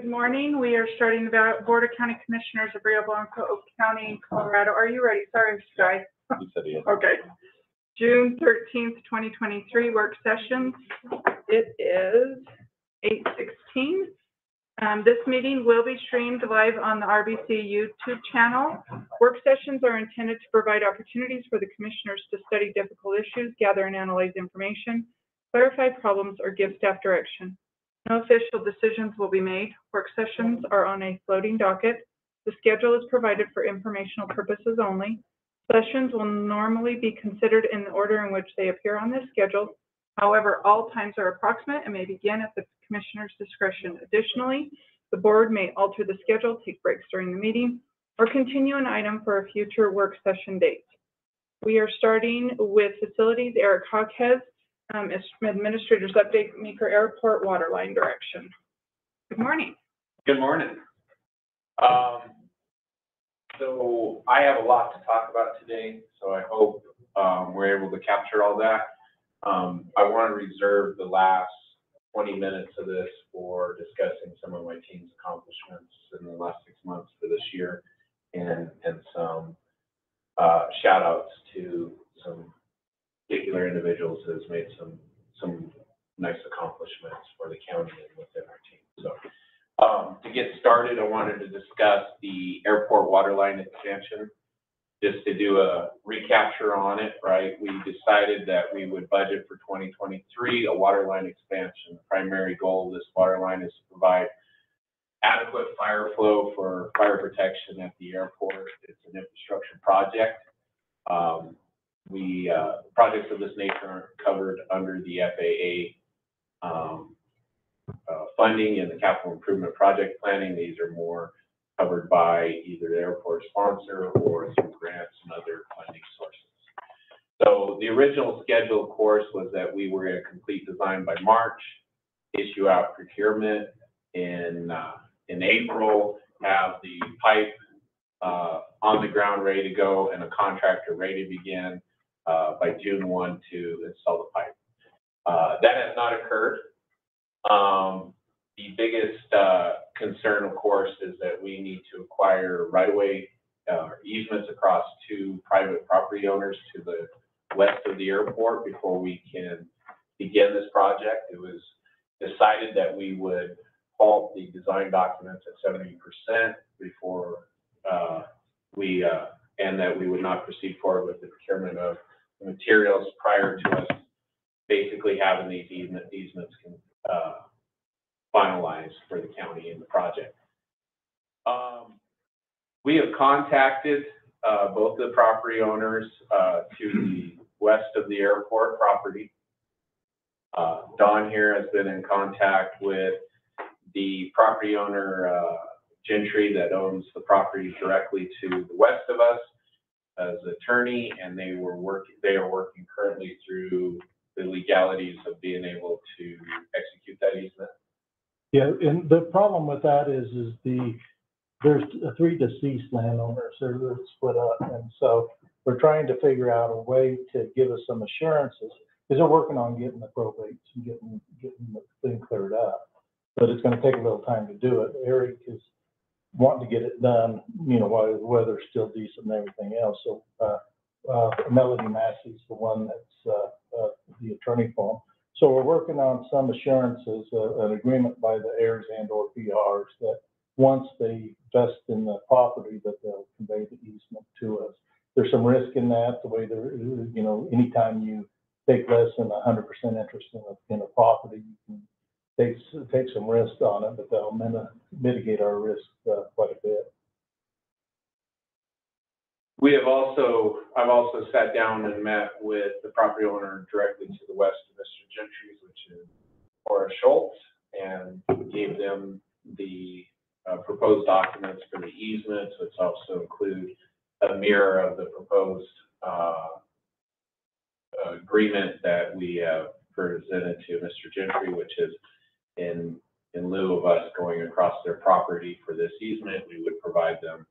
Good morning. We are starting the Board of County Commissioners of Rio Blanco, Oak County, Colorado. Are you ready? Sorry, Mr. Guy. Said he. Okay. June thirteenth, twenty twenty-three, work sessions. It is eight sixteen. Um, this meeting will be streamed live on the RBC YouTube channel. Work sessions are intended to provide opportunities for the commissioners to study difficult issues, gather and analyze information, clarify problems, or give staff direction. No official decisions will be made. Work sessions are on a floating docket. The schedule is provided for informational purposes only. Sessions will normally be considered in the order in which they appear on this schedule. However, all times are approximate and may begin at the commissioner's discretion. Additionally, the board may alter the schedule, take breaks during the meeting, or continue an item for a future work session date. We are starting with facilities. Eric Hawkes, um, is administrator's update, Meeker Airport water line direction. Good morning. Good morning. Um, so I have a lot to talk about today, so I hope, um, we're able to capture all that. Um, I want to reserve the last twenty minutes of this for discussing some some of my team's accomplishments in the last six months for this year and, and some, uh, shout outs to some particular individuals has made some, some nice accomplishments for the county and within our team. So, um, to get started, I wanted to discuss the airport water line expansion. Just to do a recapture on it, right? We decided that we would budget for twenty twenty-three a water line expansion. The Primary goal of this water line is to provide adequate fire flow for fire protection at the airport. It's an infrastructure project. Um, we, uh, projects of this nature aren't covered under the FAA, um, uh, funding and the capital improvement project planning. These are more covered by either the airport sponsor or through grants and other funding sources. So the original schedule, of course, was that we were gonna complete design by March, issue out procurement in, uh, in April, have the pipe, uh, on the ground, ready to go, and a contractor ready to begin, uh, by June one to install the pipe. Uh, that has not occurred. Um, the biggest, uh, concern, of course, is that we need to acquire right-of-way, uh, easements across two private property owners to the west of the airport before we can begin this project. It was decided that we would halt the design documents at seventy percent before, uh, we, uh, and that we would not proceed forward with the procurement of materials prior to us basically having these easement, easements, uh, finalized for the county and the project. Um, we have contacted, uh, both the property owners, uh, to the west of the airport property. Uh, Don here has been in contact with the property owner, uh, Gentry that owns the property directly to the west of us as attorney, and they were working, they are working currently through the legalities of being able to execute that easement. Yeah, and the problem with that is, is the, there's three deceased landowners, they're split up. And so we're trying to figure out a way to give us some assurances, because they're working on getting the probates and getting, getting the thing cleared up. But it's gonna take a little time to do it. Eric is wanting to get it done, you know, while the weather's still decent and everything else. So, uh, uh, Melody Massey's the one that's, uh, uh, the attorney for him. So we're working on some assurances, uh, an agreement by the heirs and or PRs that once they vest in the property, that they'll convey the easement to us. There's some risk in that, the way there, you know, anytime you take less than hundred percent interest in a, in a property, you can take, take some risk on it, but min- mitigate our risk, uh, quite a bit. We have also, I've also sat down and met with the property owner directly to the west of Mr. Gentry's, which is Horace Schultz, and gave them the uh, proposed documents for the easements, which also include a mirror of the proposed uh, agreement that we have presented to Mr. Gentry, which is in, in lieu of us going across their property for this easement, we would provide them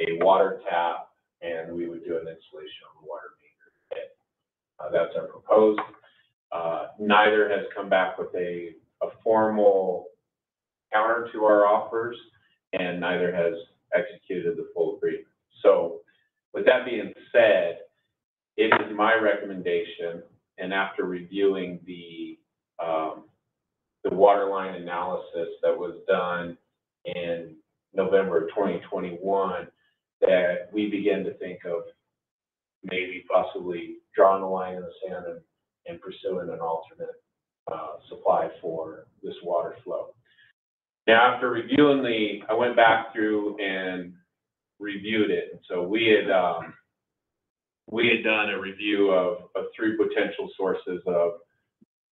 a water tap and we would do an installation on the water meter. Uh, that's our proposed. Uh, neither has come back with a, a formal counter to our offers, and neither has executed the full agreement. So with that being said, it is my recommendation, and after reviewing the, um, the water line analysis that was done in November of twenty twenty-one, that we began to think of maybe possibly drawing a line in the sand and, and pursuing an alternate, uh, supply for this water flow. Now, after reviewing the, I went back through and reviewed it, and so we had, um, we had done a review of, of three potential sources of,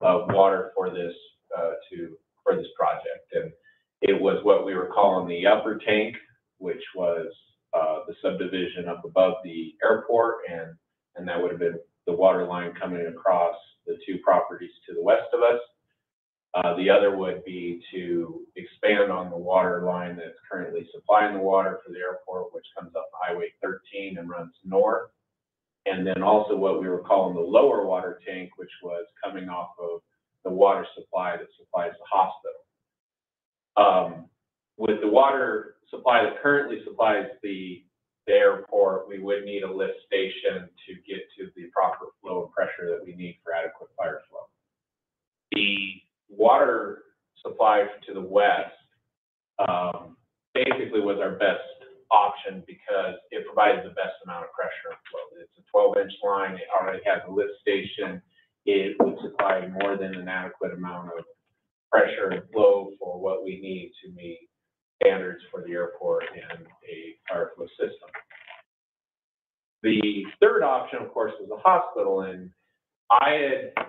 of water for this, uh, to, for this project. And it was what we were calling the upper tank, which was uh, the subdivision up above the airport, and, and that would have been the water line coming across the two properties to the west of us. Uh, the other would be to expand on the water line that's currently supplying the water for the airport, which comes up Highway thirteen and runs north. And then also what we were calling the lower water tank, which was coming off of the water supply that supplies the hospital. Um, with the water supply that currently supplies the, the airport, we would need a lift station to get to the proper flow and pressure that we need for adequate fire flow. The water supply to the west, um, basically was our best option because it provided the best amount of pressure and flow. It's a twelve inch line, it already has a lift station, it would supply more than an adequate amount of pressure and flow for what we need to meet standards for the airport and a fire flow system. The third option, of course, was the hospital, and I had,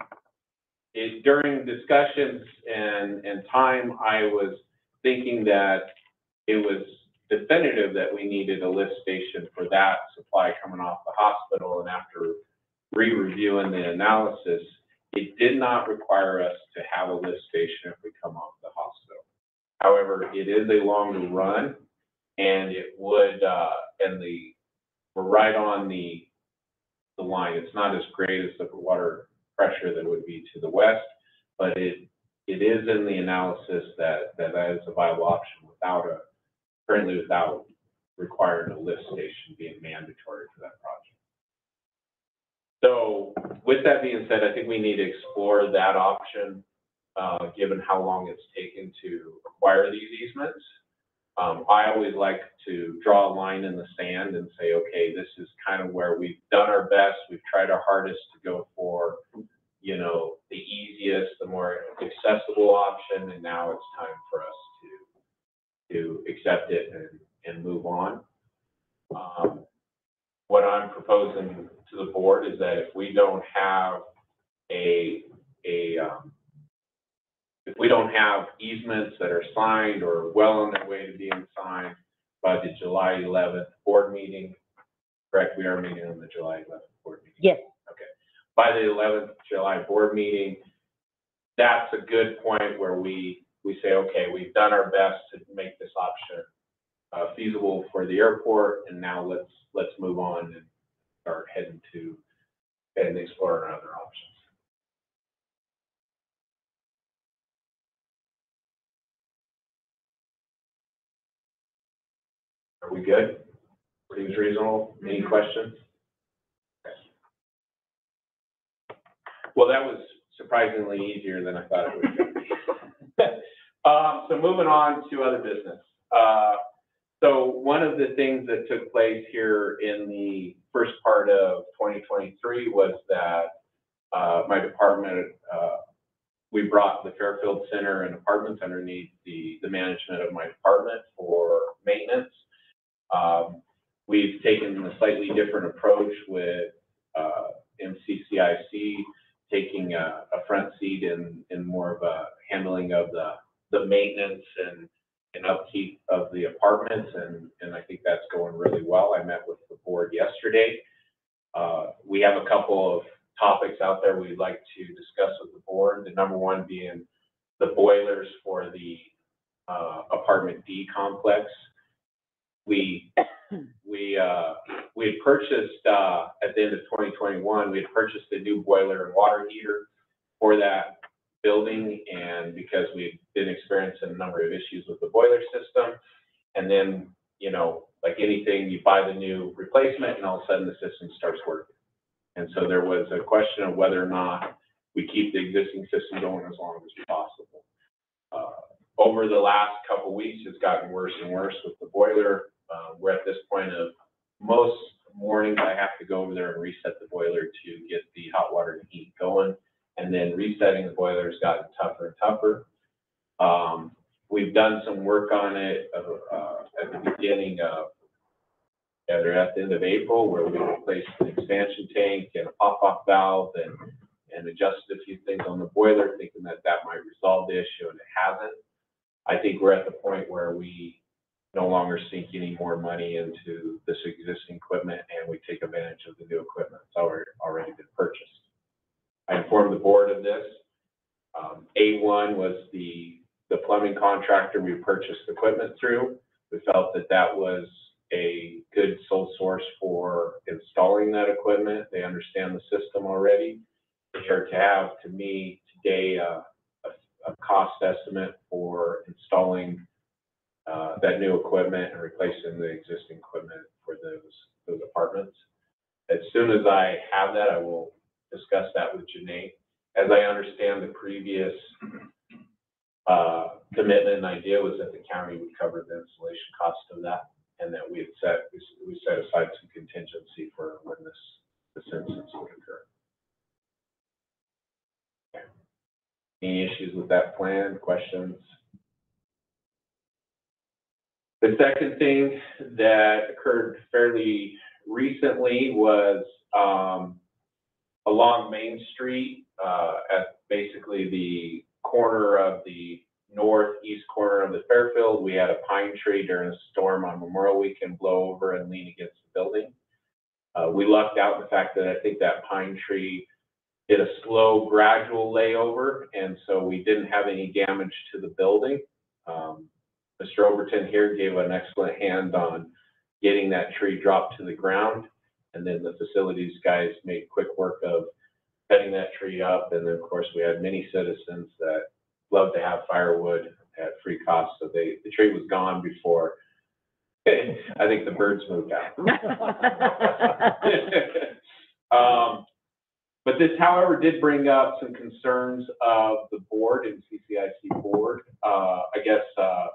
it, during discussions and, and time, I was thinking that it was definitive that we needed a lift station for that supply coming off the hospital, and after re-reviewing the analysis, it did not require us to have a lift station if we come off the hospital. However, it is a longer run, and it would, uh, and the, we're right on the, the line. It's not as great as the water pressure that would be to the west, but it, it is in the analysis that, that that is a viable option without a, currently without requiring a lift station being mandatory for that project. So with that being said, I think we need to explore that option, uh, given how long it's taken to acquire these easements. Um, I always like to draw a line in the sand and say, okay, this is kind of where we've done our best, we've tried our hardest to go for, you know, the easiest, the more accessible option, and now it's time for us to, to accept it and, and move on. Um, what I'm proposing to the board is that if we don't have a, a, um, if we don't have easements that are signed or well on their way to being signed by the July eleventh board meeting, correct, we are meeting on the July eleventh board meeting? Yes. Okay, by the eleventh July board meeting, that's a good point where we, we say, okay, we've done our best to make this option uh, feasible for the airport, and now let's, let's move on and start heading to, and exploring other options. Are we good? Seems reasonable. Any questions? Well, that was surprisingly easier than I thought it would be. Um, so moving on to other business. Uh, so one of the things that took place here in the first part of twenty twenty-three was that, uh, my department, uh, we brought the Fairfield Center and apartments underneath the, the management of my department for maintenance. Um, we've taken a slightly different approach with, uh, MCCIC, taking a, a front seat in, in more of a handling of the, the maintenance and, and upkeep of the apartments, and, and I think that's going really well. I met with the board yesterday. Uh, we have a couple of topics out there we'd like to discuss with the board. The number one being the boilers for the, uh, apartment D complex. We, we, uh, we had purchased, uh, at the end of twenty twenty-one, we had purchased a new boiler and water heater for that building, and because we've been experiencing a number of issues with the boiler system, and then, you know, like anything, you buy the new replacement, and all of a sudden the system starts working. And so there was a question of whether or not we keep the existing system going as long as possible. Uh, Over the last couple weeks, it's gotten worse and worse with the boiler. Uh, we're at this point of, most mornings I have to go over there and reset the boiler to get the hot water and heat going. And then resetting the boiler has gotten tougher and tougher. Um, we've done some work on it, uh, uh, at the beginning of, either at the end of April, where we replaced an expansion tank and a pop-off valve and, and adjusted a few things on the boiler, thinking that that might resolve the issue, and it hasn't. I think we're at the point where we no longer sink any more money into this existing equipment, and we take advantage of the new equipment that's already, already been purchased. I informed the board of this. Um, A1 was the, the plumbing contractor we purchased equipment through. We felt that that was a good sole source for installing that equipment. They understand the system already. They are to have, to me, today, uh, a, a cost estimate for installing, uh, that new equipment and replacing the existing equipment for those, those apartments. As soon as I have that, I will discuss that with Janae. As I understand, the previous, uh, commitment and idea was that the county would cover the installation cost of that, and that we had set, we set aside some contingency for when this, this instance would occur. Okay. Any issues with that plan, questions? The second thing that occurred fairly recently was, um, along Main Street, uh, at basically the corner of the northeast corner of the Fairfield, we had a pine tree during a storm on Memorial Weekend blow over and lean against the building. Uh, we lucked out in the fact that I think that pine tree did a slow, gradual layover, and so we didn't have any damage to the building. Um, Mr. Overton here gave an excellent hand on getting that tree dropped to the ground. And then the facilities guys made quick work of cutting that tree up. And then, of course, we had many citizens that loved to have firewood at free cost. So they, the tree was gone before, I think the birds moved out. Um, but this, however, did bring up some concerns of the board and CCIC board. Uh, I guess, uh,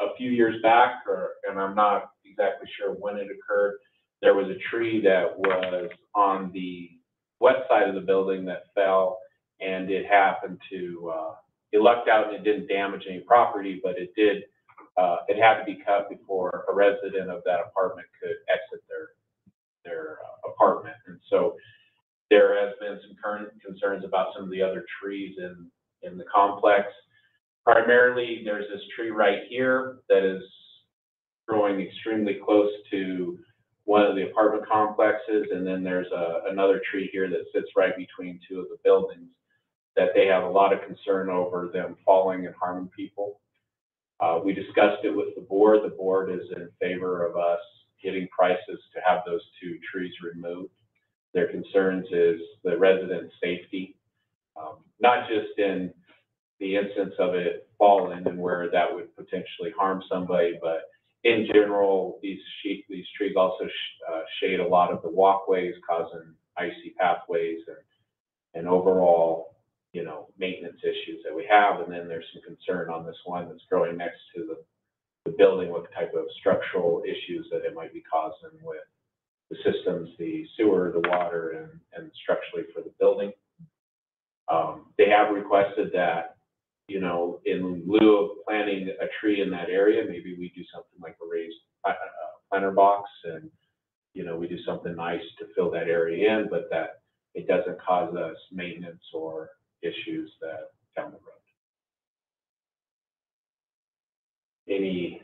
a few years back, or, and I'm not exactly sure when it occurred, there was a tree that was on the west side of the building that fell, and it happened to, uh, it lucked out and it didn't damage any property, but it did, uh, it had to be cut before a resident of that apartment could exit their, their uh, apartment. And so there has been some current concerns about some of the other trees in, in the complex. Primarily, there's this tree right here that is growing extremely close to one of the apartment complexes, and then there's a, another tree here that sits right between two of the buildings that they have a lot of concern over them falling and harming people. Uh, we discussed it with the board. The board is in favor of us getting prices to have those two trees removed. Their concerns is the resident safety, um, not just in the instance of it falling and where that would potentially harm somebody, but in general, these these trees also sh- uh, shade a lot of the walkways, causing icy pathways and, and overall, you know, maintenance issues that we have. And then there's some concern on this one that's growing next to the, the building, what type of structural issues that it might be causing with the systems, the sewer, the water, and, and structurally for the building. Um, they have requested that, you know, in lieu of planting a tree in that area, maybe we do something like a raised, uh, planter box and, you know, we do something nice to fill that area in, but that it doesn't cause us maintenance or issues that down the road. Any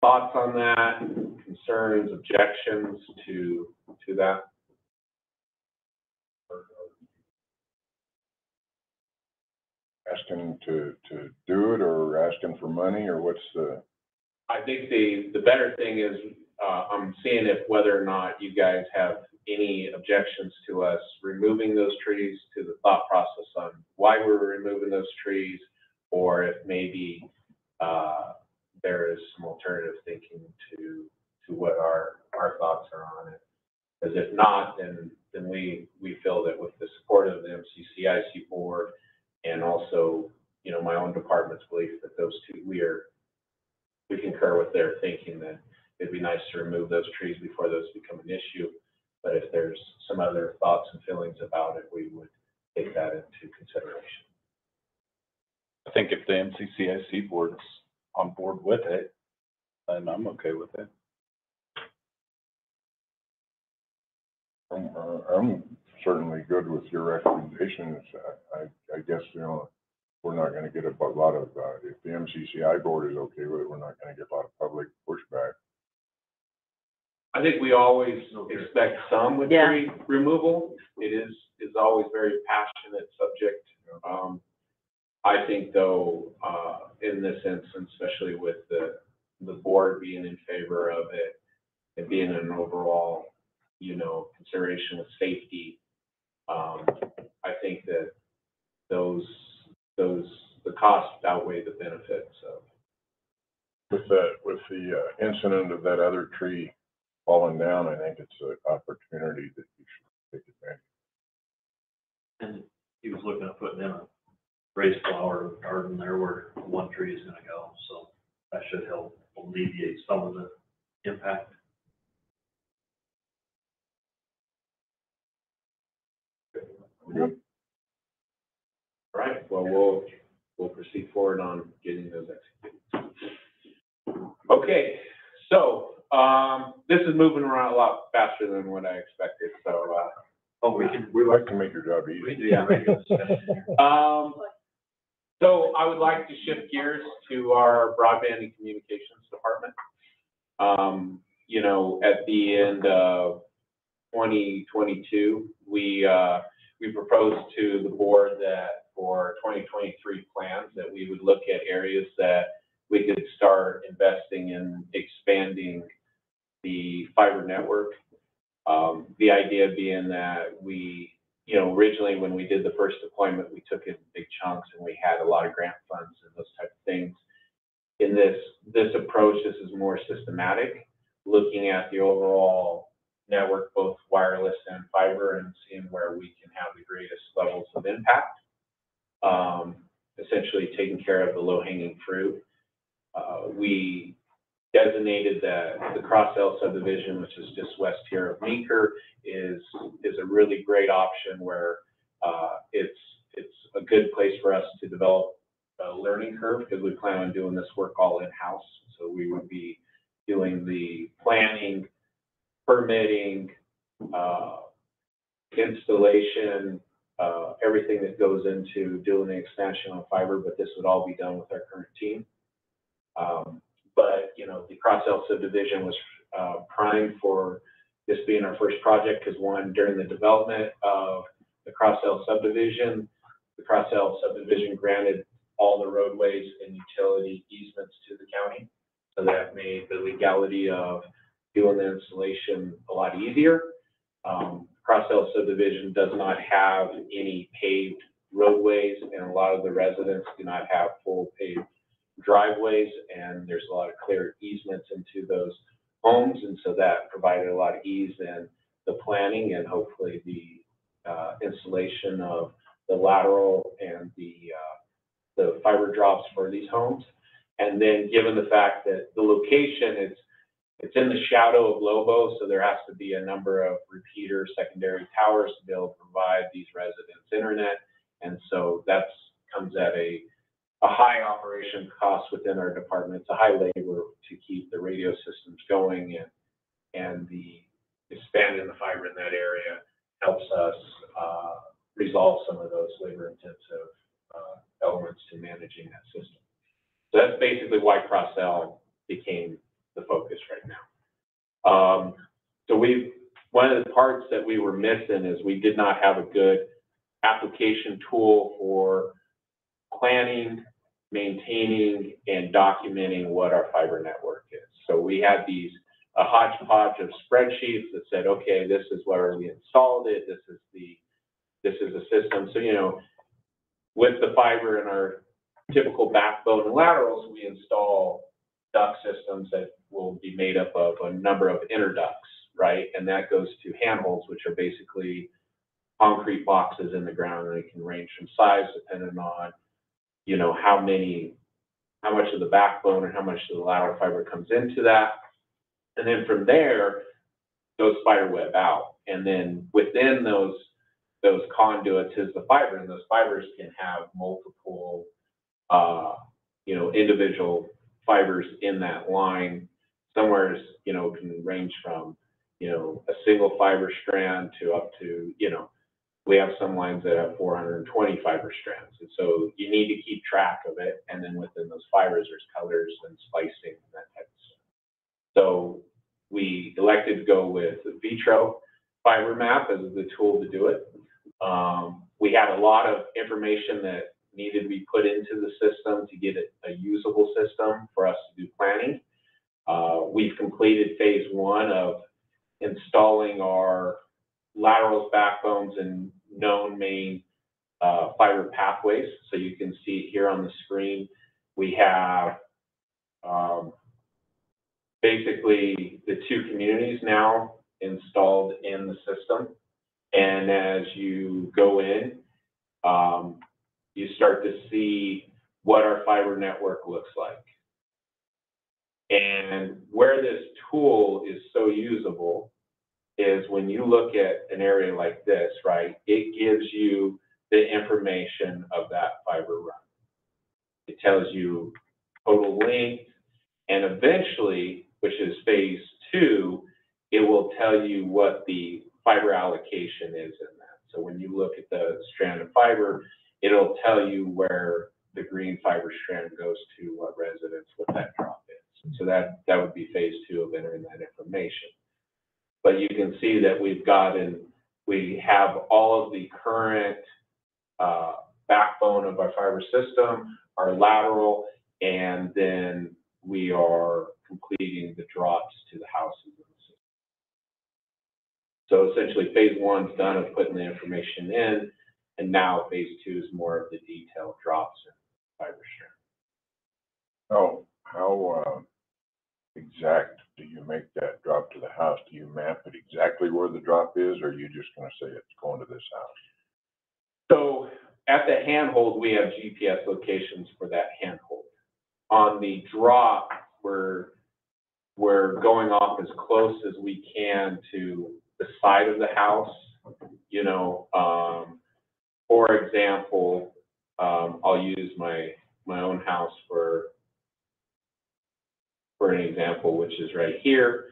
thoughts on that, concerns, objections to, to that? Asking to, to do it or asking for money or what's the, I think the, the better thing is, uh, I'm seeing if whether or not you guys have any objections to us removing those trees, to the thought process on why we're removing those trees, or if maybe, uh, there is some alternative thinking to, to what our, our thoughts are on it. Because if not, then, then we, we feel that with the support of the MCCIC board and also, you know, my own department's belief that those two, we are, we concur with their thinking that it'd be nice to remove those trees before those become an issue. But if there's some other thoughts and feelings about it, we would take that into consideration. I think if the MCCIC board's on board with it, then I'm okay with it. I'm, I'm certainly good with your recommendations. I, I, I guess, you know, we're not gonna get a lot of, uh, if the MCCI board is okay with it, we're not gonna get a lot of public pushback. I think we always expect some with Yeah. tree removal. It is, is always very passionate subject. Um, I think though, uh, in this instance, especially with the, the board being in favor of it, and being an overall, you know, consideration with safety, um, I think that those, those, the costs outweigh the benefits of With the, with the uh, incident of that other tree falling down, I think it's an opportunity that you should take advantage. Of. And he was looking at putting in a raised flower garden there where one tree is gonna go, so that should help alleviate some of the impact. All right, well, we'll, we'll proceed forward on getting those executed. Okay, so, um, this is moving around a lot faster than what I expected, so, uh, Oh, we can, We like to make your job easy. do have regular discussion here. Um, so I would like to shift gears to our broadband and communications department. Um, you know, at the end of twenty twenty-two, we, uh, we proposed to the board that for twenty twenty-three plans, that we would look at areas that we could start investing in expanding the fiber network. Um, the idea being that we, you know, originally when we did the first deployment, we took it in big chunks and we had a lot of grant funds and those type of things. In this, this approach, this is more systematic, looking at the overall network, both wireless and fiber, and seeing where we can have the greatest levels of impact. Um, essentially taking care of the low-hanging fruit. Uh, we designated that the Cross-L subdivision, which is just west here of Meeker, is, is a really great option where, uh, it's, it's a good place for us to develop a learning curve, because we plan on doing this work all in-house. So we would be doing the planning, permitting, uh, installation, uh, everything that goes into doing the expansion on fiber, but this would all be done with our current team. Um, but, you know, the Cross-L subdivision was, uh, primed for this being our first project, because one, during the development of the Cross-L subdivision, the Cross-L subdivision granted all the roadways and utility easements to the county. So that made the legality of doing the installation a lot easier. Um, Cross-L subdivision does not have any paved roadways, and a lot of the residents do not have full paved driveways, and there's a lot of clear easements into those homes, and so that provided a lot of ease in the planning and hopefully the, uh, installation of the lateral and the, uh, the fiber drops for these homes. And then, given the fact that the location is, it's in the shadow of Lobo, so there has to be a number of repeater secondary towers to be able to provide these residents internet. And so that comes at a, a high operation cost within our department. It's a high labor to keep the radio systems going and, and the expanding the fiber in that area helps us, uh, resolve some of those labor intensive, uh, elements to managing that system. So that's basically why Cross-L became the focus right now. Um, so we, one of the parts that we were missing is we did not have a good application tool for planning, maintaining, and documenting what our fiber network is. So we had these, a hodgepodge of spreadsheets that said, okay, this is where we installed it, this is the, this is the system. So, you know, with the fiber in our typical backbone and laterals, we install duct systems that will be made up of a number of inner ducts, right? And that goes to handholds, which are basically concrete boxes in the ground, and it can range from size depending on, you know, how many, how much of the backbone and how much of the lateral fiber comes into that. And then from there, those spider web out. And then within those, those conduits is the fiber, and those fibers can have multiple, uh, you know, individual fibers in that line. Somewhere, you know, can range from, you know, a single fiber strand to up to, you know, we have some lines that have four hundred and twenty fiber strands. And so you need to keep track of it. And then within those fibers, there's colors and splicing and that type of stuff. So we elected to go with the Vitro Fiber Map as the tool to do it. Um, we had a lot of information that needed to be put into the system to get it a usable system for us to do planning. Uh, we've completed phase one of installing our laterals, backbones, and known main uh, fiber pathways. So you can see here on the screen, we have um, basically the two communities now installed in the system. And as you go in, um, you start to see what our fiber network looks like. And where this tool is so usable is when you look at an area like this, right? It gives you the information of that fiber run. It tells you total length, and eventually, which is phase two, it will tell you what the fiber allocation is in that. So when you look at the strand of fiber, it'll tell you where the green fiber strand goes to what residence, what that drop. So that, that would be phase two of entering that information. But you can see that we've gotten, we have all of the current, uh, backbone of our fiber system, our lateral, and then we are completing the drops to the houses. So essentially, phase one's done of putting the information in, and now phase two is more of the detailed drops and fiber strand. How, how, uh, exact do you make that drop to the house? Do you map it exactly where the drop is, or are you just gonna say it's going to this house? So at the handhold, we have GPS locations for that handhold. On the drop, we're, we're going off as close as we can to the side of the house. You know, um, for example, um, I'll use my, my own house for, for an example, which is right here.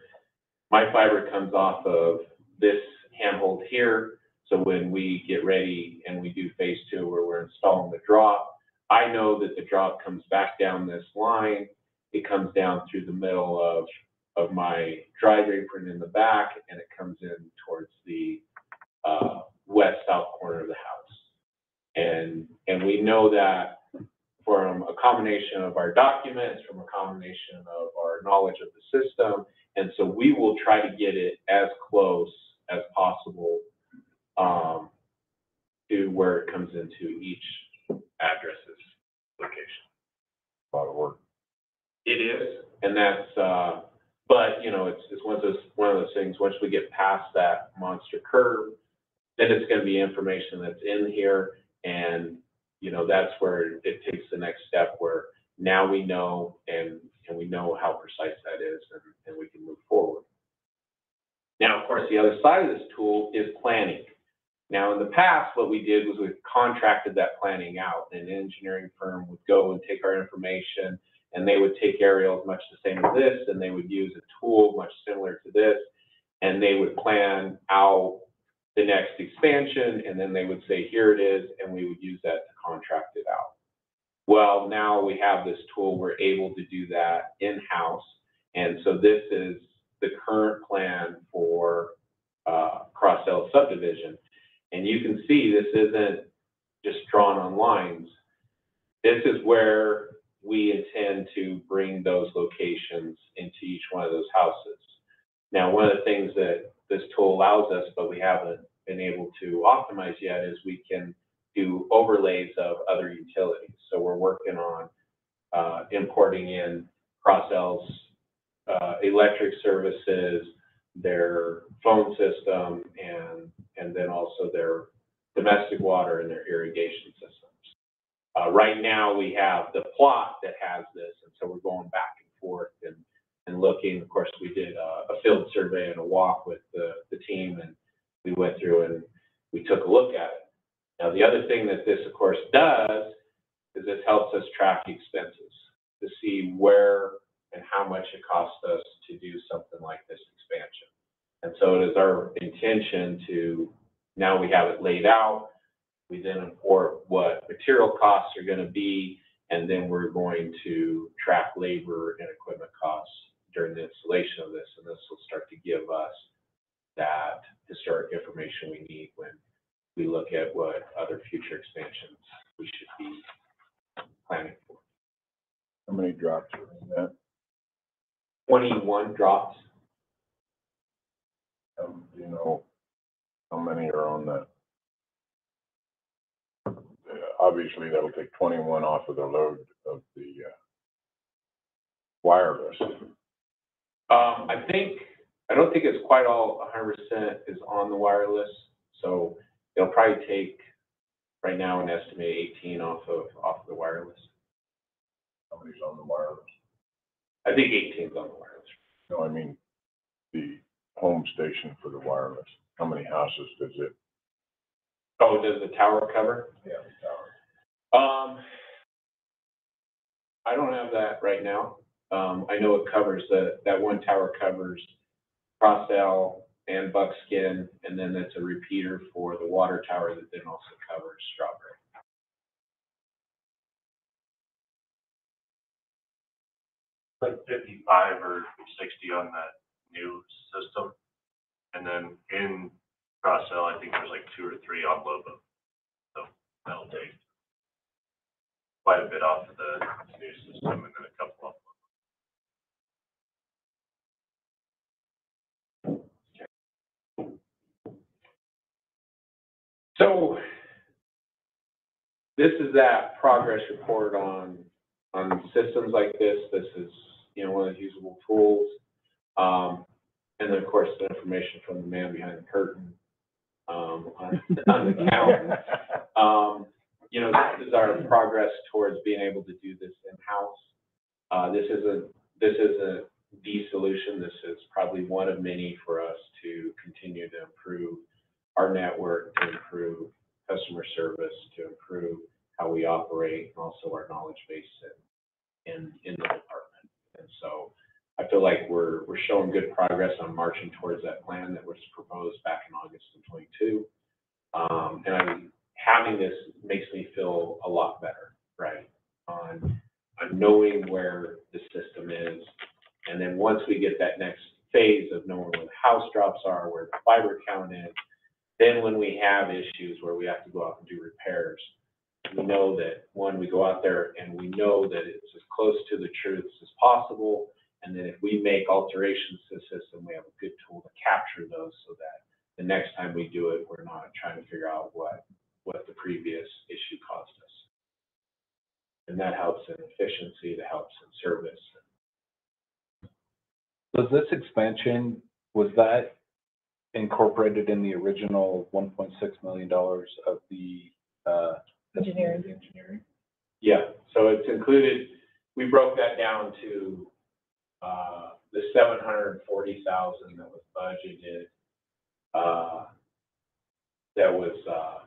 My fiber comes off of this handhold here. So when we get ready and we do phase two where we're installing the drop, I know that the drop comes back down this line. It comes down through the middle of, of my drive apron in the back and it comes in towards the, uh, west-south corner of the house. And, and we know that from a combination of our documents, from a combination of knowledge of the system. And so we will try to get it as close as possible um, to where it comes into each address's location. A lot of work. It is, and that's, uh, but, you know, it's, it's one of those, one of those things, once we get past that monster curve, then it's gonna be information that's in here, and, you know, that's where it takes the next step, where now we know, and, and we know how precise that is, and, and we can move forward. Now, of course, the other side of this tool is planning. Now, in the past, what we did was we contracted that planning out. An engineering firm would go and take our information, and they would take aerials much the same as this, and they would use a tool much similar to this, and they would plan out the next expansion, and then they would say, here it is, and we would use that to contract it out. Well, now we have this tool, we're able to do that in-house, and so this is the current plan for, uh, Cross L subdivision. And you can see this isn't just drawn on lines. This is where we intend to bring those locations into each one of those houses. Now, one of the things that this tool allows us, but we haven't been able to optimize yet, is we can do overlays of other utilities. So we're working on, uh, importing in Cross L's, uh, electric services, their phone system, and, and then also their domestic water and their irrigation systems. Uh, right now, we have the plot that has this, and so we're going back and forth and, and looking. Of course, we did a, a field survey and a walk with the, the team, and we went through and we took a look at it. Now, the other thing that this, of course, does is this helps us track expenses to see where and how much it costs us to do something like this expansion. And so it is our intention to, now we have it laid out, we then import what material costs are gonna be, and then we're going to track labor and equipment costs during the installation of this, and this will start to give us that historic information we need when we look at what other future expansions we should be planning for. How many drops are in that? Twenty-one drops, Um, do you know how many are on that? Uh, Obviously, that'll take twenty-one off of the load of the, uh, wireless. Um, I think, I don't think it's quite all hundred percent is on the wireless, so it'll probably take, right now, an estimate eighteen off of, off the wireless. Somebody's on the wireless. I think 18's on the wireless. No, I mean, the home station for the wireless. How many houses does it? Oh, does the tower cover? Yeah, the tower. Um, I don't have that right now. Um, I know it covers the, that one tower covers Crossell and Buckskin, and then it's a repeater for the water tower that then also covers Strawberry. like fifty-five or sixty on that new system. And then in Crossell, I think there's like two or three on Lobo. So that'll take quite a bit off of the new system and then a couple off. So this is that progress report on, on systems like this. This is, you know, one of the usable tools. Um, and then, of course, the information from the man behind the curtain, um, on, on the count. Um, you know, this is our progress towards being able to do this in-house. Uh, this isn't, this isn't the solution. This is probably one of many for us to continue to improve our network, to improve customer service, to improve how we operate, and also our knowledge base in, in, in the department. And so I feel like we're, we're showing good progress on marching towards that plan that was proposed back in August of twenty-two. Um, and I'm, having this makes me feel a lot better, right? On, on knowing where the system is. And then once we get that next phase of knowing where the house drops are, where the fiber count is, then when we have issues where we have to go out and do repairs, we know that, one, we go out there and we know that it's as close to the truth as possible. And then if we make alterations to the system, we have a good tool to capture those so that the next time we do it, we're not trying to figure out what, what the previous issue caused us. And that helps in efficiency, that helps in service. Was this expansion, was that incorporated in the original one point six million dollars of the, uh? Engineering. Engineering? Yeah, so it's included, we broke that down to, uh, the seven hundred and forty thousand that was budgeted. Uh, that was, uh,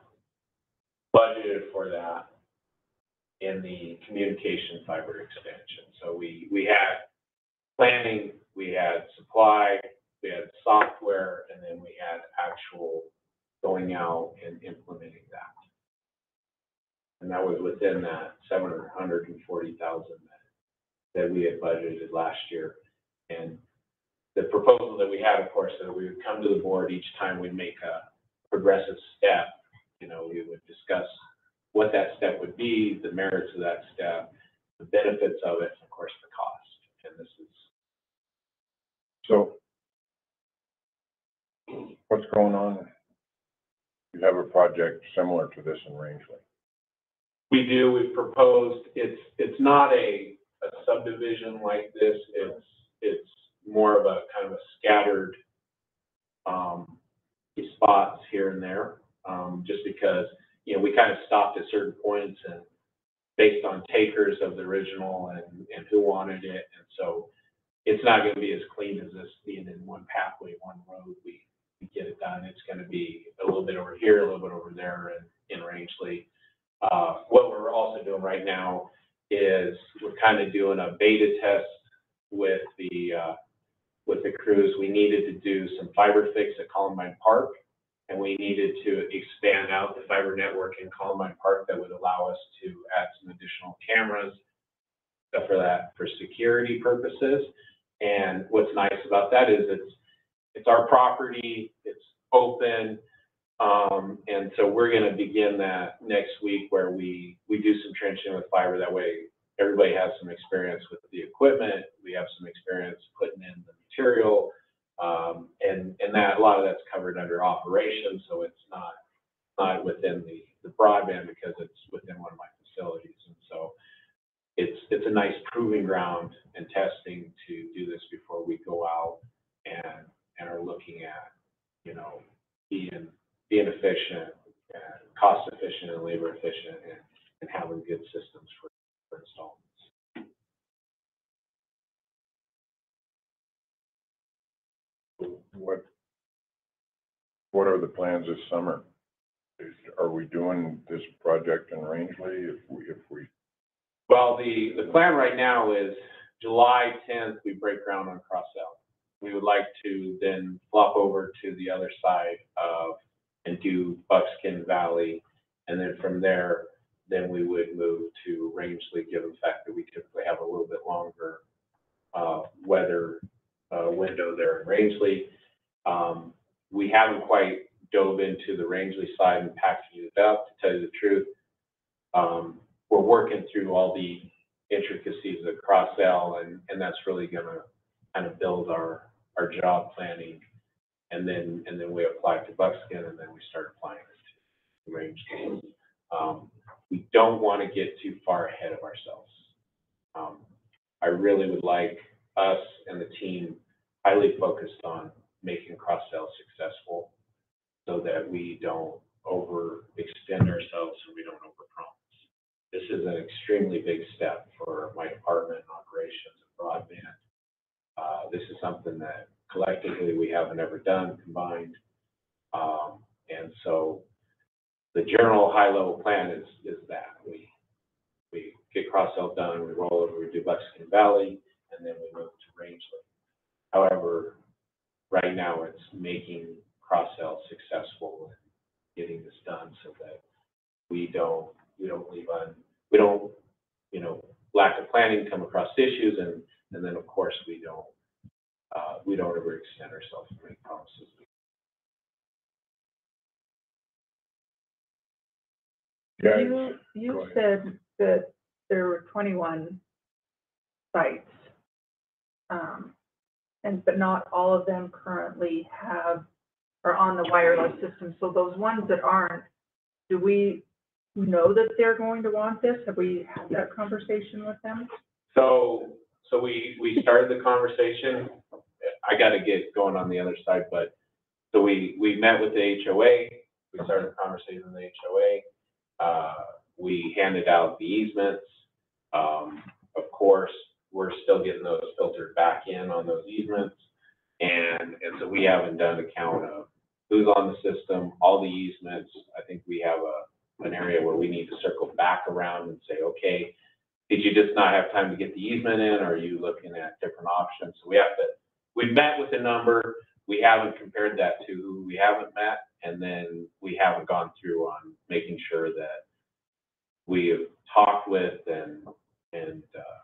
budgeted for that in the communication fiber expansion. So we, we had planning, we had supply, we had software, and then we had actual going out and implementing that. And that was within that seven hundred and forty thousand that, we had budgeted last year. And the proposal that we had, of course, that we would come to the board each time we make a progressive step. You know, we would discuss what that step would be, the merits of that step, the benefits of it, and of course, the cost. And this is, So what's going on? You have a project similar to this in Rangeley. We do, we've proposed, it's, it's not a, a subdivision like this, it's, it's more of a kind of a scattered, um, spots here and there, um, just because, you know, we kind of stopped at certain points and based on takers of the original and, and who wanted it, and so it's not gonna be as clean as this being in one pathway, one road, we, get it done, it's gonna be a little bit over here, a little bit over there, and in Rangeley. Uh, what we're also doing right now is we're kind of doing a beta test with the, uh, with the crews. We needed to do some fiber fix at Columbine Park, and we needed to expand out the fiber network in Columbine Park that would allow us to add some additional cameras, for that, for security purposes. And what's nice about that is it's, it's our property, it's open, um, and so we're gonna begin that next week where we, we do some trenching with fiber. That way, everybody has some experience with the equipment. We have some experience putting in the material. Um, and, and that, a lot of that's covered under operations, so it's not, not within the, the broadband because it's within one of my facilities. And so it's, it's a nice proving ground and testing to to do this before we go out and, and are looking at, you know, being, being efficient and cost efficient and labor efficient and, and having good systems for, for installments. What, what are the plans this summer? Is, are we doing this project in Rangeley if we, if we, Well, the, the plan right now is July tenth, we break ground on Cross L. We would like to then flop over to the other side of, and do Buckskin Valley. And then from there, then we would move to Rangeley, given the fact that we typically have a little bit longer, uh, weather, uh, window there in Rangeley. Um, we haven't quite dove into the Rangeley side and packaging it up, to tell you the truth. Um, we're working through all the intricacies of cross sell and, and that's really gonna kind of build our, our job planning. And then, and then we apply to Buckskin and then we start applying it to range games. Um, we don't wanna get too far ahead of ourselves. Um, I really would like us and the team highly focused on making cross sell successful so that we don't overextend ourselves and we don't overpromise this is an extremely big step for my department operations and broadband. Uh, this is something that collectively we haven't ever done combined. Um, and so the general high-level plan is, is that we, we get cross-sell done, we roll over, we do Buckskin Valley, and then we move to Rangeley. However, right now it's making cross-sell successful and getting this done so that we don't, we don't leave on, we don't, you know, lack of planning come across issues and, and then of course we don't, uh, we don't overextend ourselves and make promises. yeah, You, Go you ahead. said that there were twenty-one sites. Um, and, but not all of them currently have, are on the wireless system. So those ones that aren't, do we know that they're going to want this? Have we had that conversation with them? So, so we, we started the conversation, I gotta get going on the other side, but, so we, we met with the HOA, we started the conversation with the HOA. Uh, we handed out the easements. Um, of course, we're still getting those filtered back in on those easements. And, and so we haven't done a count of who's on the system, all the easements. I think we have a, an area where we need to circle back around and say, okay, did you just not have time to get the easement in, or are you looking at different options? So we have to, we've met with a number, we haven't compared that to who we haven't met, and then we haven't gone through on making sure that we have talked with and, and, uh,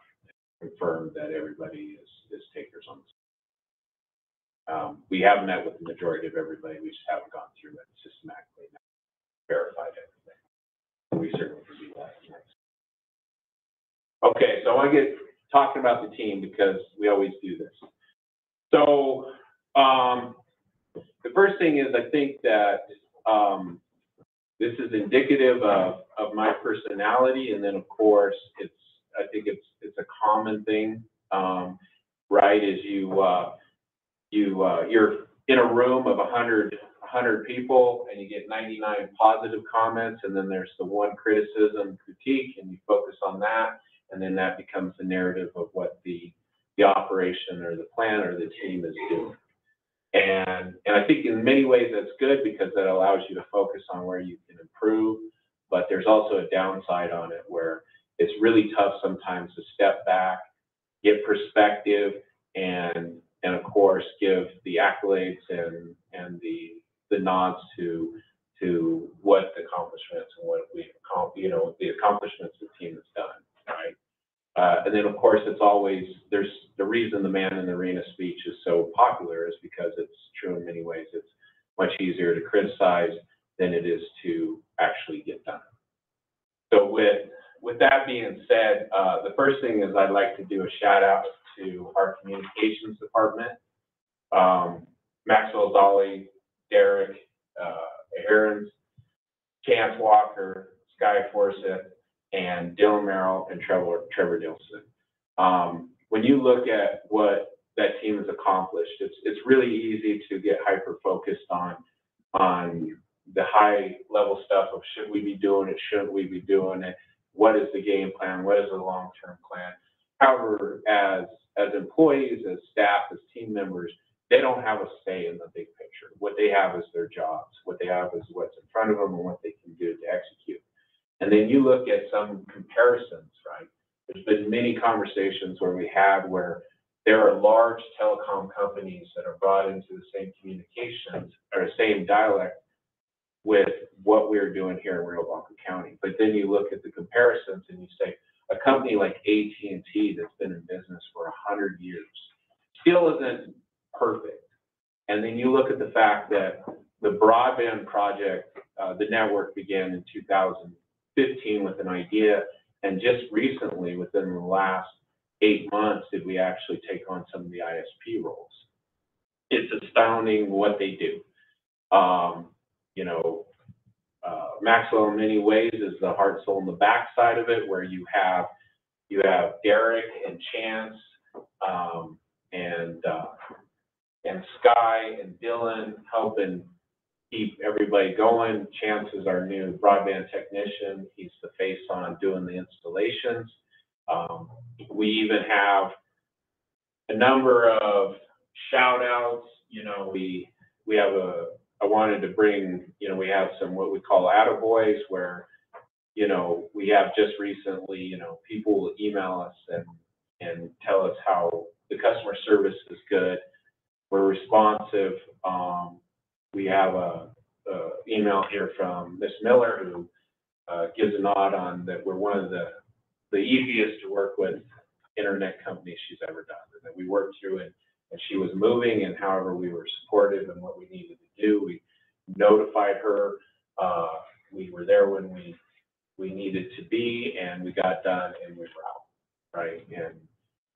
confirmed that everybody is, is takers on this. Um, we have met with the majority of everybody, we just haven't gone through it systematically, verified everything. We certainly can do that. Okay, so I want to get talking about the team because we always do this. So, um, the first thing is I think that, um, this is indicative of, of my personality and then of course, it's, I think it's, it's a common thing, um, right, is you, uh, you, uh, you're in a room of a hundred, hundred people and you get ninety-nine positive comments and then there's the one criticism, critique, and you focus on that. And then that becomes the narrative of what the, the operation or the plan or the team is doing. And, and I think in many ways that's good because that allows you to focus on where you can improve. But there's also a downside on it where it's really tough sometimes to step back, get perspective and, and of course, give the accolades and, and the, the nods to, to what the accomplishments and what we've, you know, the accomplishments the team has done, Uh, and then, of course, it's always, there's, the reason the man in the arena speech is so popular is because it's true in many ways. It's much easier to criticize than it is to actually get done. So with, with that being said, uh, the first thing is I'd like to do a shout out to our communications department. Um, Maxwell Dolly, Derek, uh, Aaron's, Chance Walker, Sky Forsyth, and Dylan Merrill and Trevor, Trevor Nilsson. Um, when you look at what that team has accomplished, it's, it's really easy to get hyper-focused on, on the high-level stuff of should we be doing it, shouldn't we be doing it? What is the game plan? What is the long-term plan? However, as, as employees, as staff, as team members, they don't have a say in the big picture. What they have is their jobs. What they have is what's in front of them and what they can do to execute. And then you look at some comparisons, right? There's been many conversations where we had where there are large telecom companies that are brought into the same communications or the same dialect with what we're doing here in Rio Blanco County. But then you look at the comparisons and you say, a company like AT&T that's been in business for a hundred years still isn't perfect. And then you look at the fact that the broadband project, uh, the network began in two thousand fifteen with an idea. And just recently, within the last eight months, did we actually take on some of the ISP roles. It's astounding what they do. Um, you know, uh, Maxwell in many ways is the heart, soul, and the backside of it, where you have, you have Derek and Chance, um, and, uh, and Sky and Dylan helping keep everybody going. Chance is our new broadband technician. He's the face on doing the installations. Um, we even have a number of shout outs, you know, we, we have a, I wanted to bring, you know, we have some what we call attaboys where, you know, we have just recently, you know, people will email us and, and tell us how the customer service is good. We're responsive. Um, we have a, a email here from Miss Miller who, uh, gives a nod on that we're one of the, the easiest to work with internet companies she's ever done. And that we worked through it and she was moving and however we were supportive and what we needed to do, we notified her. Uh, we were there when we, we needed to be and we got done and we were out, right? And,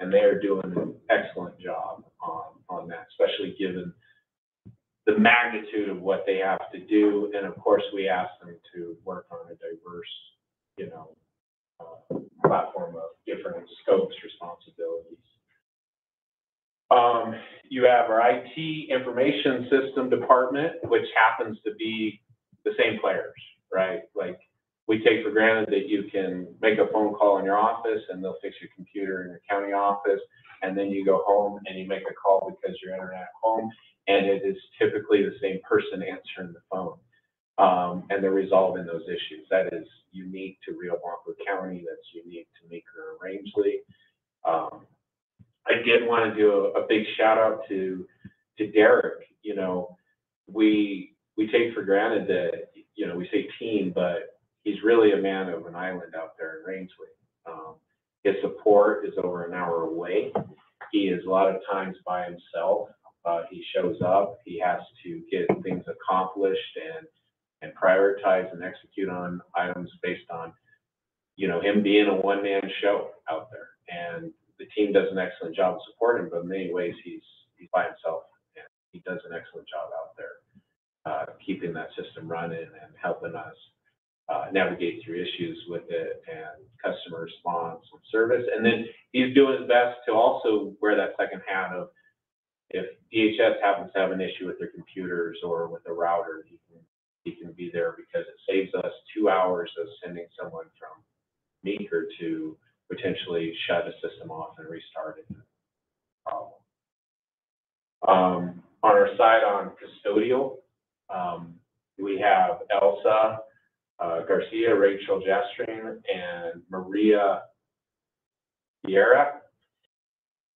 and they're doing an excellent job on, on that, especially given the magnitude of what they have to do. And of course, we ask them to work on a diverse, you know, uh, platform of different scopes, responsibilities. Um, you have our IT information system department, which happens to be the same players, right? Like, we take for granted that you can make a phone call in your office and they'll fix your computer in your county office. And then you go home and you make a call because you're internet home and it is typically the same person answering the phone. Um, and they're resolving those issues. That is unique to Rio Blanco County. That's unique to Meeker and Rangeley. Um, I did want to do a, a big shout out to, to Derek. You know, we, we take for granted that, you know, we say team, but he's really a man of an island out there in Rangeley. Um, his support is over an hour away. He is a lot of times by himself. Uh, he shows up, he has to get things accomplished and, and prioritize and execute on items based on, you know, him being a one-man show out there. And the team does an excellent job of supporting him, but in many ways, he's, he's by himself. And he does an excellent job out there, uh, keeping that system running and helping us, uh, navigate through issues with it and customer response and service. And then he's doing his best to also wear that second hat of, if DHS happens to have an issue with their computers or with a router, he can, he can be there because it saves us two hours of sending someone from Meeker to potentially shut a system off and restart it. Problem. Um, on our side on custodial, um, we have Elsa, uh, Garcia, Rachel Jastrin, and Maria Vieira,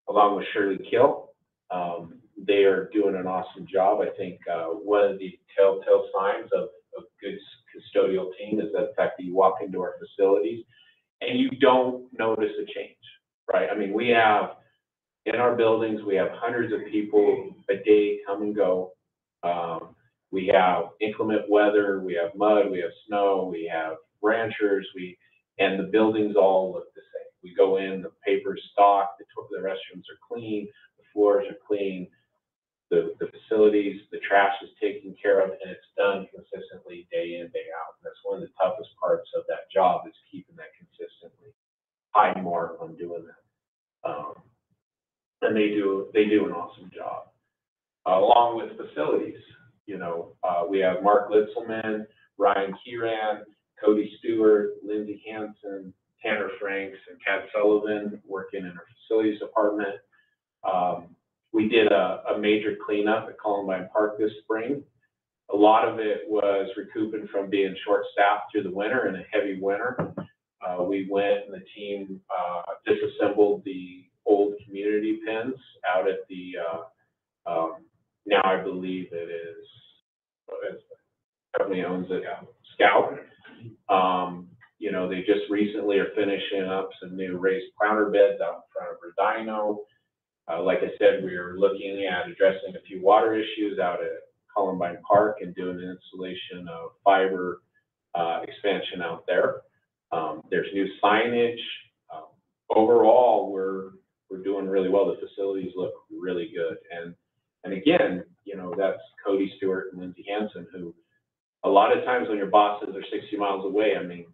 along with Shirley Kill. Um, they are doing an awesome job. I think, uh, one of the telltale signs of, a good custodial team is the fact that you walk into our facilities and you don't notice a change, right? I mean, we have, in our buildings, we have hundreds of people a day come and go. Um, we have inclement weather, we have mud, we have snow, we have ranchers, we, and the buildings all look the same. We go in, the paper's stocked, the, the restrooms are clean, the floors are clean, the, the facilities, the trash is taken care of, and it's done consistently day in, day out. And That's one of the toughest parts of that job is keeping that consistently high mark on doing that. Um, and they do, they do an awesome job. Along with facilities, you know, uh, we have Mark Litzelman, Ryan Kieran, Cody Stewart, Lindsey Hanson, Tanner Franks, and Kat Sullivan working in our facilities department. Um, we did a, a major cleanup at Columbine Park this spring. A lot of it was recouping from being short-staffed through the winter and a heavy winter. Uh, we went and the team, uh, disassembled the old community pins out at the, uh, um, now I believe it is, what is, the company owns it, Scout. Um, you know, they just recently are finishing up some new raised planter beds out in front of Redino. Uh, like I said, we are looking at addressing a few water issues out at Columbine Park and doing an installation of fiber, uh, expansion out there. Um, there's new signage. Um, overall, we're, we're doing really well. The facilities look really good. And, and again, you know, that's Cody Stewart and Lindsey Hanson, who a lot of times when your bosses are sixty miles away, I mean,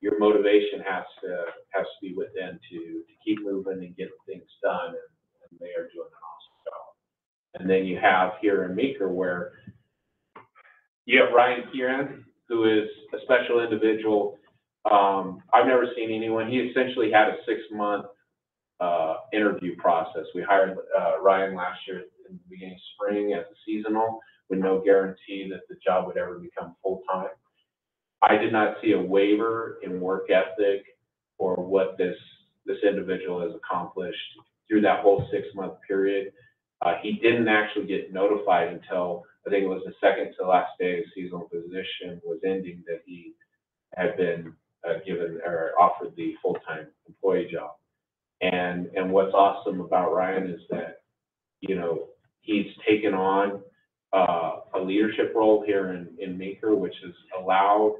your motivation has to, has to be within to, to keep moving and get things done. And, and they are doing an awesome job. And then you have here in Meeker where you have Ryan Kieran, who is a special individual. Um, I've never seen anyone, he essentially had a six-month, uh, interview process. We hired, uh, Ryan last year in the beginning of spring as a seasonal with no guarantee that the job would ever become full-time. I did not see a waiver in work ethic or what this, this individual has accomplished through that whole six-month period. Uh, he didn't actually get notified until, I think it was the second to last day his seasonal position was ending that he had been, uh, given or offered the full-time employee job. And, and what's awesome about Ryan is that, you know, he's taken on, uh, a leadership role here in, in Meeker, which has allowed,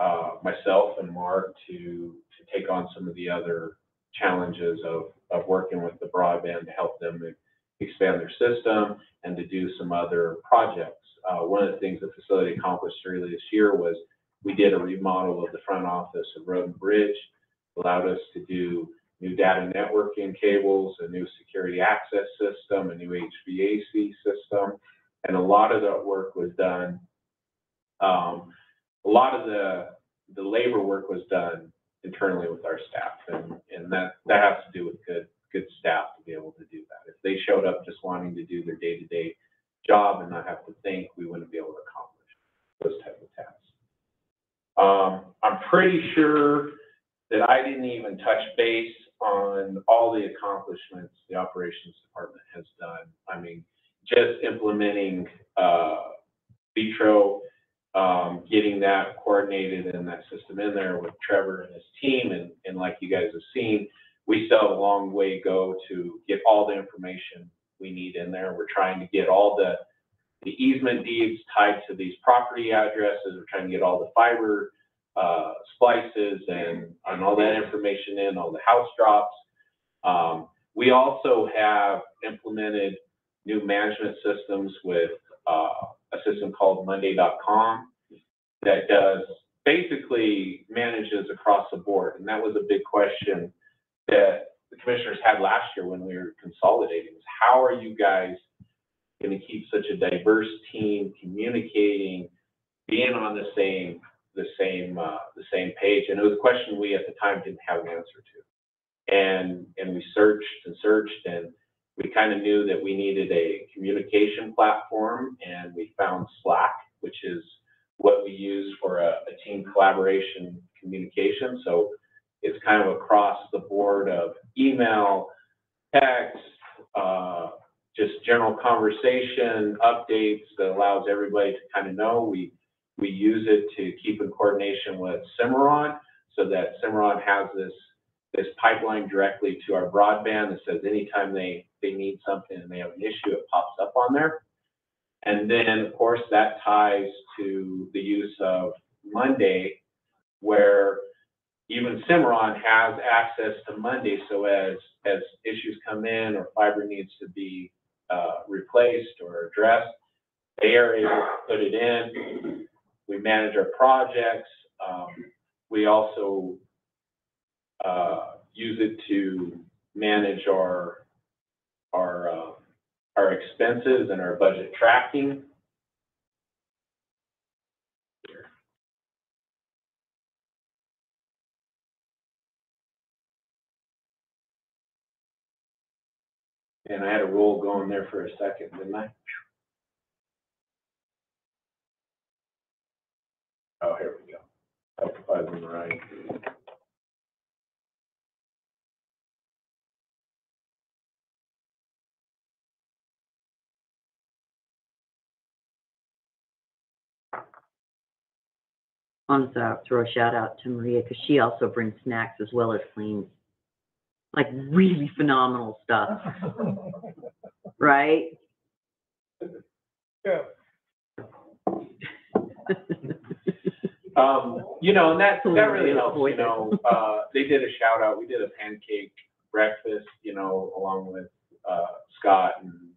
uh, myself and Mark to, to take on some of the other challenges of, of working with the broadband to help them expand their system and to do some other projects. Uh, one of the things the facility accomplished earlier this year was we did a remodel of the front office of Road and Bridge, allowed us to do new data networking cables, a new security access system, a new HVAC system. And a lot of that work was done, um, a lot of the, the labor work was done internally with our staff. And, and that, that has to do with good, good staff to be able to do that. If they showed up just wanting to do their day-to-day job and not have to think, we wouldn't be able to accomplish those type of tasks. Um, I'm pretty sure that I didn't even touch base on all the accomplishments the operations department has done. I mean, just implementing, uh, VETRO, um, getting that coordinated and that system in there with Trevor and his team. And, and like you guys have seen, we still have a long way to go to get all the information we need in there. We're trying to get all the, the easement deeds tied to these property addresses. We're trying to get all the fiber, uh, splices and, and all that information in, all the house drops. Um, we also have implemented new management systems with, uh, a system called Monday.com that does, basically manages across the board. And that was a big question that the commissioners had last year when we were consolidating, is how are you guys gonna keep such a diverse team communicating, being on the same, the same, uh, the same page? And it was a question we at the time didn't have an answer to. And, and we searched and searched and we kind of knew that we needed a communication platform and we found Slack, which is what we use for a, a team collaboration communication. So it's kind of across the board of email, text, uh, just general conversation, updates that allows everybody to kind of know. We, we use it to keep in coordination with Cimarron so that Cimarron has this, this pipeline directly to our broadband that says anytime they, they need something and they have an issue, it pops up on there. And then, of course, that ties to the use of Monday, where even Cimarron has access to Monday, so as, as issues come in or fiber needs to be, uh, replaced or addressed, they are able to put it in. We manage our projects. Um, we also, uh, use it to manage our, our, uh, our expenses and our budget tracking. And I had a roll going there for a second, didn't I? Oh, here we go. I was right. Want to throw a shout out to Maria, because she also brings snacks as well as cleans. Like really phenomenal stuff, right? Yeah. Um, you know, and that, that really helps, you know, uh, they did a shout out, we did a pancake breakfast, you know, along with, uh, Scott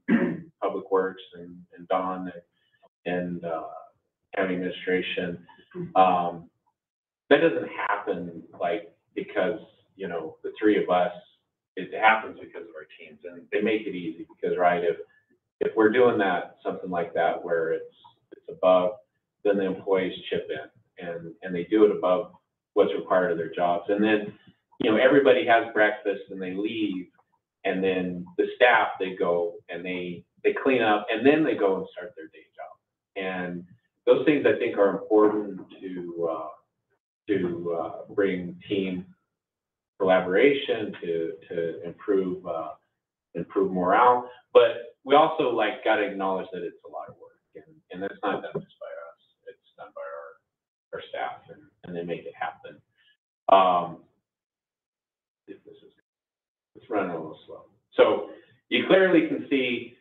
and Public Works and, and Don and, and, uh, county administration. Um, that doesn't happen like because, you know, the three of us, it happens because of our teams and they make it easy because, right, if, if we're doing that, something like that where it's, it's above, then the employees chip in and, and they do it above what's required of their jobs. And then, you know, everybody has breakfast and they leave. And then the staff, they go and they, they clean up and then they go and start their day job. And those things I think are important to, uh, to, uh, bring team collaboration, to, to improve, uh, improve morale. But we also like gotta acknowledge that it's a lot of work and, and that's not done by us. It's done by our, staff and, and they make it happen. Um, if this is, it's running a little slow. So you clearly can see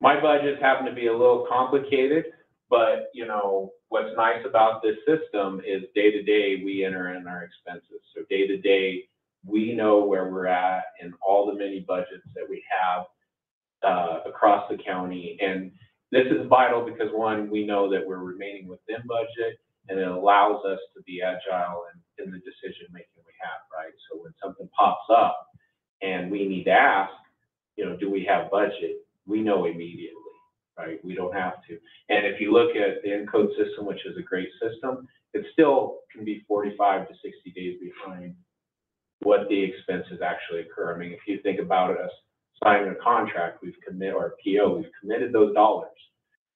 my budgets happen to be a little complicated, but, you know, what's nice about this system is day to day, we enter in our expenses. So day to day, we know where we're at in all the many budgets that we have uh, across the county. And this is vital because one, we know that we're remaining within budget and it allows us to be agile in, in the decision making we have, right? So when something pops up and we need to ask, you know, do we have budget? We know immediately, right? We don't have to. And if you look at the Incode system, which is a great system, it still can be forty-five to sixty days behind what the expenses actually occur. I mean, if you think about us signing a contract, we've commit, or a PO, we've committed those dollars.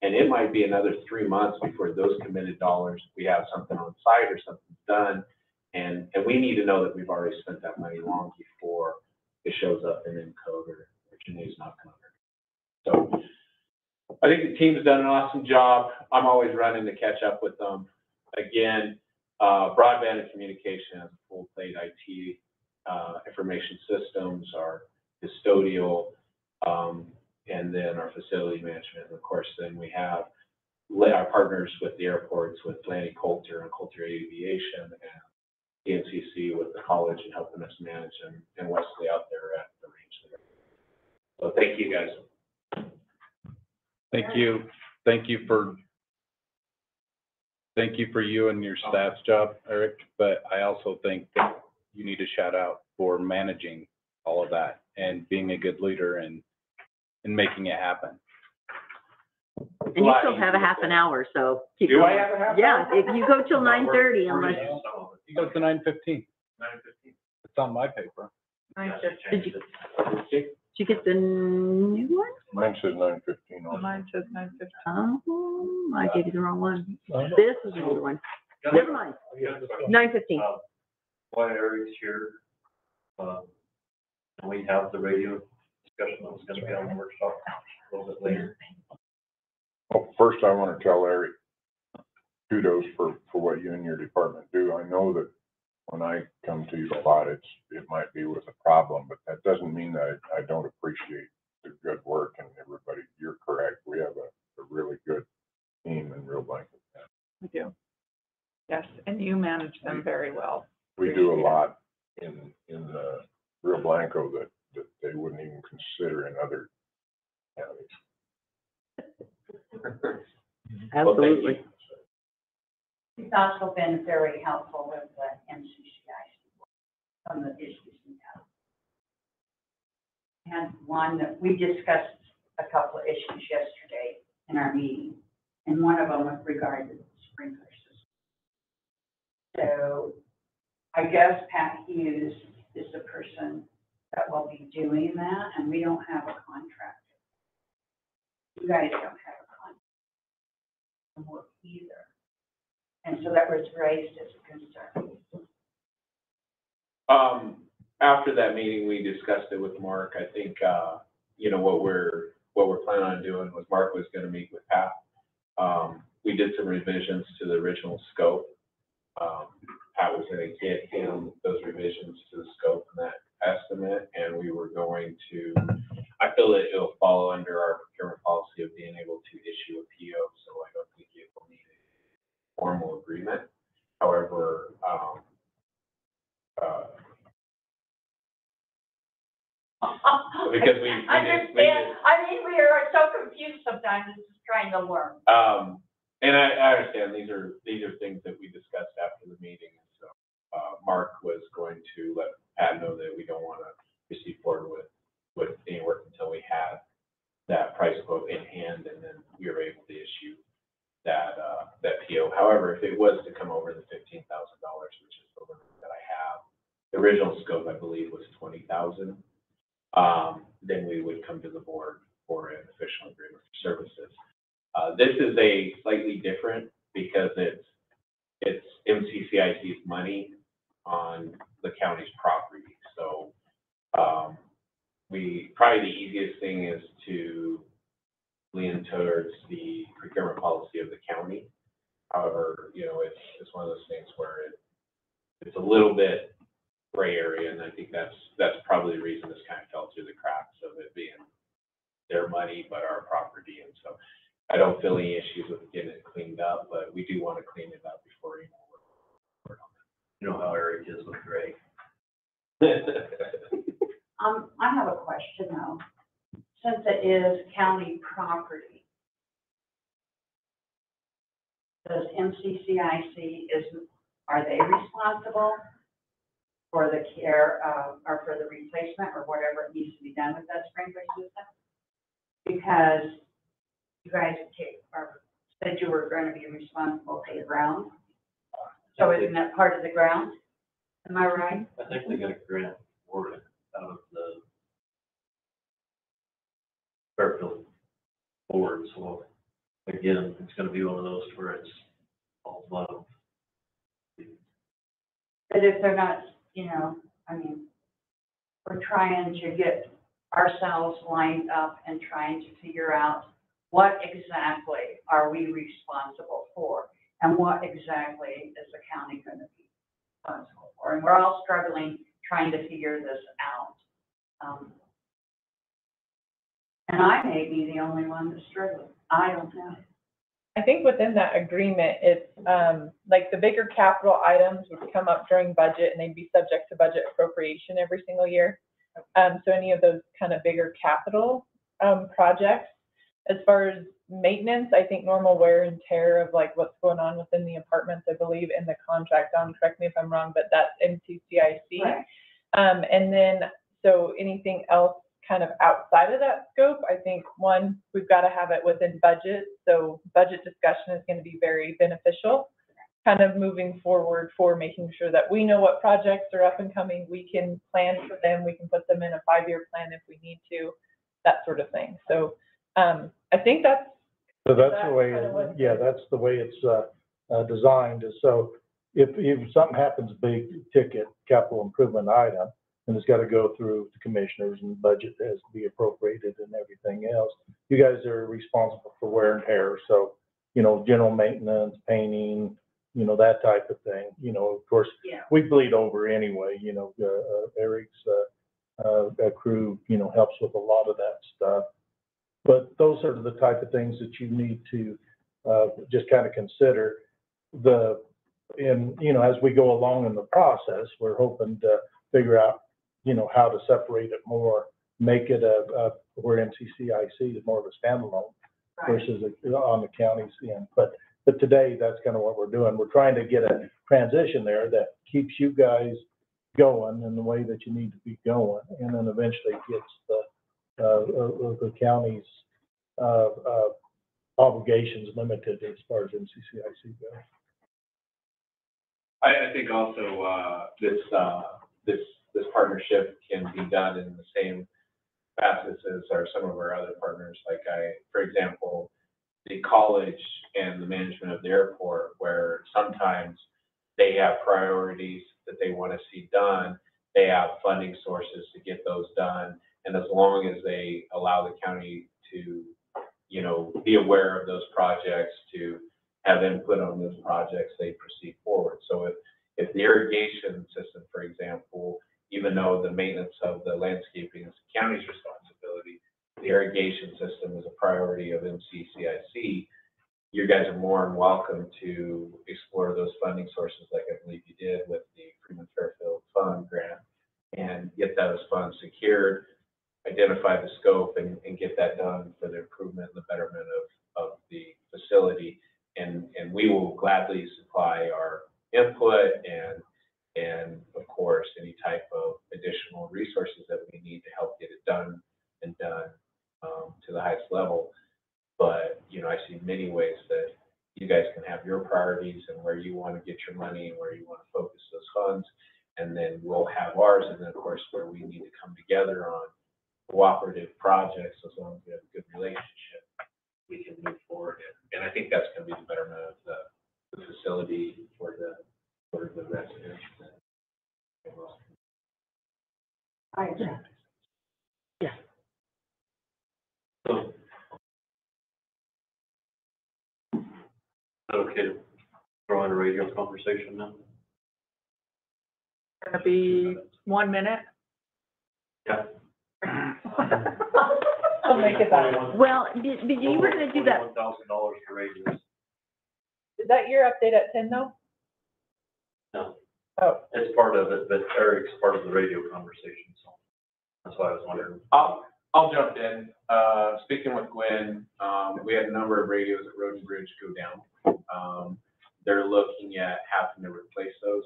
And it might be another three months before those committed dollars, we have something on site or something's done. And, and we need to know that we've already spent that money long before it shows up in Incode or, or Janae's not covered. So I think the team's done an awesome job. I'm always running to catch up with them. Again, uh, broadband and communication full plate IT, uh, information systems, our custodial, um, and then our facility management. And of course, then we have la- our partners with the airports, with Lanny Coulter and Coulter Aviation and CNCC with the college and helping us manage and, and Wesley out there at the range there. So thank you guys. Thank you, thank you for, thank you for you and your staff's job, Eric, but I also think that you need a shout out for managing all of that and being a good leader and, and making it happen. And you still have a half an hour, so keep Do going. I have a half Yeah, hour? if you go till nine thirty We're gonna unless, use some of it. You go to nine fifteen, Nine fifteen. it's on my paper. Nine Yeah, fifty. she changed it. did you get the new one? Mine says nine fifteen on it. Mine says nine fifty. Oh, I gave you the wrong one. This is the older one. Never mind, nine fifteen. Why While Eric's here, uh, can we have the radio discussion that was gonna be on the workshop a little bit later? Well, first I want to tell Eric kudos for, for what you and your department do. I know that when I come to you a lot, it's, it might be with a problem, but that doesn't mean that I don't appreciate the good work and everybody. You're correct. We have a, a really good team in Rio Blanco. We do. Yes, and you manage them very well. We do a lot in, in, uh, Rio Blanco that, that they wouldn't even consider in other counties. Well, thank you. Absolutely. It's also been very helpful with the MCCI, some of the issues we have. And one that we discussed a couple of issues yesterday in our meeting, and one of them was regarding the sprinkler system. So I guess Pat Hughes is the person that will be doing that, and we don't have a contract. You guys don't have a contract either. And so that was raised as a concern. Um, after that meeting, we discussed it with Mark. I think, uh, you know, what we're, what we're planning on doing was Mark was gonna meet with Pat. Um, we did some revisions to the original scope. Um, Pat was gonna get him those revisions to the scope and that estimate, and we were going to, I feel that it'll fall under our procurement policy of being able to issue a PO, so I don't think it will need a formal agreement. However, um, uh, Because we- we did- we Understand, did- I mean, we are so confused sometimes, just trying to learn. Um, and I, I understand, these are, these are things that we discussed after the meeting, so, uh, Mark was going to let Know that we don't wanna proceed forward with, with any work until we have that price quote in hand, and then we were able to issue that, uh, that PO. However, if it was to come over the fifteen thousand dollars, which is the limit that I have, the original scope, I believe, was twenty thousand. Um, then we would come to the board for an official agreement for services. Uh, this is a slightly different because it's, it's MCCIC's money on the county's property. So, um, we, probably the easiest thing is to lean towards the procurement policy of the county. However, you know, it's, it's one of those things where it, it's a little bit gray area, and I think that's, that's probably the reason this kind of fell through the cracks of it being their money, but our property, and so I don't feel any issues with getting it cleaned up, but we do want to clean it up before you know. You know how Eric is with Greg. Um, I have a question though. Since it is county property, does MCCIC is, are they responsible for the care, uh, or for the replacement or whatever needs to be done with that sprinkler system? Because you guys take, or said you were gonna be responsible for the ground. So isn't that part of the ground? Am I right? I think they got a grant for it out of the Fairfield board, so again, it's gonna be one of those where it's all love. But if they're not, you know, I mean, we're trying to get ourselves lined up and trying to figure out what exactly are we responsible for? And what exactly is the county gonna be responsible for? And we're all struggling, trying to figure this out. Um, And I may be the only one that's struggling. I don't know. I think within that agreement, it's, um, like the bigger capital items would come up during budget and they'd be subject to budget appropriation every single year. Um, so any of those kind of bigger capital, um, projects. As far as maintenance, I think normal wear and tear of like what's going on within the apartments, I believe in the contract, um, correct me if I'm wrong, but that's MCCIC. Right. Um, and then, so anything else kind of outside of that scope, I think, one, we've got to have it within budget. So budget discussion is going to be very beneficial, kind of moving forward for making sure that we know what projects are up and coming. We can plan for them. We can put them in a five-year plan if we need to, that sort of thing. So, um, I think that's, So that's the way, yeah, that's the way it's, uh, uh, designed, is so if, if something happens, big ticket capital improvement item, and it's gotta go through the commissioners and budget has to be appropriated and everything else, you guys are responsible for wear and tear, so, you know, general maintenance, painting, you know, that type of thing, you know, of course, Yeah. we bleed over anyway, you know, uh, uh, Eric's, uh, uh, crew, you know, helps with a lot of that stuff. But those are the type of things that you need to, uh, just kind of consider. The, in, you know, as we go along in the process, we're hoping to figure out, you know, how to separate it more, make it a, a, where MCCIC is more of a standalone versus a- on the county's end. But, but today, that's kind of what we're doing. We're trying to get a transition there that keeps you guys going in the way that you need to be going, and then eventually gets the of the county's, obligations limited as far as MCCIC goes. I, I think also, uh, this, uh, this, this partnership can be done in the same facets as our, some of our other partners. Like I, for example, the college and the management of the airport, where sometimes they have priorities that they want to see done. They have funding sources to get those done. And as long as they allow the county to, you know, be aware of those projects, to have input on those projects, they proceed forward. So if, if the irrigation system, for example, even though the maintenance of the landscaping is the county's responsibility, the irrigation system is a priority of MCCIC, you guys are more than welcome to explore those funding sources like I believe you did with the Freeman Fairfield Fund grant and get those funds secured, identify the scope and, and get that done for the improvement and the betterment of, of the facility. And, and we will gladly supply our input and, and of course, any type of additional resources that we need to help get it done and done, um, to the highest level. But, you know, I see many ways that you guys can have your priorities and where you want to get your money and where you want to focus those funds. And then we'll have ours, and then, of course, where we need to come together on cooperative projects, as long as we have a good relationship, we can move forward. And, and I think that's going to be the betterment of the, the facility for the, for the residents. I agree. Yeah. So. Okay to throw in a radio conversation now? Gonna be one minute. Yeah. I'll make it that. Well, did, did you were gonna do that, One thousand dollars for radios. Is that your update at ten though? No, Oh, it's part of it, but Eric's part of the radio conversation, so that's why I was wondering. I'll, I'll jump in. Uh, speaking with Gwen, um, we had a number of radios at Road and Bridge go down. Um, they're looking at having to replace those.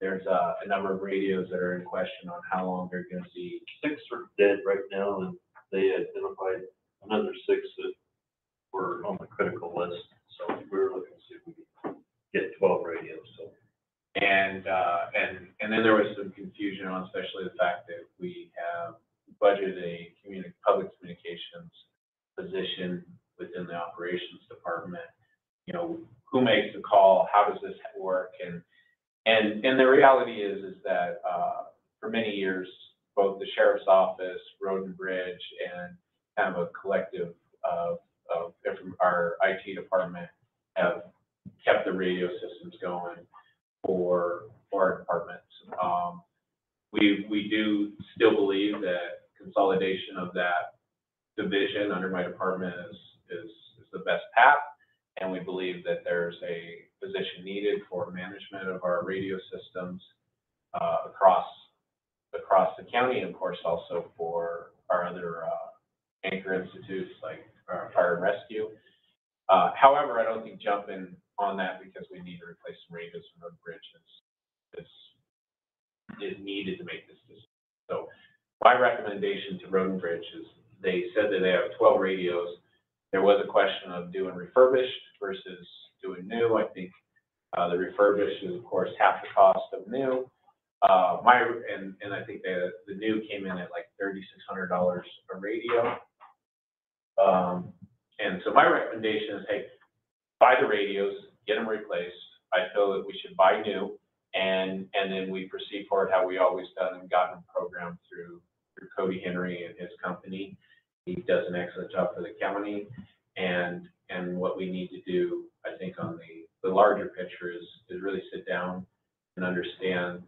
There's a, number of radios that are in question on how long they're gonna be. Six are dead right now, and they identified another six that were on the critical list, so we were looking to see if we could get twelve radios, so. And, uh, and, and then there was some confusion on especially the fact that we have budgeted a communi, public communications position within the operations department. You know, who makes the call? How does this work? And, and, and the reality is, is that, uh, for many years, both the sheriff's office, road and bridge, and kind of a collective of, of, our IT department have kept the radio systems going for, for our departments. Um, we, we do still believe that consolidation of that division under my department is, is, is the best path. And we believe that there's a position needed for management of our radio systems, uh, across, across the county, and of course also for our other, uh, anchor institutes like, uh, fire and rescue. Uh, however, I don't think jumping on that because we need to replace some radios and road bridges is, is needed to make this decision. So my recommendation to Road and Bridge is, they said that they have twelve radios. There was a question of doing refurbished versus doing new. I think, uh, the refurbished is of course half the cost of new. Uh, my, and, and I think the, the new came in at like thirty-six hundred dollars a radio. Um, and so my recommendation is, hey, buy the radios, get them replaced. I feel that we should buy new, and, and then we proceed forward how we always done and gotten programmed through, through Cody Henry and his company. He does an excellent job for the county, and, and what we need to do, I think, on the, the larger picture is, is really sit down and understand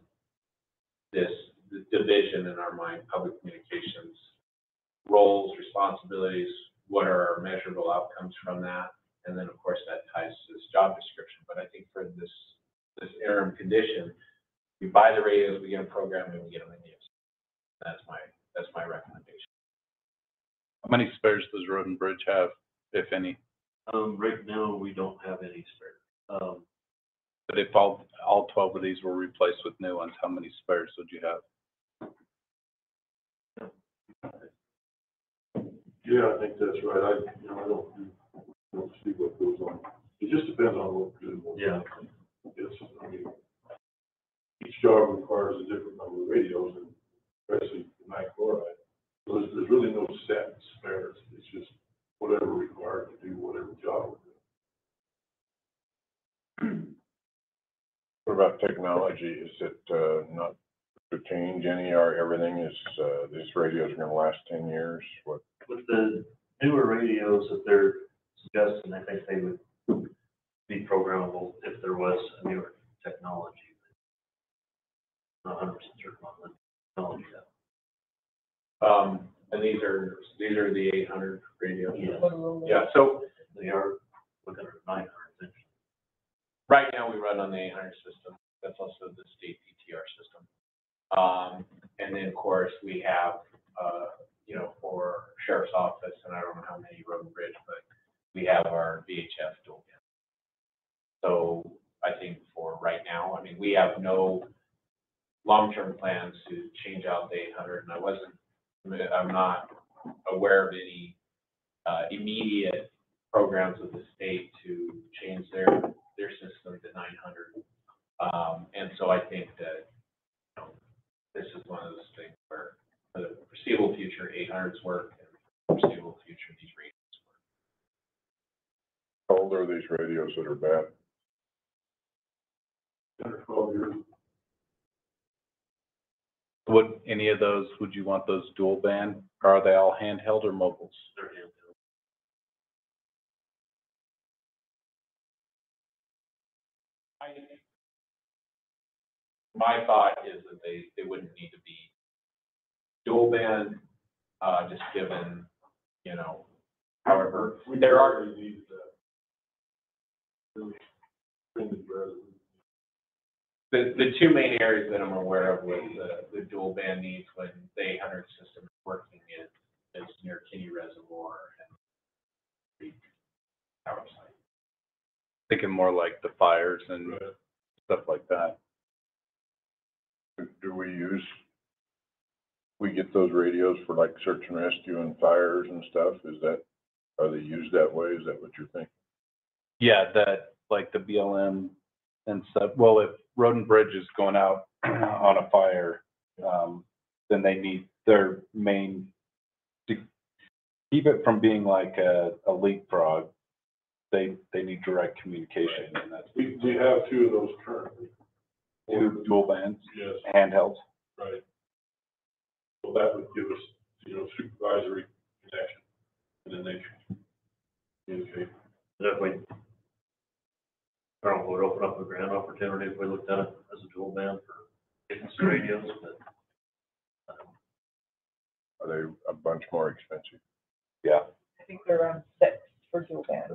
this division in our mind, public communications, roles, responsibilities, what are our measurable outcomes from that? And then, of course, that ties to this job description, but I think for this, this interim condition, we buy the radios, we get them programmed, and we get them in use. That's my, that's my recommendation. how many spares does Road and Bridge have, if any? Um, right now, we don't have any spare. Um, But if all, all twelve of these were replaced with new ones, how many spares would you have? Yeah, I think that's right. I, you know, I don't, I don't see what goes on. It just depends on what we do. Yeah. It's, I mean, each job requires a different number of radios and especially night chloride. So there's, there's really no set spares. It's just whatever required to do whatever job we're doing. What about technology? Is it, uh, not to change any, or everything is, uh, these radios are gonna last ten years? What, With the newer radios that they're suggesting, I think they would be programmable if there was a newer technology. Not hundred percent certain on the technology. Um, and these are, these are the eight hundred radios. Yeah, so They are looking at nine hundred, right now we run on the eight hundred system. That's also the state DTR system. Um, and then, of course, we have, uh, you know, for sheriff's office, and I don't know how many road and bridge, but we have our VHF dual band. So I think for right now, I mean, we have no long-term plans to change out the eight hundred, and I wasn't, I'm not aware of any, uh, immediate programs with the state to change their, their system to nine hundred. Um, and so I think that, you know, this is one of those things where, for the foreseeable future, eight hundreds work, and for the foreseeable future, these radios work. how old are these radios that are bad? Ten or twelve years. Would any of those, would you want those dual band? Or Are they all handheld or mobiles? They're handheld. I, my thought is that they, they wouldn't need to be dual band, uh, just given, you know, however, We there are, already need that. Really, really rather than- the, the two main areas that I'm aware of with the, the dual band needs when the eight hundred system is working is, is near Kenney Reservoir and the power site. Thinking more like the fires and Right. stuff like that. Do- Do we use, we get those radios for like search and rescue and fires and stuff? Is that, are they used that way? Is that what you're thinking? Yeah, that, like the BLM and stuff, well, if Road and Bridge is going out on a fire, um, then they need their main, to keep it from being like a, a leapfrog, they, they need direct communication and that's We, we have two of those currently. two dual bands, Yes, handhelds. right. So that would give us, you know, supervisory connection, and then they can communicate. If we, I don't know, would open up a grant opportunity if we looked at it as a dual band for getting some radios, but. um, Are they a bunch more expensive? Yeah, I think they're around six for dual band.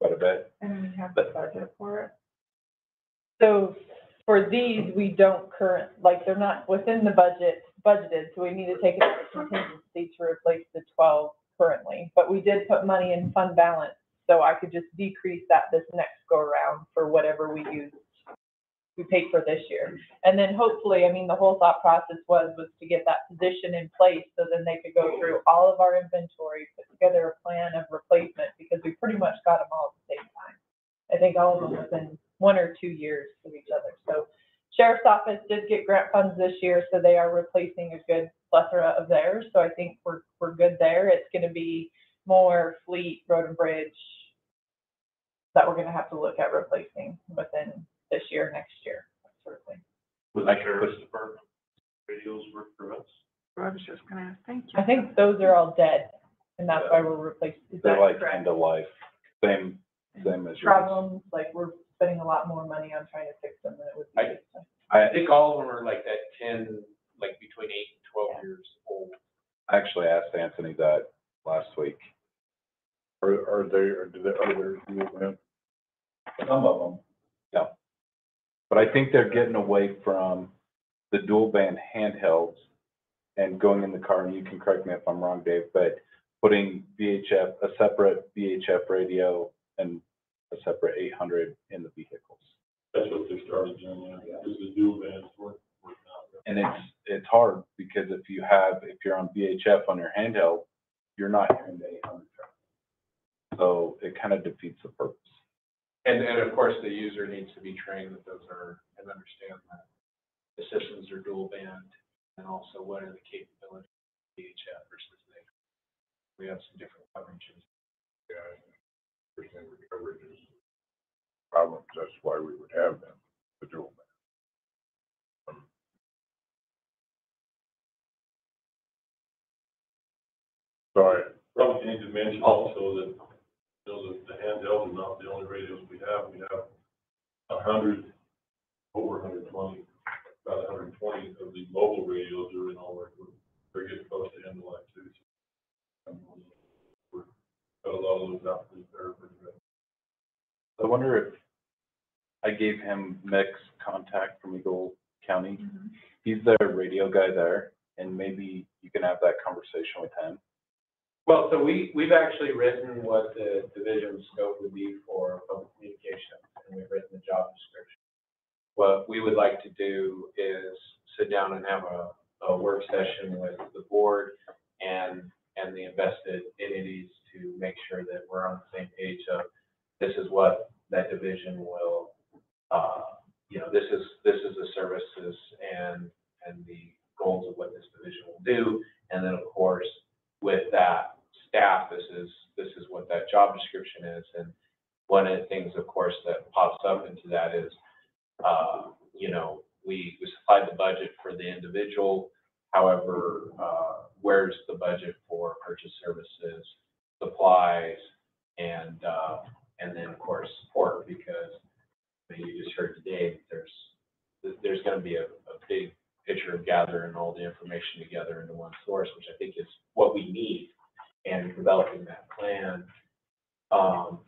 quite a bit. And we have the budget for it. So for these, we don't current, like, they're not within the budget, budgeted, so we need to take it as a contingency to replace the twelve currently. But we did put money in fund balance, so I could just decrease that this next go around for whatever we used, we paid for this year. And then hopefully, I mean, the whole thought process was, was to get that position in place so then they could go through all of our inventory, put together a plan of replacement, because we pretty much got them all at the same time. I think all of them within one or two years of each other. So Sheriff's Office did get grant funds this year, so they are replacing a good plethora of theirs. So I think we're, we're good there. It's gonna be more fleet, road and bridge that we're gonna have to look at replacing within this year, next year, sort of thing. Would the sheriff's department radios work for us? I was just gonna ask, thank you. I think those are all dead, and that's why we're replacing. Is They're that like correct? end of life, same, same as yours. Problems, like, we're spending a lot more money on trying to fix them than it would be. I think all of them are like that ten, like between eight and twelve years old. I actually asked Anthony that last week. Are, are they, are they, are dual band? Some of them. Yeah. But I think they're getting away from the dual band handhelds and going in the car, and you can correct me if I'm wrong, Dave, but putting VHF, a separate VHF radio and a separate eight hundred in the vehicles. That's what they started doing, yeah, because the dual bands out. And it's, it's hard because if you have, if you're on VHF on your handheld, you're not hearing the eight hundred. So it kind of defeats the purpose. And, and of course, the user needs to be trained that those are, and understand that the systems are dual band, and also what are the capabilities of VHF versus they. We have some different coverages. Yeah, percent coverage is problems, that's why we would have them, the dual band. Um, So I, Probably need to mention also that, you know, the, the handheld are not the only radios we have. We have a hundred, over hundred twenty, about hundred and twenty of the mobile radios are in all our, we're getting close to end of life too. so, We're, got a lot of those out there, pretty good. I wonder if I gave him Mick's contact from Eagle County. Mm-hmm. He's their radio guy there, and maybe you can have that conversation with him. Well, so we, we've actually written what the division scope would be for public communications, and we've written the job description. What we would like to do is sit down and have a, a work session with the board and, and the invested entities to make sure that we're on the same page of this is what that division will, uh, you know, this is, this is the services and, and the goals of what this division will do. And then, of course, with that staff, this is, this is what that job description is. And one of the things, of course, that pops up into that is, uh, you know, we, we supplied the budget for the individual. However, uh, where's the budget for purchase services, supplies, and, uh, and then, of course, support, because I mean, you just heard today, that there's, there's gonna be a, a big picture of gathering all the information together into one source, which I think is what we need, and developing that plan. Um,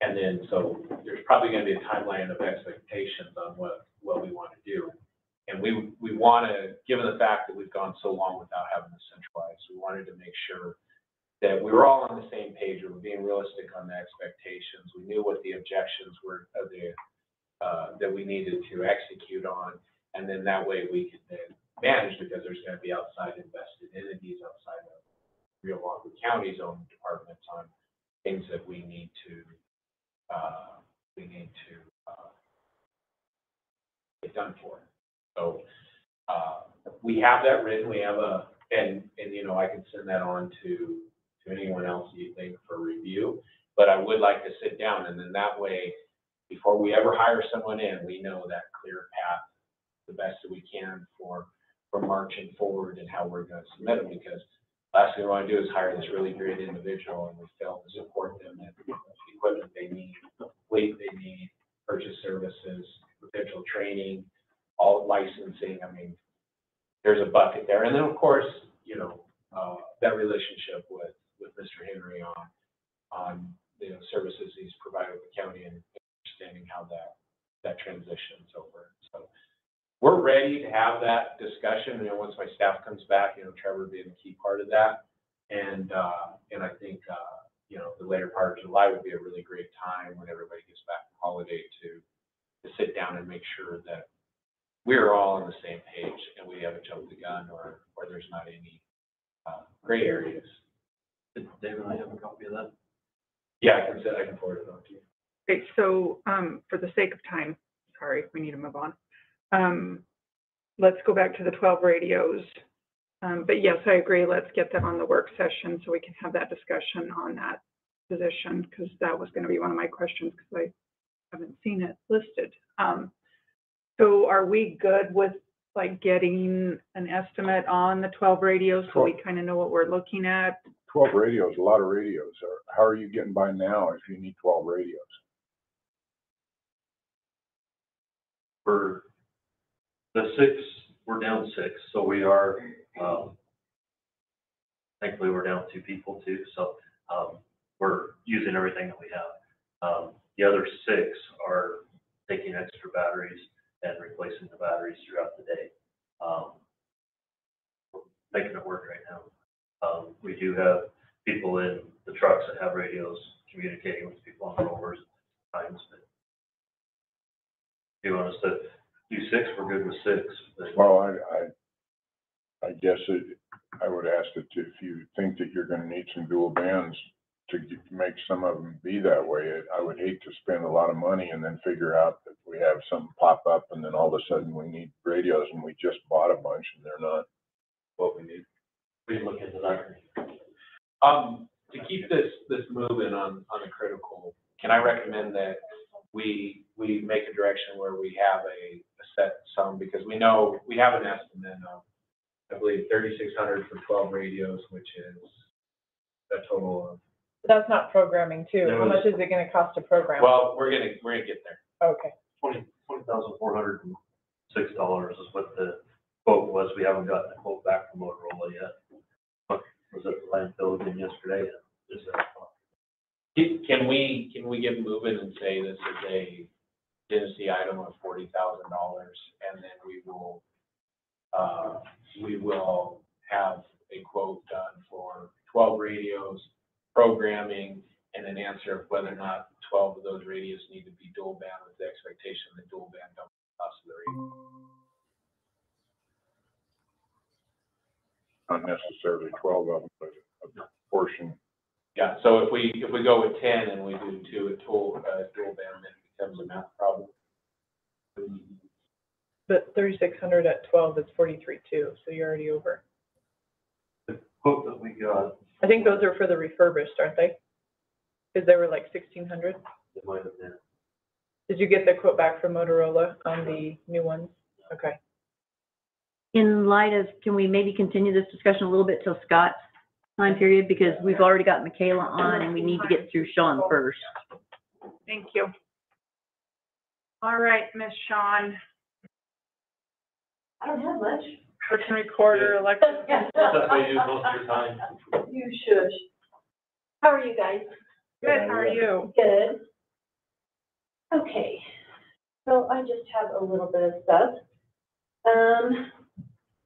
and then, so there's probably gonna be a timeline of expectations on what, what we wanna do. And we, we wanna, given the fact that we've gone so long without having this centralized, we wanted to make sure that we were all on the same page, we were being realistic on the expectations, we knew what the objections were, of the, uh, that we needed to execute on, and then that way we could then manage, because there's gonna be outside invested entities outside of Rio Blanco County's own departments on things that we need to, uh, we need to, uh, get done for. So, uh, we have that written, we have a, and, and, you know, I can send that on to, to anyone else you think for review. But I would like to sit down, and then that way, before we ever hire someone in, we know that clear path the best that we can for, for marching forward and how we're gonna submit them, because last thing we wanna do is hire this really great individual and we fail to support them the equipment they need, fleet they need, purchase services, potential training, all licensing, I mean, there's a bucket there. And then, of course, you know, uh, that relationship with, with Mr. Henry on, on, you know, services he's provided with the county and understanding how that, that transitions over. So we're ready to have that discussion, you know, once my staff comes back, you know, Trevor being a key part of that. And, uh, and I think, uh, you know, the later part of July would be a really great time when everybody gets back from holiday to, to sit down and make sure that we're all on the same page and we haven't jumped the gun or, or there's not any, uh, gray areas. Did David, I have a copy of that. Yeah, I can, send- I can forward it on to you. Okay, so, um, for the sake of time, sorry, we need to move on. Um, let's go back to the twelve radios. Um, but yes, I agree, let's get that on the work session so we can have that discussion on that position, because that was gonna be one of my questions, because I haven't seen it listed. Um, so are we good with, like, getting an estimate on the twelve radios, so we kind of know what we're looking at? twelve radios, a lot of radios. How are you getting by now if you need twelve radios? For the six, we're down six, so we are, um, thankfully, we're down two people too, so, um, we're using everything that we have. Um, the other six are taking extra batteries and replacing the batteries throughout the day. Um, we're making it work right now. Um, we do have people in the trucks that have radios communicating with people on the rovers at times, but if you want us to do six, we're good with six, Well, I, I, I guess it, I would ask that if you think that you're gonna need some dual bands to get- make some of them be that way, I would hate to spend a lot of money and then figure out that we have something pop up and then all of a sudden we need radios and we just bought a bunch and they're not What we need. We can look into that. Um, to keep this, this moving on, on the critical, can I recommend that we, we make a direction where we have a, a set sum, because we know, we have an estimate of, I believe, thirty-six hundred for twelve radios, which is a total of, That's not programming too. How much is it gonna cost to program? well, we're gonna, we're gonna get there. Okay. Twenty, twenty thousand four hundred and six dollars is what the quote was. We haven't gotten a quote back from Motorola yet. But was at the landfill again yesterday. Is that? Can, we, can we get moving and say this is a Genesee item of forty thousand dollars, and then we will, uh, we will have a quote done for twelve radios, programming, and an answer of whether or not twelve of those radios need to be dual band with the expectation that dual band don't cost of the not necessarily twelve of them, but a portion. Yeah, so if we, if we go with ten and we do two at dual, uh, dual band, then it becomes a math problem. But thirty-six hundred at twelve is forty-three two, so you're already over. The quote that we got, I think those are for the refurbished, aren't they? Cause they were like sixteen hundred. it might have been, Did you get the quote back from Motorola on the new ones? Okay. In light of, can we maybe continue this discussion a little bit till Scott's time period? Because we've already got Michaela on and we need to get through Sean first. Thank you. All right, Ms. Sean, I don't have much. person recorder, election. that's what you do most of your time. You should. How are you guys? Good, how are you? Good. Okay, so I just have a little bit of stuff. Um,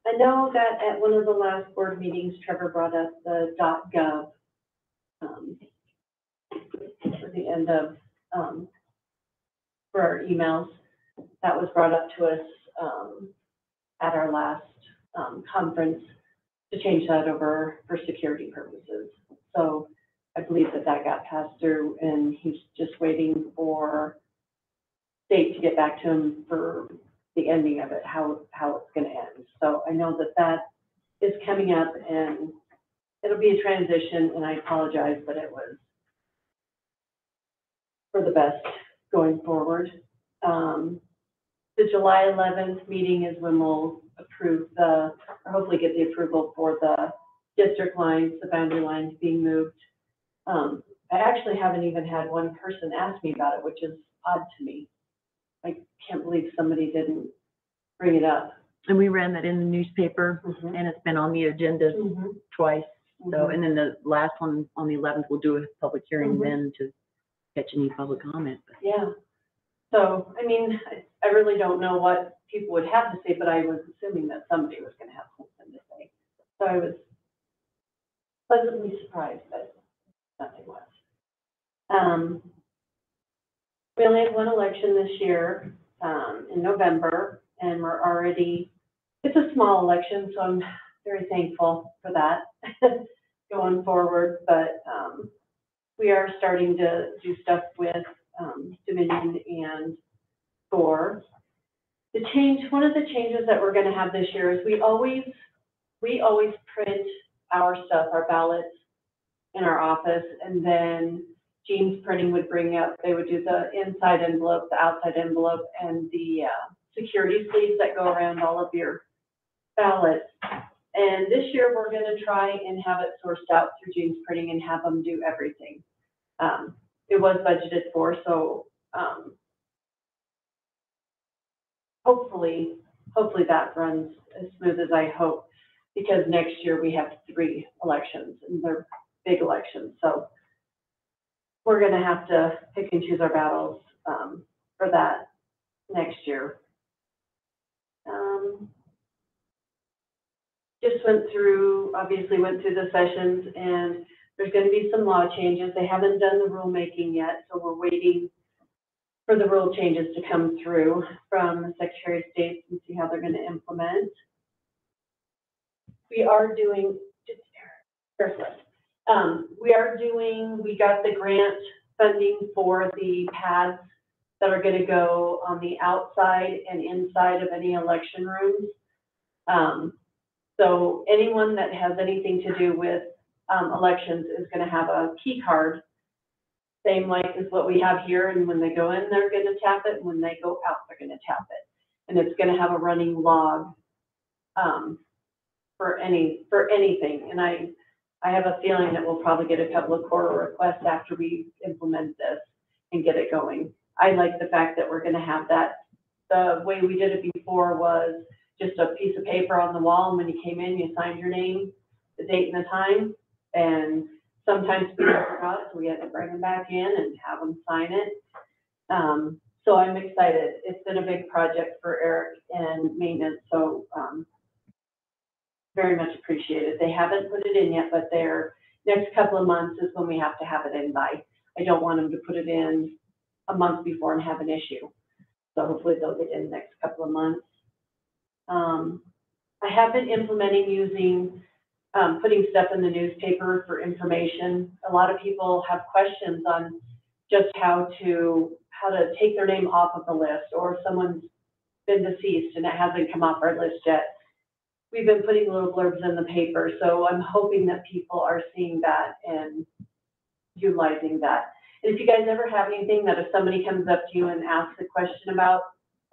I know that at one of the last board meetings, Trevor brought up the gov. um, For the end of, um, for our emails. That was brought up to us, um, at our last, um, conference to change that over for security purposes. So I believe that that got passed through and he's just waiting for state to get back to him for the ending of it, how, how it's gonna end. So I know that that is coming up and it'll be a transition and I apologize, but it was for the best going forward. Um, the July eleventh meeting is when we'll approve the, or hopefully get the approval for the district lines, the boundary lines being moved. Um, I actually haven't even had one person ask me about it, which is odd to me. I can't believe somebody didn't bring it up. And we ran that in the newspaper Mhm. and it's been on the agenda Mhm. twice. So, Mhm. and then the last one on the eleventh, we'll do a public hearing Mhm. then to catch any public comment. Yeah. So, I mean, I, I really don't know what people would have to say, but I was assuming that somebody was gonna have something to say. So I was pleasantly surprised that nothing was. Um, we only had one election this year, um, in November, and we're already, it's a small election, so I'm very thankful for that going forward, but, um, we are starting to do stuff with, um, Dominion and Gore. The change, one of the changes that we're gonna have this year is we always, we always print our stuff, our ballots in our office, and then Jean's Printing would bring up, they would do the inside envelope, the outside envelope, and the, uh, security sleeves that go around all of your ballots. And this year, we're gonna try and have it sourced out through Jean's Printing and have them do everything. Um, it was budgeted for, so, um, hopefully, hopefully that runs as smooth as I hope, because next year we have three elections, and they're big elections, so we're gonna have to pick and choose our battles, um, for that next year. Um, just went through, obviously went through the sessions, and there's gonna be some law changes. They haven't done the rulemaking yet, so we're waiting for the rule changes to come through from the Secretary of State and see how they're gonna implement. we are doing, just, carefully. Um, we are doing, we got the grant funding for the pads that are gonna go on the outside and inside of any election rooms. Um, so anyone that has anything to do with, um, elections is gonna have a key card. Same like as what we have here, and when they go in, they're gonna tap it, and when they go out, they're gonna tap it. And it's gonna have a running log, um, for any, for anything, and I, I have a feeling that we'll probably get a couple of CORA requests after we implement this and get it going. I like the fact that we're gonna have that, the way we did it before was just a piece of paper on the wall, and when you came in, you signed your name, the date and the time, and sometimes people forgot, so we had to bring them back in and have them sign it. Um, so I'm excited, it's been a big project for Eric and maintenance, so, um, very much appreciated. They haven't put it in yet, but their next couple of months is when we have to have it in by. I don't want them to put it in a month before and have an issue. So hopefully they'll get in the next couple of months. Um, I have been implementing using, um, putting stuff in the newspaper for information. A lot of people have questions on just how to, how to take their name off of the list, or someone's been deceased and it hasn't come off our list yet. We've been putting little blurbs in the paper, so I'm hoping that people are seeing that and utilizing that. And if you guys ever have anything that if somebody comes up to you and asks a question about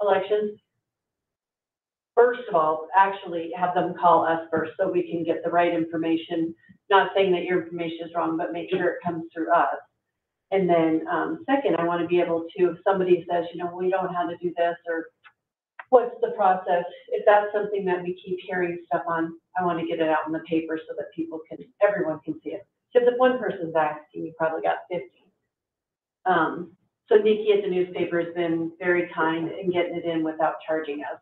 elections, first of all, actually have them call us first so we can get the right information. Not saying that your information is wrong, but make sure it comes through us. And then, um, second, I want to be able to, if somebody says, you know, we don't know how to do this, or what's the process? If that's something that we keep hearing stuff on, I want to get it out in the paper so that people can, everyone can see it. Because if one person's asking, you probably got fifty. Um, so Nikki at the newspaper has been very kind in getting it in without charging us.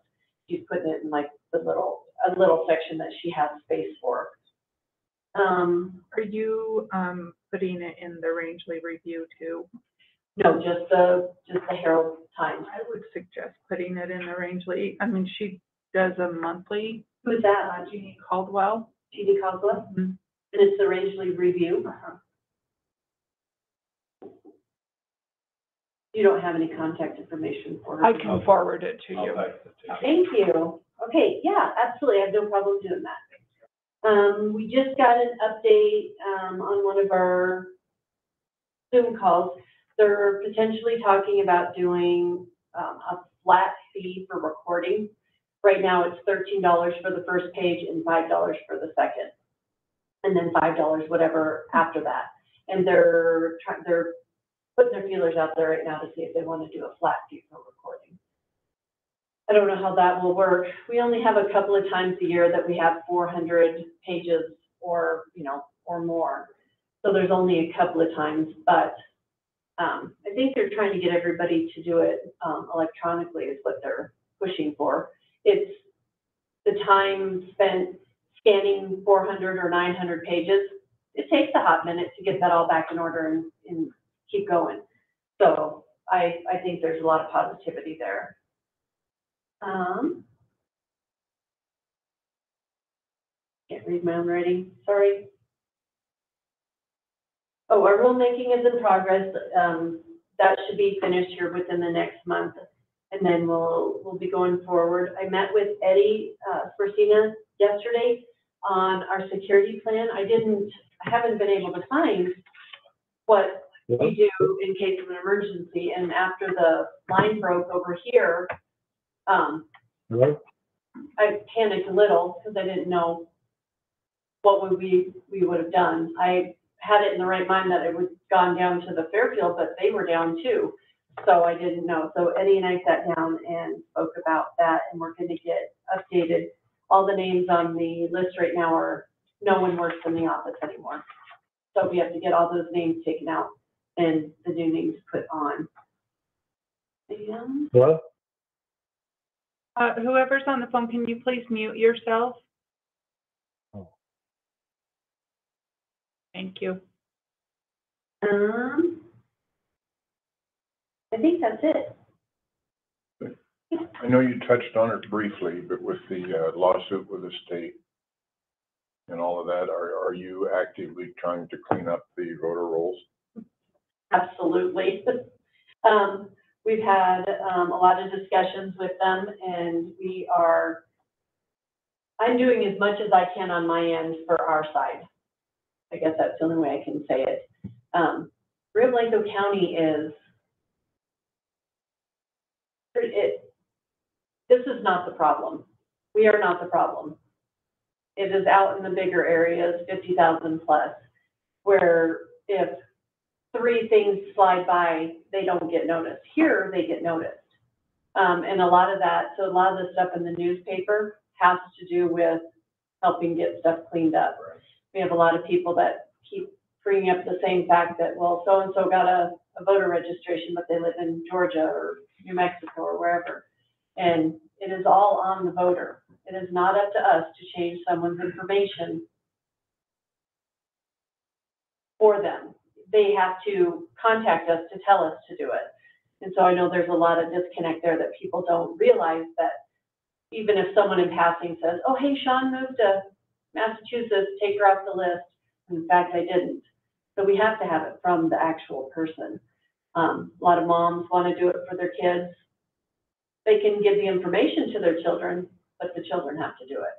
She's putting it in like the little, a little section that she has space for. Um, Are you, um, putting it in the Rangely Review too? No, just the, just the Herald Times. I would suggest putting it in the Rangely, I mean, she does a monthly, Who's that? uh, Jeannie Caldwell. G.D. Coswell? Mhm. And it's the Rangely Review. Uh-huh. You don't have any contact information for her? I can forward it to you. it to you. Thank you. Okay, yeah, absolutely, I have no problem doing that. Um, we just got an update, um, on one of our Zoom calls. They're potentially talking about doing, um, a flat fee for recording. Right now, it's thirteen dollars for the first page and five dollars for the second. And then five dollars whatever after that. And they're trying, they're putting their feelers out there right now to see if they want to do a flat fee for recording. I don't know how that will work. We only have a couple of times a year that we have four hundred pages or, you know, or more. So there's only a couple of times, but, um, I think they're trying to get everybody to do it, um, electronically is what they're pushing for. It's the time spent scanning four hundred or nine hundred pages. It takes a hot minute to get that all back in order and, and keep going. So I, I think there's a lot of positivity there. Um. Can't read my own writing, sorry. Oh, our rulemaking is in progress, um, that should be finished here within the next month. And then we'll, we'll be going forward. I met with Eddie, uh, Spursina yesterday on our security plan. I didn't, I haven't been able to find what we do in case of an emergency. And after the line broke over here, um, Hello? I panicked a little because I didn't know what would we, we would have done. I had it in the right mind that it would gone down to the Fairfield, but they were down too. So I didn't know. So Eddie and I sat down and spoke about that and we're gonna get updated. All the names on the list right now are, no one works in the office anymore. So we have to get all those names taken out and the new names put on. And Hello? Uh, whoever's on the phone, can you please mute yourself? Oh. Thank you. Um, I think that's it. I know you touched on it briefly, but with the uh, lawsuit with the state, and all of that, are, are you actively trying to clean up the voter rolls? Absolutely. Um, we've had, um, a lot of discussions with them and we are, I'm doing as much as I can on my end for our side. I guess that's the only way I can say it. Um, Rio Blanco County is, it, this is not the problem. We are not the problem. It is out in the bigger areas, fifty thousand plus, where if three things slide by, they don't get noticed. Here, they get noticed. Um, and a lot of that, so a lot of the stuff in the newspaper has to do with helping get stuff cleaned up. We have a lot of people that keep bringing up the same fact that, well, so-and-so got a, a voter registration, but they live in Georgia or New Mexico or wherever. And it is all on the voter. It is not up to us to change someone's information for them. They have to contact us to tell us to do it. And so I know there's a lot of disconnect there that people don't realize that even if someone in passing says, oh, hey, Sean moved to Massachusetts, take her off the list. In fact, I didn't. So we have to have it from the actual person. Um, a lot of moms want to do it for their kids. They can give the information to their children, but the children have to do it.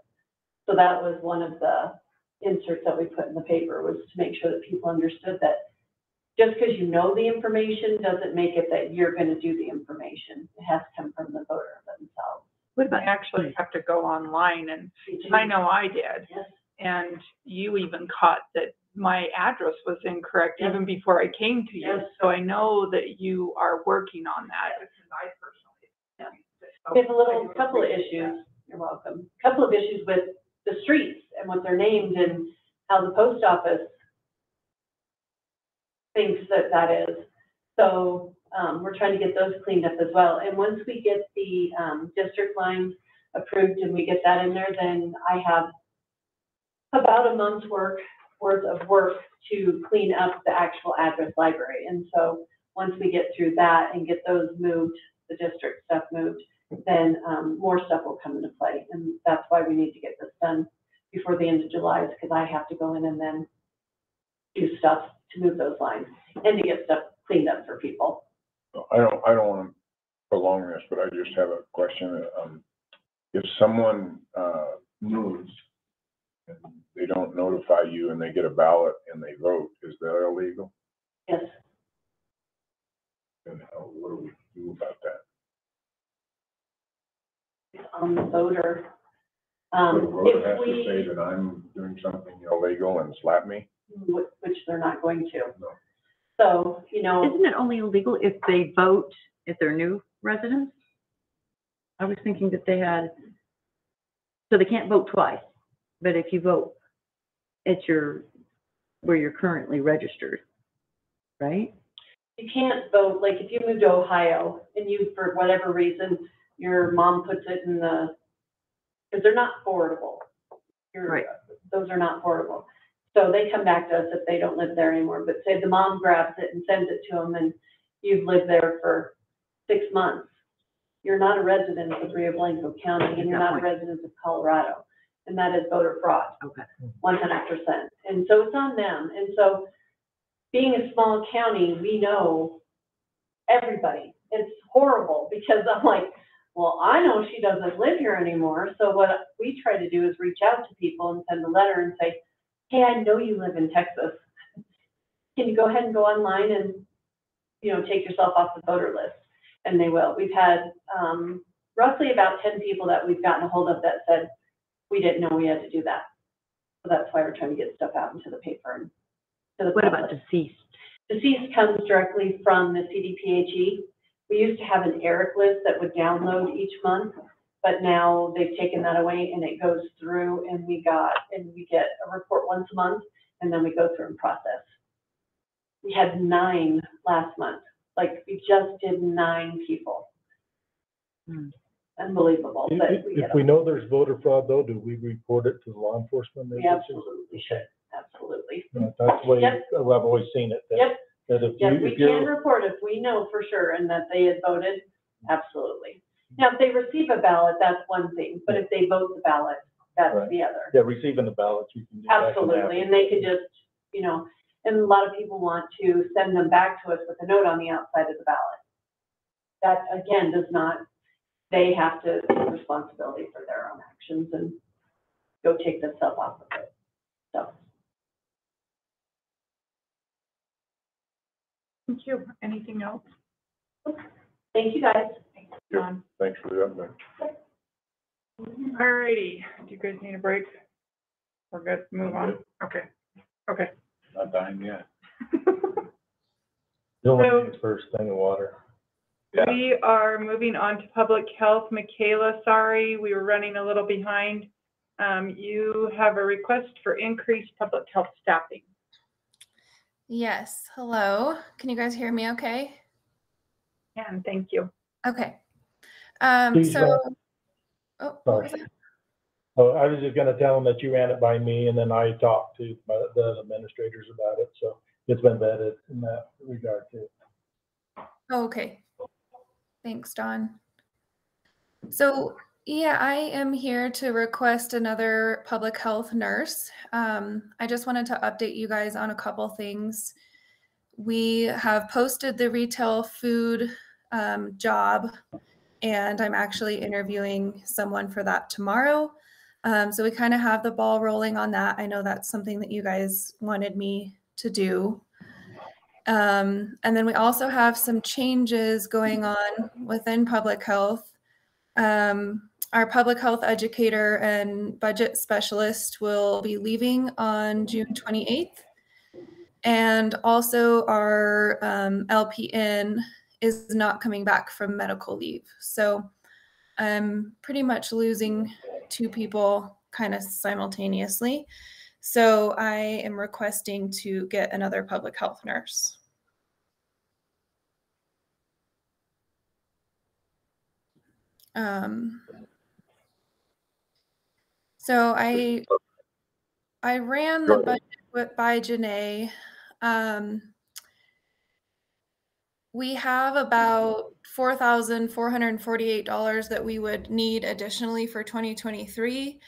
So that was one of the inserts that we put in the paper was to make sure that people understood that just because you know the information doesn't make it that you're going to do the information. It has to come from the voter themselves. What I about, actually have to go online and, I know I did. Yes. And you even caught that my address was incorrect Yes. even before I came to you. Yes. So I know that you are working on that because I personally. We have a little, couple of issues, you're welcome, couple of issues with the streets and what they're named and how the post office thinks that that is. So, um, we're trying to get those cleaned up as well. And once we get the, um, district lines approved and we get that in there, then I have about a month's work, worth of work to clean up the actual address library. And so, once we get through that and get those moved, the district stuff moved, then um, more stuff will come into play. And that's why we need to get this done before the end of July, is because I have to go in and then do stuff to move those lines and to get stuff cleaned up for people. I don't, I don't wanna prolong this, but I just have a question. Um, if someone, uh, moves and they don't notify you and they get a ballot and they vote, is that illegal? Yes, And how, what do we do about that? on the voter. The Um, voter has if to say we, that I'm doing something illegal and slap me? wh- which they're not going to. No. So, you know, isn't it only illegal if they vote if they're new residents? I was thinking that they had, so they can't vote twice, but if you vote at your, where you're currently registered, right? you can't vote, like if you move to Ohio and you, for whatever reason, your mom puts it in the, because they're not forwardable. Right. Those are not forwardable. So they come back to us if they don't live there anymore, but say the mom grabs it and sends it to them and you've lived there for six months. You're not a resident of Rio Blanco County and you're not a resident of Colorado. And that is voter fraud. Okay. One hundred percent. And so it's on them. And so being a small county, we know everybody. It's horrible because I'm like, well, I know she doesn't live here anymore. So what we try to do is reach out to people and send a letter and say, hey, I know you live in Texas. Can you go ahead and go online and, you know, take yourself off the voter list? And they will. We've had, um, roughly about ten people that we've gotten a hold of that said, we didn't know we had to do that. So that's why we're trying to get stuff out into the paper and to the What about deceased? Deceased comes directly from the CDPHE. We used to have an ERIC list that would download each month, but now they've taken that away and it goes through and we got, and we get a report once a month and then we go through and process. We had nine last month, like we just did nine people. Hmm. Unbelievable, If, but we if- get if we know there's voter fraud though, do we report it to the law enforcement We agencies? absolutely should, absolutely. You That's the way Yep. I've always seen it, that, Yep, that if Yes, you, we if can you're, report if we know for sure and that they had voted, absolutely. Now, if they receive a ballot, that's one thing, but if they vote the ballot, that's Right. the other. Yeah, receiving the ballots, you can do that. Absolutely, and they could just, you know, and a lot of people want to send them back to us with a note on the outside of the ballot. That, again, does not, they have to take responsibility for their own actions and go take the stuff off of it, so. Thank you. Anything else? Thank you, guys. Dawn? Thanks for that, man. Alrighty, do you guys need a break? We're good, move on, okay, okay. Not dying yet. Don't want to first thing of water. Yeah. We are moving on to public health. Michaela, sorry, we were running a little behind. Um, you have a request for increased public health staffing. Yes, hello. Can you guys hear me okay? And thank you. Okay. Um, Please, so, oh, Sorry. Oh, I was just gonna tell them that you ran it by me and then I talked to the administrators about it, so it's been vetted in that regard too. Oh, okay. Thanks, Don. So, yeah, I am here to request another public health nurse. Um, I just wanted to update you guys on a couple things. We have posted the retail food um, job, and I'm actually interviewing someone for that tomorrow. Um, so we kind of have the ball rolling on that. I know that's something that you guys wanted me to do. Um, and then we also have some changes going on within public health. Um, our public health educator and budget specialist will be leaving on June 28th. And also, our um, LPN is not coming back from medical leave. So I'm pretty much losing two people kind of simultaneously. So I am requesting to get another public health nurse. Um, so I, I ran the budget by Janae. Um, we have about four thousand four hundred and forty-eight dollars that we would need additionally for twenty twenty-three.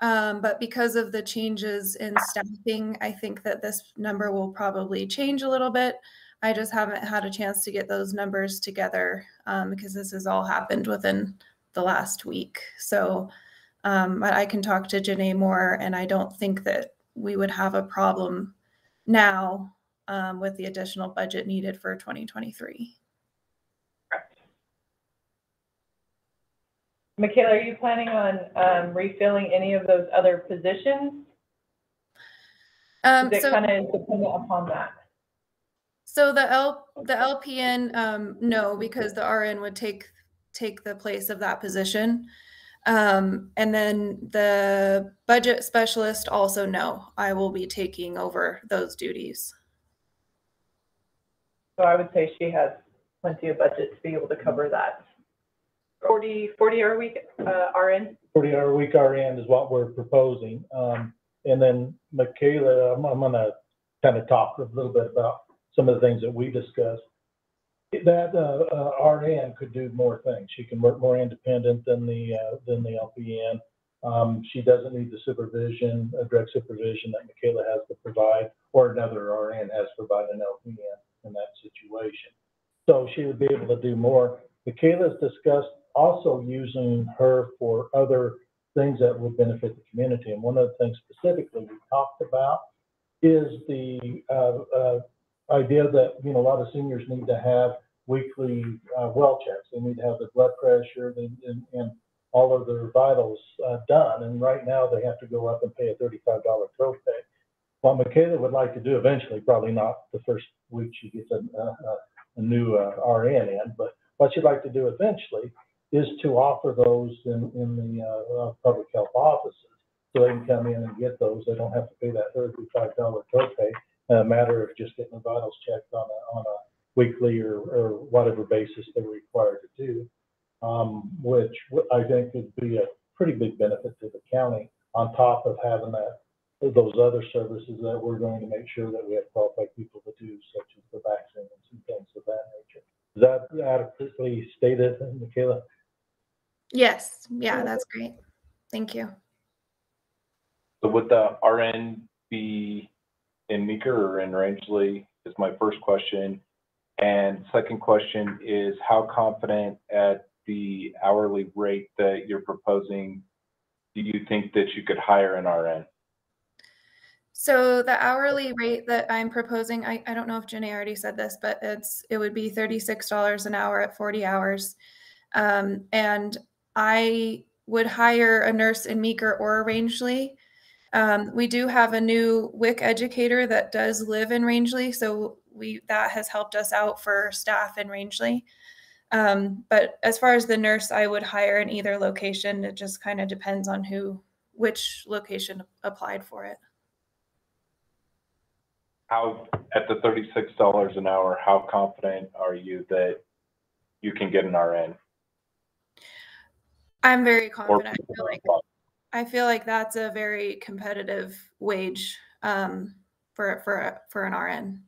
Um, but because of the changes in staffing, I think that this number will probably change a little bit. I just haven't had a chance to get those numbers together, um, because this has all happened within the last week. So, um, I can talk to Janae more, and I don't think that we would have a problem now, um, with the additional budget needed for twenty twenty-three. Correct. Michaela, are you planning on, um, refilling any of those other positions? Um, Is it so- kind of dependent upon that? So the L, the LPN, um, no, because the RN would take, take the place of that position. Um, and then the budget specialist also no, I will be taking over those duties. So I would say she has plenty of budget to be able to cover that. Forty, forty hour week, uh, RN? Forty hour week RN is what we're proposing. Um, and then Michaela, I'm, I'm gonna kind of talk a little bit about some of the things that we discussed. That, uh, uh, RN could do more things. She can work more independent than the, uh, than the LPN. Um, she doesn't need the supervision, uh, direct supervision that Michaela has to provide, or another RN has to provide an LPN in that situation. So she would be able to do more. Michaela's discussed also using her for other things that would benefit the community. And one of the things specifically we talked about is the, uh, uh, idea that, you know, a lot of seniors need to have weekly, uh, well checks. They need to have their blood pressure and, and, and all of their vitals, uh, done. And right now they have to go up and pay a thirty-five dollar copay. What Michaela would like to do eventually, probably not the first week she gets a, a, a- new, uh, RN in, but what she'd like to do eventually is to offer those in, in the, uh, uh, public health offices. So they can come in and get those. They don't have to pay that thirty-five dollar copay. A matter of just getting the vitals checked on a, on a weekly or, or whatever basis they're required to do. Um, which I think would be a pretty big benefit to the county on top of having that, those other services that we're going to make sure that we have qualified people to do, such as the vaccines and things of that nature. Is that adequately stated, Michaela? Yes, yeah, that's great. Thank you. So would the RN be in Meeker or in Rangely is my first question. And second question is how confident at the hourly rate that you're proposing do you think that you could hire an RN? So the hourly rate that I'm proposing, I, I don't know if Jenny already said this, but it's, it would be thirty-six dollars an hour at forty hours. Um, and I would hire a nurse in Meeker or Rangely. Um, we do have a new WIC educator that does live in Rangely, so we, that has helped us out for staff in Rangely. Um, but as far as the nurse, I would hire in either location. It just kind of depends on who, which location applied for it. How, at the thirty-six dollars an hour, how confident are you that you can get an RN? I'm very confident. I feel like I feel like that's a very competitive wage um, for for for an RN.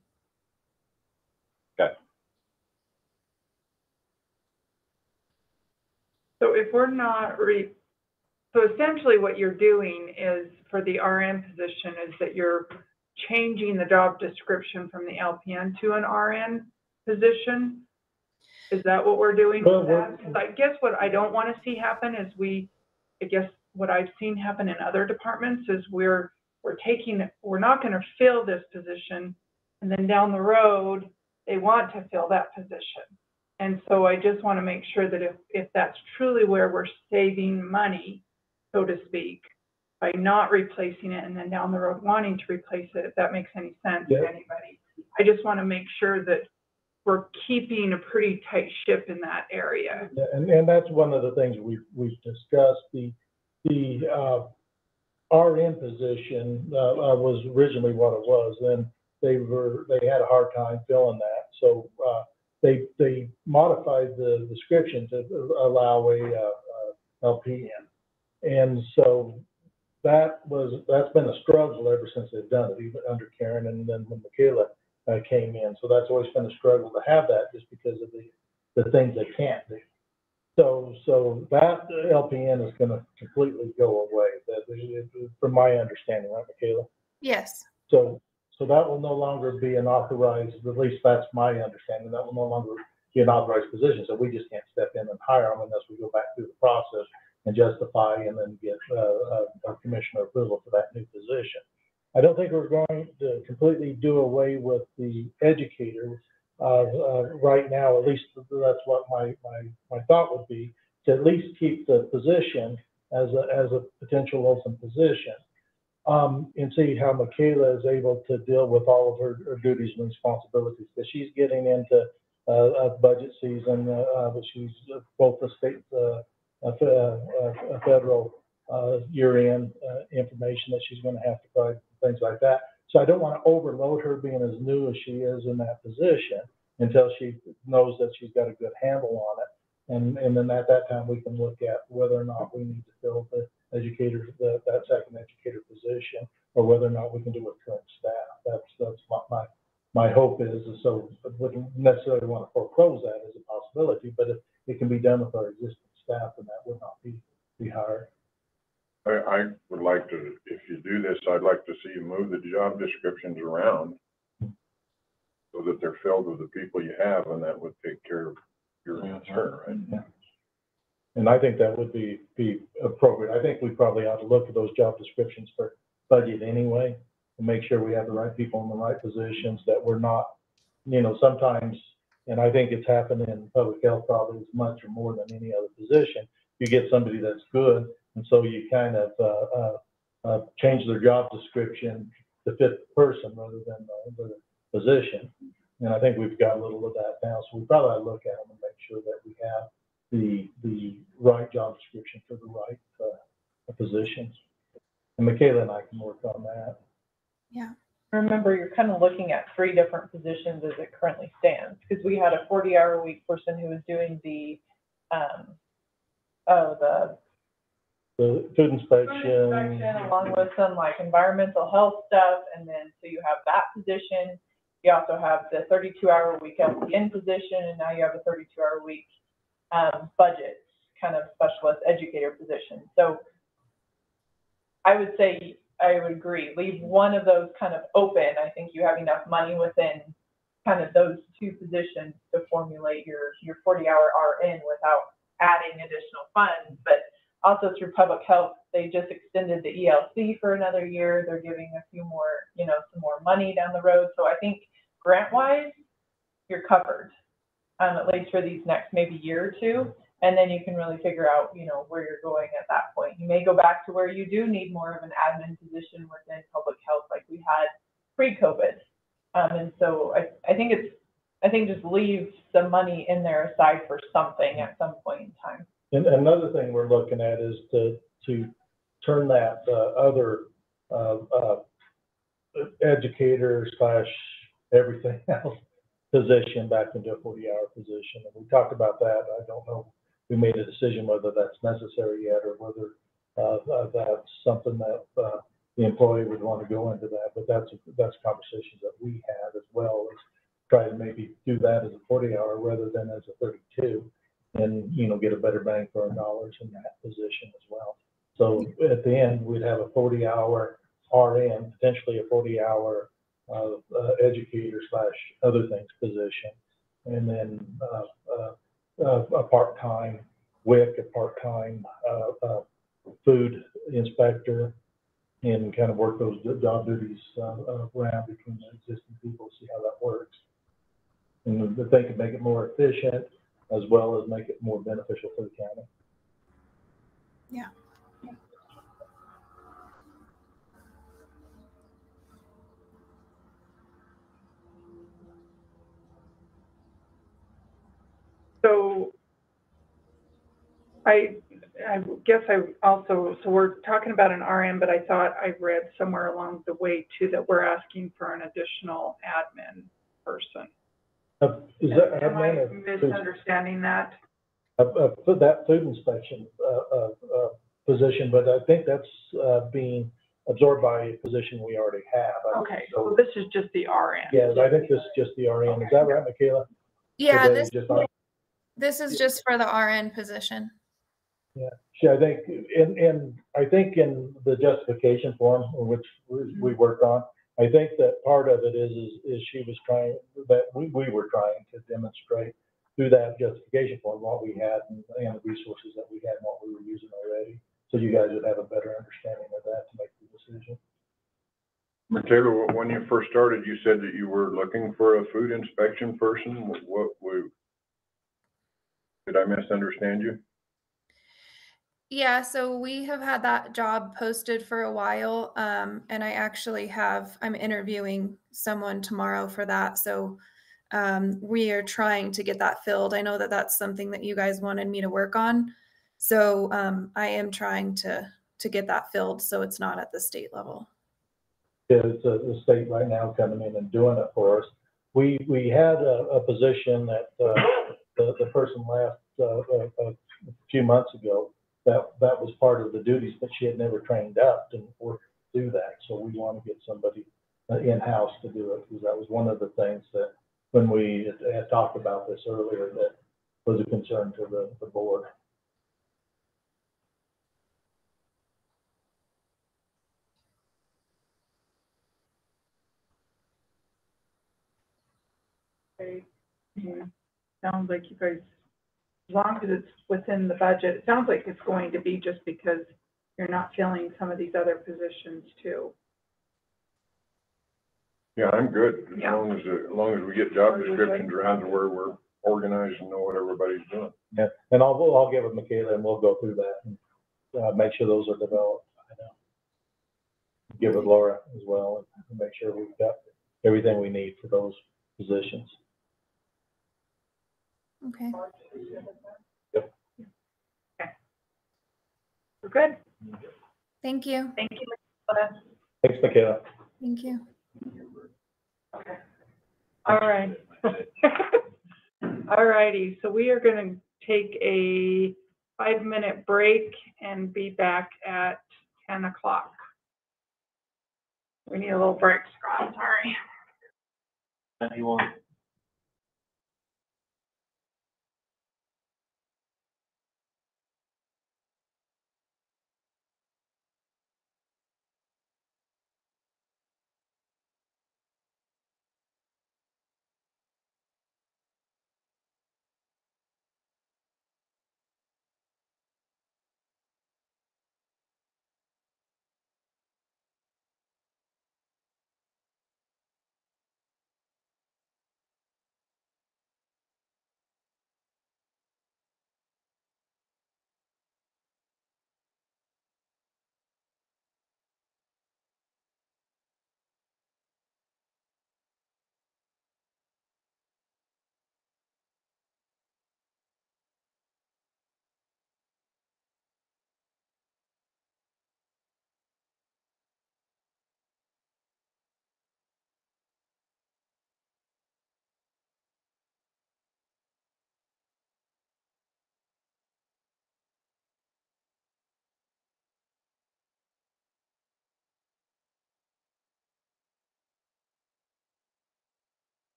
So if we're not re, so essentially what you're doing is for the RN position is that you're changing the job description from the LPN to an RN position? Is that what we're doing Well, with we're- that? 'Cause I guess what I don't want to see happen is we, I guess what I've seen happen in other departments is we're, we're taking, we're not going to fill this position and then down the road, they want to fill that position. And so I just want to make sure that if, if that's truly where we're saving money, so to speak, by not replacing it and then down the road wanting to replace it, if that makes any sense to Yeah. anybody. I just want to make sure that we're keeping a pretty tight ship in that area. Yeah, And, and that's one of the things we've, we've discussed, the, the, uh, RN position, uh, uh, was originally what it was, then they were, they had a hard time filling that, so, uh, they, they modified the description to allow a, uh, uh, LPN. And so that was, that's been a struggle ever since they've done it, even under Karen and then when Michaela, uh, came in, so that's always been a struggle to have that, just because of the, the things they can't do. So, so that LPN is gonna completely go away, that, from my understanding, right, Michaela? Yes. So, so that will no longer be an authorized, at least that's my understanding, that will no longer be an authorized position, so we just can't step in and hire them unless we go back through the process and justify and then get, uh, uh, our commissioner approval for that new position. I don't think we're going to completely do away with the educator, uh, right now, at least that's what my, my, my thought would be, to at least keep the position as a, as a potential open position. Um, and see how Michaela is able to deal with all of her, her duties and responsibilities, because she's getting into, uh, uh, budget season, uh, uh, but she's uh, both the state, fe- federal, uh, year-end, uh, information that she's gonna have to provide, things like that. So I don't wanna overload her being as new as she is in that position until she knows that she's got a good handle on it. And, and then at that time, we can look at whether or not we need to fill the educator, the, that second educator position, or whether or not we can do with current staff. That's, that's what my, my hope is, so I wouldn't necessarily want to foreclose that as a possibility, but if it can be done with our existing staff, then that would not be, be hard. I, I would like to, if you do this, I'd like to see you move the job descriptions around so that they're filled with the people you have, and that would take care of your concern, right? And I think that would be, be appropriate. I think we probably ought to look at those job descriptions for budget anyway, and make sure we have the right people in the right positions, that we're not, you know, sometimes, and I think it's happened in public health probably as much or more than any other position. You get somebody that's good, and so you kind of, uh, uh, uh, change their job description to fit the person rather than the, the position. And I think we've got a little of that now, so we probably look at them and make sure that we have the, the right job description for the right, uh, positions. And Michaela and I can work on that. Yeah. Remember, you're kind of looking at three different positions as it currently stands, because we had a forty-hour week person who was doing the, um, oh, the The food food inspection. inspection along with some like environmental health stuff, and then, so you have that position. You also have the thirty-two hour week LPN position, and now you have a thirty-two hour week, um, budget kind of specialist educator position. So I would say, I would agree. Leave one of those kind of open. I think you have enough money within kind of those two positions to formulate your, your forty hour RN without adding additional funds. But also through public health, they just extended the ELC for another year. They're giving a few more, you know, some more money down the road. So I think grant wise, you're covered, um, at least for these next maybe year or two. And then you can really figure out, you know, where you're going at that point. You may go back to where you do need more of an admin position within public health like we had pre-COVID. Um, and so I, I think it's, I think just leave some money in there aside for something at some point in time. And another thing we're looking at is to, to turn that, uh, other, uh, uh, educator slash everything else position back into a forty-hour position. And we talked about that. I don't know, we made a decision whether that's necessary yet or whether, uh, uh, that's something that, uh, the employee would want to go into that, but that's, that's conversations that we have as well, is try to maybe do that as a forty-hour rather than as a thirty-two and, you know, get a better bang for our dollars in that position as well. So at the end, we'd have a forty-hour RN, potentially a forty-hour, uh, uh, educator slash other things position. And then, uh, uh, a part-time WIC, a part-time, uh, uh, food inspector, and kind of work those job duties, uh, uh, around between the existing people, see how that works. And if they can make it more efficient, as well as make it more beneficial for the county. Yeah. So I, I guess I also, so we're talking about an RN, but I thought I read somewhere along the way too that we're asking for an additional admin person. Uh, Is that Am I admin or food? misunderstanding that? Uh, uh, for that food inspection, uh, uh, uh, position, but I think that's, uh, being absorbed by a position we already have. I- Okay, So, so this is just the RN. Yes, I think this is just the RN. Is that right, Michaela? Yeah, this, just our- this is just for the RN position. Yeah, see, I think, and, and I think in the justification form, which we, we mm-hmm. worked on, I think that part of it is, is, is she was trying, that we, we were trying to demonstrate through that justification form what we had and, and the resources that we had and what we were using already. So you guys would have a better understanding of that to make the decision. Michaela, when you first started, you said that you were looking for a food inspection person. What, what, what- did I misunderstand you? Yeah, so we have had that job posted for a while, um, and I actually have, I'm interviewing someone tomorrow for that, so um, we are trying to get that filled. I know that that's something that you guys wanted me to work on, so um, I am trying to to get that filled, so it's not at the state level. Yeah, it's a, the state right now coming in and doing it for us. We, we had a, a position that, uh, the, the person left, uh, a, a few months ago. That, that was part of the duties, but she had never trained up to do that. So we want to get somebody uh, in-house to do it, because that was one of the things that, when we had- had talked about this earlier, that was a concern to the, the board. Okay. Sounds like you guys, as long as it's within the budget, it sounds like it's going to be just because you're not filling some of these other positions too. Yeah, I'm good, as Yeah. long as, as long as we get job descriptions around to where we're organized and know what everybody's doing. Yeah, and I'll, I'll get with Michaela and we'll go through that and, uh, make sure those are developed. I know. Get with Laura as well and make sure we've got everything we need for those positions. Okay. We're good. Thank you. Thank you. Michaela. Thanks, Michaela. Thank you. Okay. All right. All righty, so we are gonna take a five-minute break and be back at ten o'clock. We need a little break, Scott, sorry. Anyone?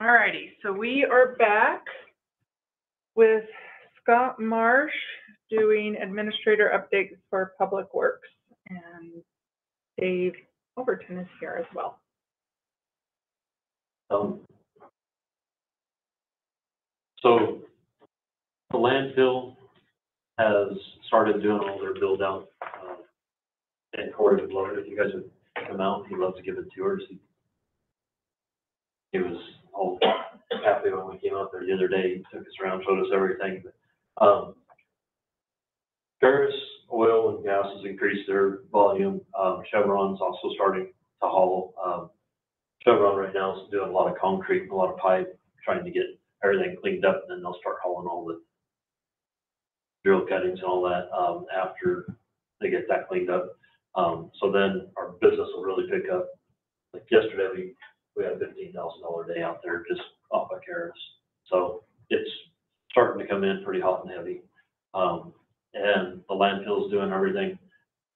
Alrighty, so we are back with Scott Marsh doing administrator updates for Public Works. And Dave Overton is here as well. Um, so the landfill has started doing all their build out. uh, And Corey would love it if you guys would come out. He'd love to give a tour. He- He was all happy when we came out there the other day. Took us around, showed us everything. Um, Caerus Oil and Gas has increased their volume. Um, Chevron's also starting to haul. Um, Chevron right now is doing a lot of concrete, and a lot of pipe, trying to get everything cleaned up, and then they'll start hauling all the drill cuttings and all that, um, after they get that cleaned up. Um, so then our business will really pick up. Like yesterday, we, we had a fifteen thousand dollar day out there just off of Caerus. So it's starting to come in pretty hot and heavy. Um, and the landfill's doing everything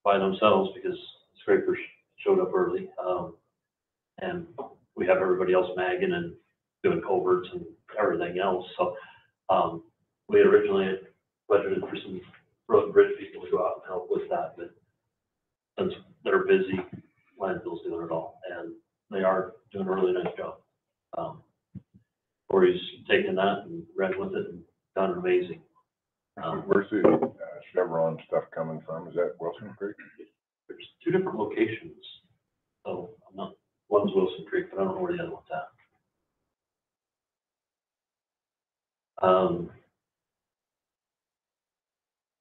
by themselves because scrapers showed up early. Um, and we have everybody else magging and doing culverts and everything else, so, um, we had originally budgeted for some road and bridge people to go out and help with that, but since they're busy, landfill's doing it all, and they are doing a really nice job. Um, Corey's taken that and ran with it and done amazing. Um, Where's the uh, Chevron stuff coming from? Is that Wilson Creek? there's two different locations, so I'm not, one's Wilson Creek, but I don't know where the other one's at. Um,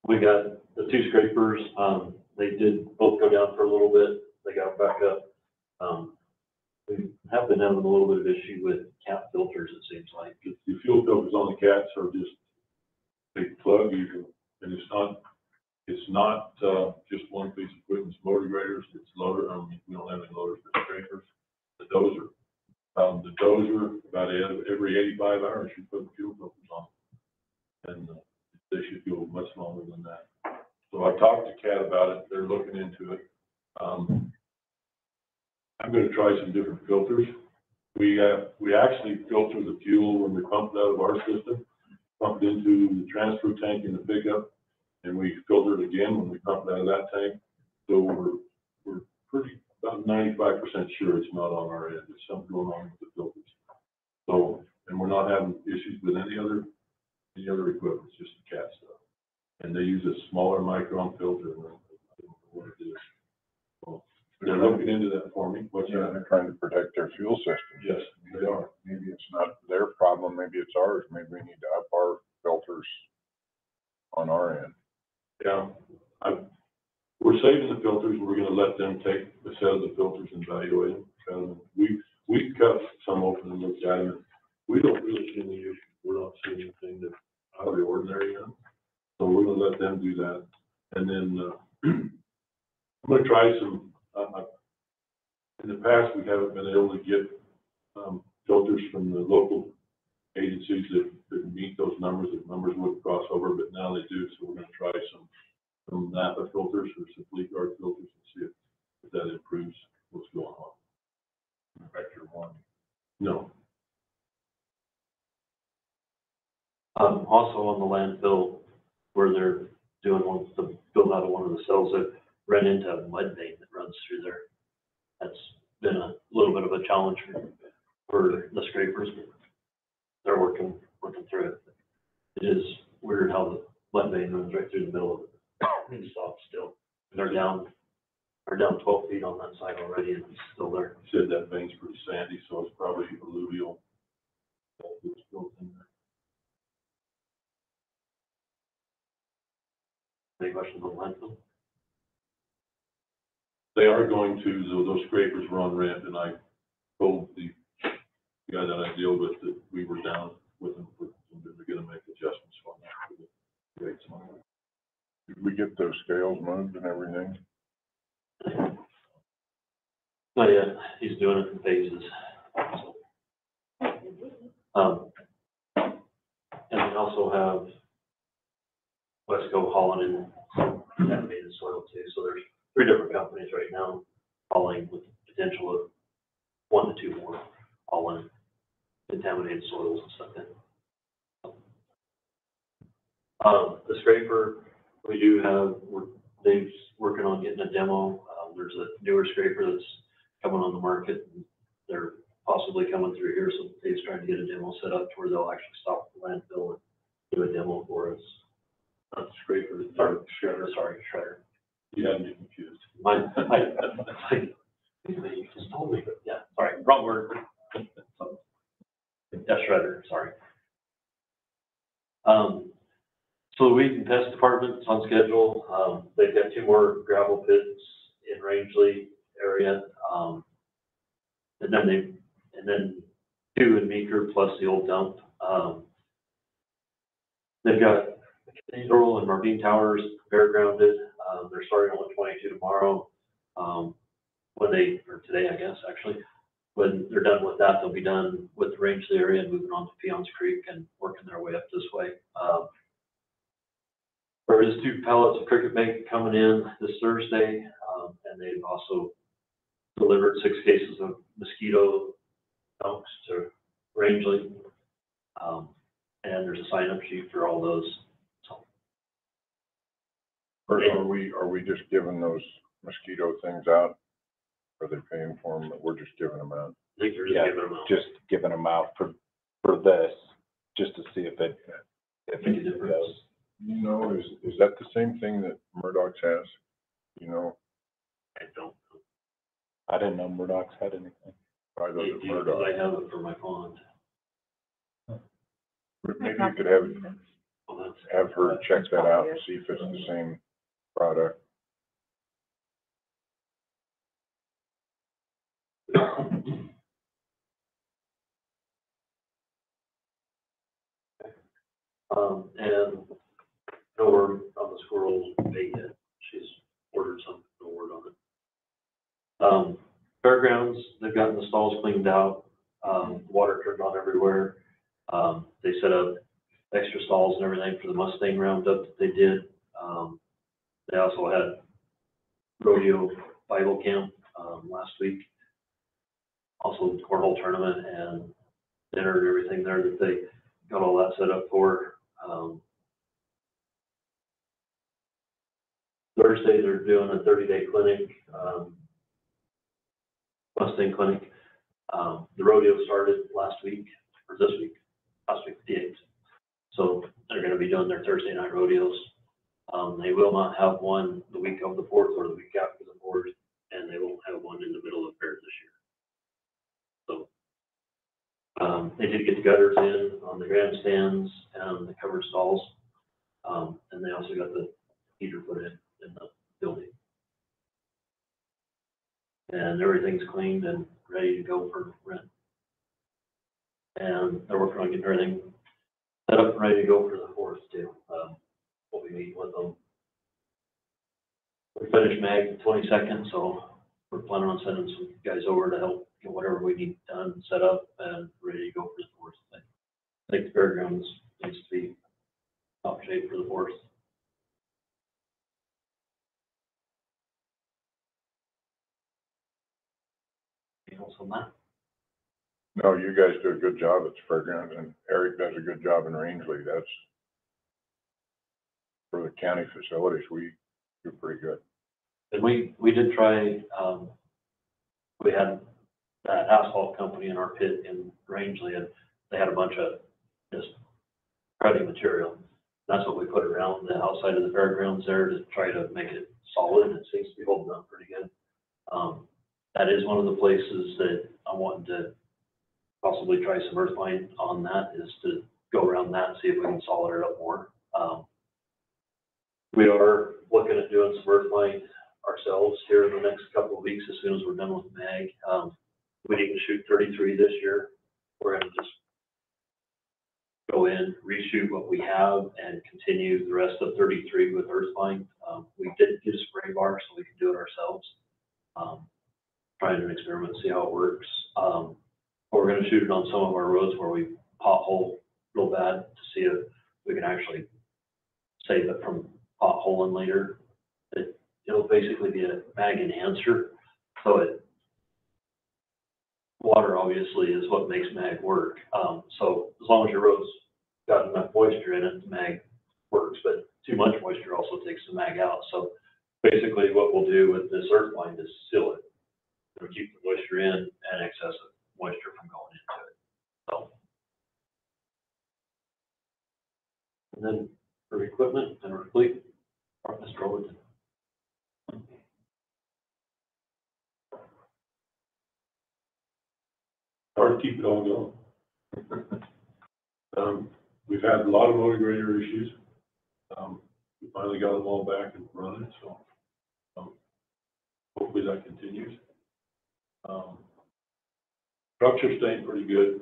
we got the two scrapers, um, they did both go down for a little bit, they got back up. Um, we have been having a little bit of issue with cap filters, it seems like. The the fuel filters on the cats are just, they plug you, and it's not, it's not, uh, just one piece of equipment, it's motor graders, it's loader, I mean, we don't have any loaders, but scrapers. The dozer, um, the dozer, about ev- every eighty-five hours, you put fuel filters on. And, uh, they should go much longer than that. So I talked to Cat about it, they're looking into it. Um, I'm gonna try some different filters. We, uh, we actually filter the fuel when we pump it out of our system, pump it into the transfer tank in the pickup, and we filter it again when we pump it out of that tank. So we're, we're pretty, about ninety-five percent sure it's not on our end, there's something going on with the filters. So, and we're not having issues with any other, any other equipment, it's just the cat stuff. And they use a smaller micron filter, I don't know what it is. They're looking into that for me, what's Yeah, that? they're trying to protect their fuel system. Yes, they are. Maybe it's not their problem, maybe it's ours. Maybe we need to up our filters on our end. Yeah, I, we're saving the filters, we're gonna let them take a set of the filters and evaluate them. Um, we, we cut some open and looked at them, we don't really see any issue, we're not seeing anything that's out of the ordinary, know? So we're gonna let them do that, and then, uh, I'm gonna try some, in the past, we haven't been able to get, um, filters from the local agencies that, that meet those numbers, the numbers would cross over, but now they do, so we're gonna try some, some Napa filters or some Fleetguard filters and see if, if that improves what's going on. Vector one. No, Um, also on the landfill, where they're doing one, the build out of one of the cells, that ran into a mud vein that runs through there. That's been a little bit of a challenge for, for the scrapers, but they're working, working through it. It is weird how the mud vein runs right through the middle of it. It hmm. stops still. They're down, they're down twelve feet on that side already and it's still there. said that vein's pretty sandy, so it's probably alluvial. It's built in there. Any questions on landfill? They are going to, tho- those scrapers were on rent, and I told the guy that I deal with that we were down with them, for they're gonna make adjustments on that. for the rates on it. Did we get those scales moved and everything? Not yet, he's doing it in phases. so. Um, and we also have Wesco hauling in some contaminated soil too, so there's three different companies right now hauling with the potential of one to two more hauling. contaminated soils and stuff in. Um, the scraper, we do have, we're, working on getting a demo. Um, there's a newer scraper that's coming on the market. They're possibly coming through here, so Dave's trying to get a demo set up to where they'll actually stop the landfill and do a demo for us. The scraper, sorry, shredder, sorry, shredder. You had me confused. My, my, like, you just told me, yeah, sorry, wrong word. Shredder, sorry. Um, so the weed and pest department's on schedule. Um, they've got two more gravel pits in Rangely area. Um, and then they, and then two in Meeker plus the old dump. Um, they've got Cathedral and Marvine Towers fairgrounded. Um, they're starting on twenty-two tomorrow. Um, when they, or today, I guess, actually. When they're done with that, they'll be done with the Rangely area and moving on to Piceance Creek and working their way up this way. Um, there is two pallets of cricket bait coming in this Thursday, um, and they've also delivered six cases of mosquito dunks to Rangely. Um, and there's a sign-up sheet for all those. Or are we, are we just giving those mosquito things out? Are they paying for them? We're just giving them out? I think they're just Yeah, giving them out. Just giving them out for, for this, just to see if it, if Make a it difference. goes. You know, is, is that the same thing that Murdoch's has? You know, I don't, know. I didn't know Murdoch's had anything. by those know. at because Murdoch. I have it for my pond. Maybe you could have, Well, that's, have her check that out and see if it's the same product. Um, and no word on the squirrel bait yet. She's ordered some, no word on it. Um, fairgrounds, they've gotten the stalls cleaned out, um, water turned on everywhere. Um, they set up extra stalls and everything for the Mustang roundup that they did. Um, they also had rodeo Bible camp, um, last week. Also cornhole tournament and dinner and everything there that they got all that set up for. Um, Thursday, they're doing a thirty-day clinic, um, Mustang clinic. Um, the rodeo started last week, or this week, last week, the eighth. So they're gonna be doing their Thursday night rodeos. Um, they will not have one the week of the fourth or the week after the fourth, and they won't have one in the middle of fair this year. So um, they did get the gutters in on the grandstands and the covered stalls. Um, and they also got the heater put in, in the building. And everything's cleaned and ready to go for rent. And they're working on getting everything set up and ready to go for the fourth too. Um, be meeting with them. We finished mag the twenty-second, so we're planning on sending some guys over to help get whatever we need done, set up, and ready to go for the fourth thing. I think the fairgrounds needs to be top shape for the fourth. Anything else on that? No, you guys do a good job at the fairgrounds and Eric does a good job in Rangely. That's for the county facilities, we do pretty good. And we, we did try, um, we had that asphalt company in our pit in Rangely, and they had a bunch of just cruddy material. That's what we put around the outside of the fairgrounds there to try to make it solid, and it seems to be holding up pretty good. Um, that is one of the places that I wanted to possibly try some earth line on that, is to go around that and see if we can solid it up more. Um, we are looking at doing some earth line ourselves here in the next couple of weeks, as soon as we're done with mag. Um, we didn't shoot thirty-three this year. We're gonna just go in, reshoot what we have and continue the rest of thirty-three with earth line. Um, we did get a spray bar, so we can do it ourselves. Um, trying an experiment, see how it works. Um, we're gonna shoot it on some of our roads where we pothole real bad to see if we can actually save it from potholing later. It, it'll basically be a mag enhancer, so it water obviously is what makes mag work. Um, so as long as your road's got enough moisture in it, the mag works, but too much moisture also takes the mag out. So basically what we'll do with this earth line is seal it. It'll keep the moisture in and excessive moisture from going into it, so. And then for equipment and our Overton. hard to keep it all going. Um, we've had a lot of motor grader issues. Um, we finally got them all back and running, so, um, hopefully that continues. Um, staying pretty good.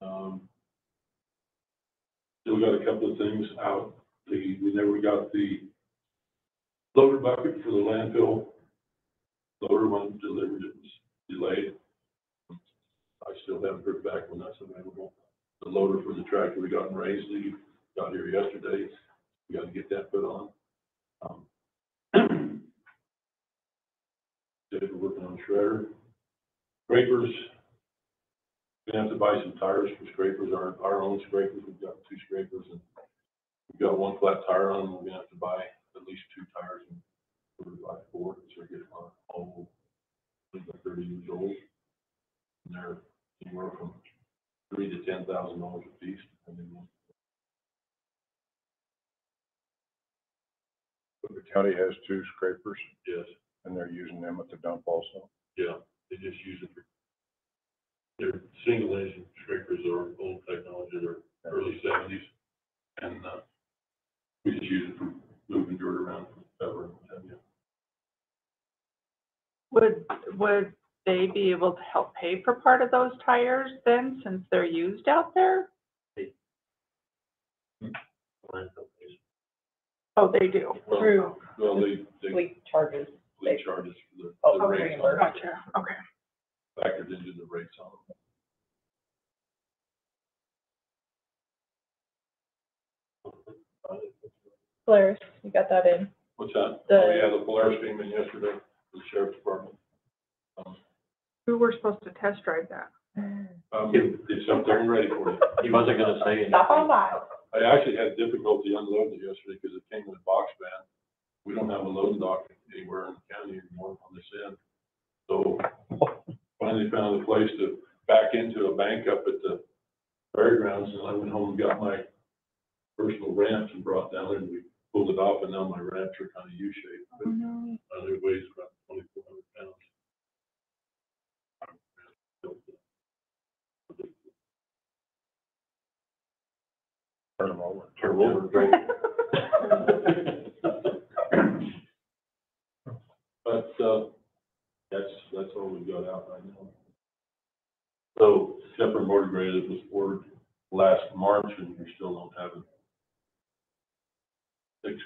Um, still got a couple of things out. The, we never got the loader bucket for the landfill. Loader one delivered, it was delayed. I still haven't heard back when that's available. The loader for the tractor we got in Raisley, got here yesterday, we gotta get that put on. Um, we're working on shredder. Scrapers, we have to buy some tires for scrapers, our, our own scrapers, we've got two scrapers and we've got one flat tire on, them. we're gonna have to buy at least two tires and we're buy four, because they're getting on, old, I they're thirty years old. And they're anywhere from three to ten thousand dollars a piece, depending on. The county has two scrapers Yes, and they're using them at the dump also. yeah, they just use it for. They're single engine scrapers are old technology, they're early seventies. And, uh, we just use it for moving dirt around from cover and what. Would, would they be able to help pay for part of those tires then, since they're used out there? landfill hmm? fees. Oh, they do. Well, Through Well, they, they, fleet charges. they charge us for the, Oh, the rates on it, Gotcha, okay. factored into the rates on them. Polaris, you got that in. What's that? The- Oh, yeah, the Polaris came in yesterday, for the sheriff's department. Um, We were supposed to test drive that. Um, it's up there and ready for you. He wasn't gonna say anything. Stop on by. I actually had difficulty unloading it yesterday because it came in a box van. We don't have a loading dock anywhere in the county anymore on this end. So finally found a place to back into a bank up at the fairgrounds and I went home and got my personal ramps and brought down and we pulled it off and now my ramps are kind of U-shaped. But uh, it weighs about twenty-four hundred pounds. Turn them over. Turn them over, great. But, uh, that's, that's all we've got out right now. So, Except for motor grader that was ordered last March and we still don't have an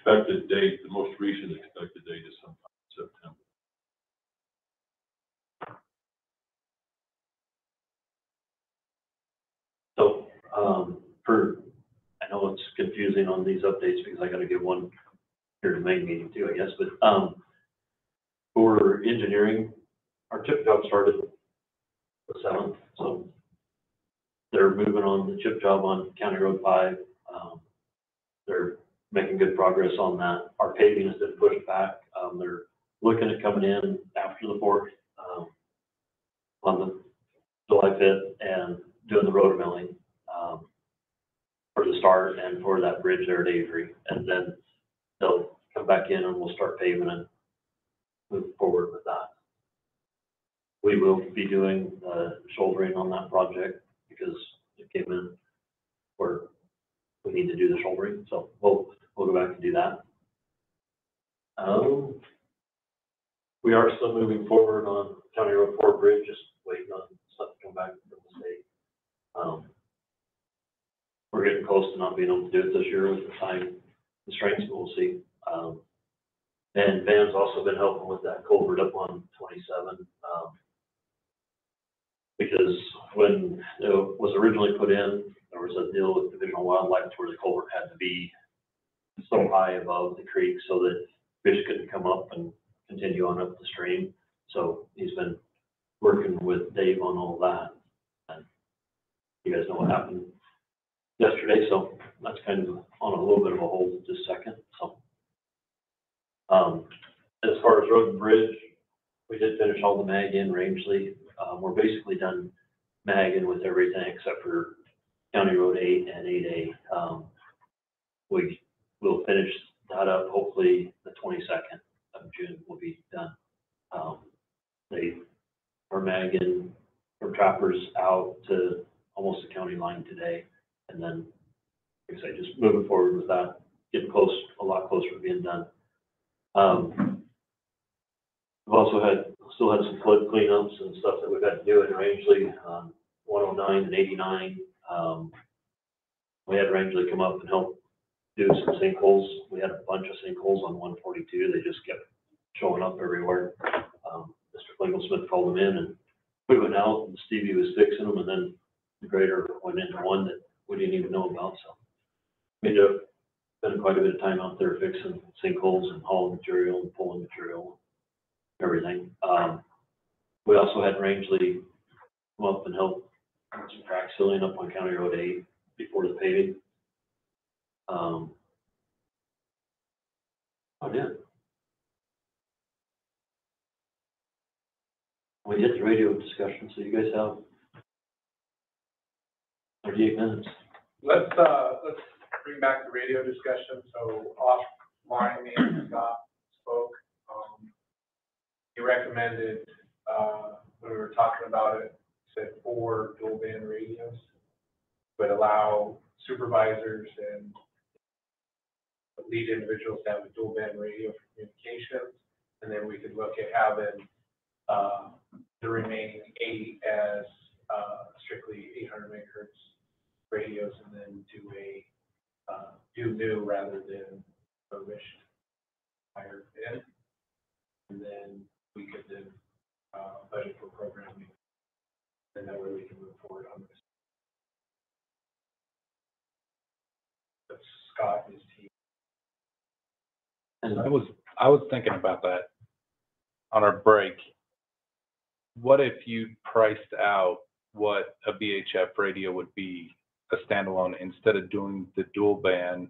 expected date, the most recent expected date is sometime in September. so, um, for, I know it's confusing on these updates because I gotta give one here to main meeting too, I guess, but, um, for engineering, our chip job started the seventh, so they're moving on the chip job on County Road five. Um, they're making good progress on that. Our paving has been pushed back. Um, they're looking at coming in after the fourth, um, on the July fifth and doing the road milling, um, for the start and for that bridge there at Avery. And then they'll come back in and we'll start paving and move forward with that. We will be doing, uh, shouldering on that project because it came in where we need to do the shouldering, so we'll, we'll go back and do that. Um, we are still moving forward on County Road Four Bridge, just waiting on stuff to come back from the state. Um, we're getting close to not being able to do it this year with the time constraints, but we'll see. Um, and Van's also been helping with that culvert up on twenty-seven, um, because when it was originally put in, there was a deal with Division of Wildlife where the culvert had to be so high above the creek so that fish couldn't come up and continue on up the stream. So he's been working with Dave on all that. And You guys know what happened yesterday, so that's kind of on a little bit of a hold at this second, so. Um, as far as road and bridge, we did finish all the mag in Rangely. Um, we're basically done magging with everything except for County Road eight and eight A. Um, we will finish that up hopefully the twenty-second of June will be done. Um, they are magging from trappers out to almost the county line today. And then, like I say, just moving forward with that, getting close, a lot closer to being done. Um, we've also had, still had some flood cleanups and stuff that we've had to do in Rangely, um, one oh nine and eighty-nine. Um, we had Rangely come up and help do some sinkholes. We had a bunch of sinkholes on one forty-two. They just kept showing up everywhere. Um, Mr. Klingelsmith called them in and we went out and Stevie was fixing them and then the grader went into one that we didn't even know about, so. We ended up spending quite a bit of time out there fixing sinkholes and hauling material and pulling material, everything. Um, we also had Rangely come up and help some crack sealing up on County Road eight before the paving. Um. I. We did the radio discussion, so you guys have thirty-eight minutes. Let's, uh, let's bring back the radio discussion, so offline, me and Scott spoke, um, he recommended, uh, when we were talking about it, said four dual band radios would allow supervisors and lead individuals to have a dual band radio for communications, and then we could look at having, uh, the remaining eight as, uh, strictly eight hundred megahertz radios and then do a, uh, do new rather than a wish higher bid. And then we could then, uh, budget for programming. And that way we can move forward on this. But Scott I was, I was thinking about that on our break. What if you priced out what a VHF radio would be, a standalone, instead of doing the dual band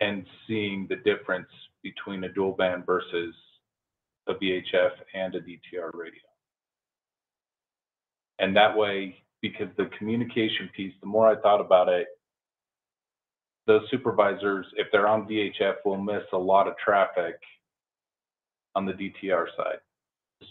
and seeing the difference between a dual band versus a VHF and a DTR radio? And that way, because the communication piece, the more I thought about it, those supervisors, if they're on VHF, will miss a lot of traffic on the DTR side.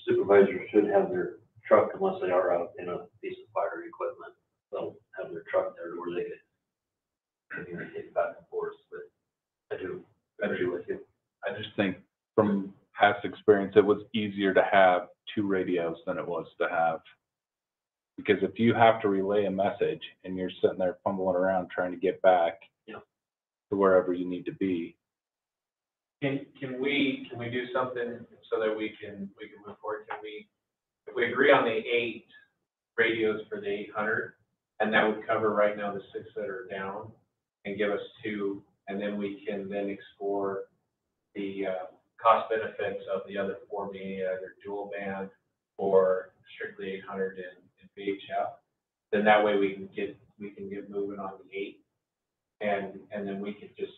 Supervisors should have their truck unless they are out in a piece of fire equipment. They'll have their truck there where they can communicate back and forth, but I do agree with you. I just think from past experience, it was easier to have two radios than it was to have. Because if you have to relay a message and you're sitting there fumbling around trying to get back. To wherever you need to be, Can, can we, can we do something so that we can, we can move forward? Can we, if we agree on the eight radios for the eight hundred, and that would cover right now the six that are down, and give us two, and then we can then explore the, uh, cost benefits of the other four being either dual band or strictly eight hundred in, in VHF. Then that way we can get, we can get moving on the eight. And, and then we could just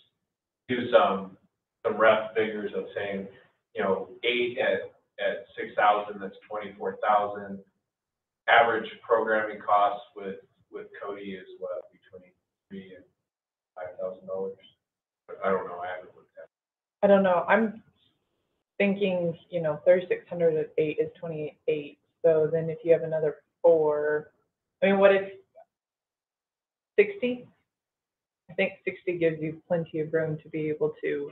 do some, some rough figures of saying, you know, eight at, at six thousand, that's twenty-four thousand. Average programming costs with, with Cody is what, between three and five thousand dollars? I don't know, I haven't looked at. I don't know, I'm thinking, you know, thirty-six hundred at eight is twenty-eight, so then if you have another four, I mean, what if sixty? I think sixty gives you plenty of room to be able to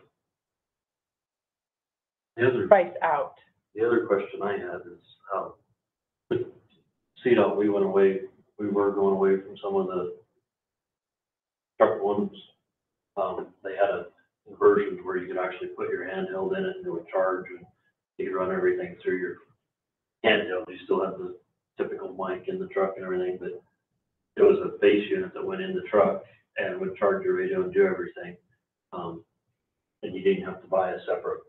The other, price out. the other question I had is, with CDOT, we went away, we were going away from some of the truck ones. Um, they had a version where you could actually put your handheld in it and it would charge and you could run everything through your handheld. You still have the typical mic in the truck and everything, but it was a base unit that went in the truck and would charge your radio and do everything. Um, and you didn't have to buy a separate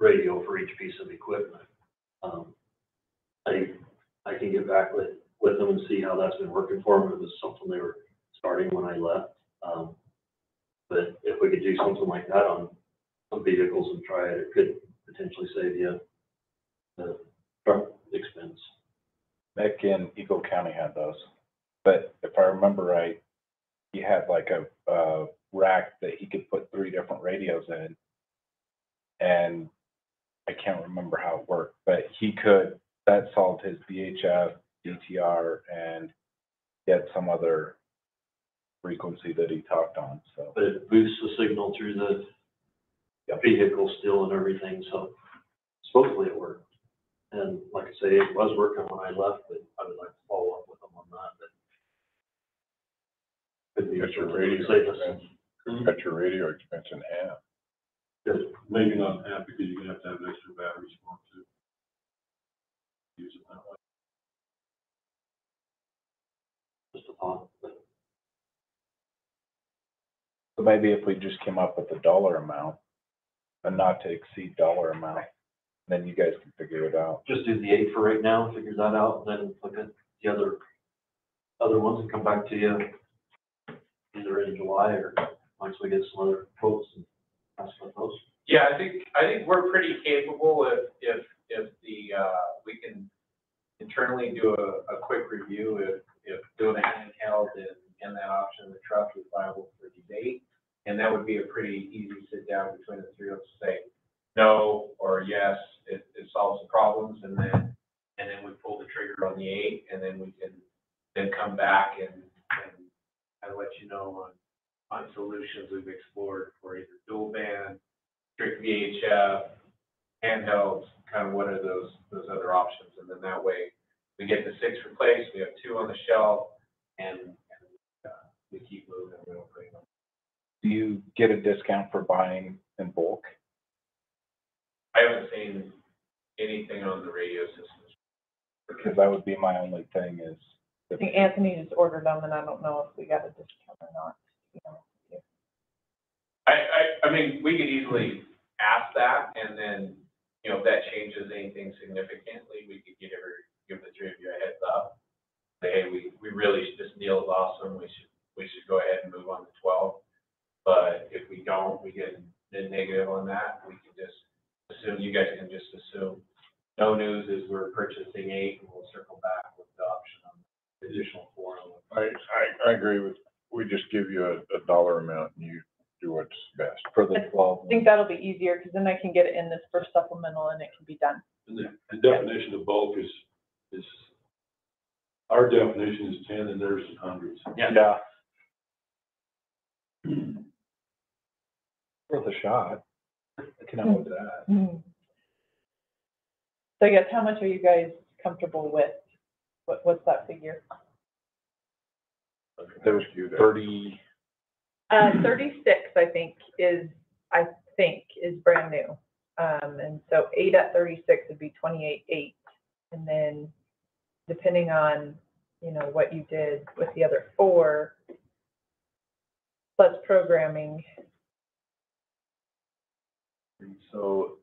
radio for each piece of equipment. Um, I I can get back with, with them and see how that's been working for them. It was something they were starting when I left. Um, but if we could do something like that on some vehicles and try it, it could potentially save you the truck expense. Nick in Eagle County had those, but if I remember right, he had like a, uh, rack that he could put three different radios in. And I can't remember how it worked, but he could, that solved his VHF, DTR, and he had some other frequency that he talked on, so. But it boosts the signal through the vehicle still and everything, so supposedly it worked. And like I say, it was working when I left, but I would like to follow up with them on that, but could be Got your something that would radio save expense, cut hmm? your radio expense in half. Just maybe not half, because you're gonna have to have extra batteries for it too. Use it that way. Just a thought, So maybe if we just came up with a dollar amount, a not to exceed dollar amount, then you guys can figure it out. just do the eight for right now, figure that out, and then look at the other, other ones and come back to you either in July or once we get some other quotes and ask about those. Yeah, I think, I think we're pretty capable if, if, if the, uh, we can internally do a, a quick review if, if doing a handheld and, and that option in the truck is viable for debate. And that would be a pretty easy sit down between the three of us to say, no, or yes, it, it solves the problems, and then, and then we pull the trigger on the eight, and then we can, then come back and, of let you know on, on solutions we've explored for either dual band, strict VHF, handhelds, kind of what are those, those other options? And then that way, we get the six replaced, we have two on the shelf, and, and, uh, we keep moving, we don't bring them. Do you get a discount for buying in bulk? I haven't seen anything on the radio systems. Because that would be my only thing is, I think Anthony just ordered them and I don't know if we got a discount or not. to be honest with. I, I, I mean, we could easily ask that, and then, you know, if that changes anything significantly, we could give every, give the three of you a heads up. Say, hey, we, we really, should- this deal is awesome, we should, we should go ahead and move on to twelve. But if we don't, we get a negative on that, we can just assume, you guys can just assume, no news is we're purchasing eight, and we'll circle back with the option on the additional four. I, I, I agree with, we just give you a, a dollar amount and you do what's best. for the twelve. I think that'll be easier because then I can get it in this first supplemental and it can be done. And the, the definition of bulk is, is, our definition is ten and theirs is hundreds. Yeah. Worth a shot. I can help with that. Mhm. So I guess, how much are you guys comfortable with? What, what's that figure? There's You thirty, Uh, thirty-six, I think, is, I think, is brand new. Um, and so eight at thirty-six would be twenty-eight, eight. And then depending on, you know, what you did with the other four, plus programming, so,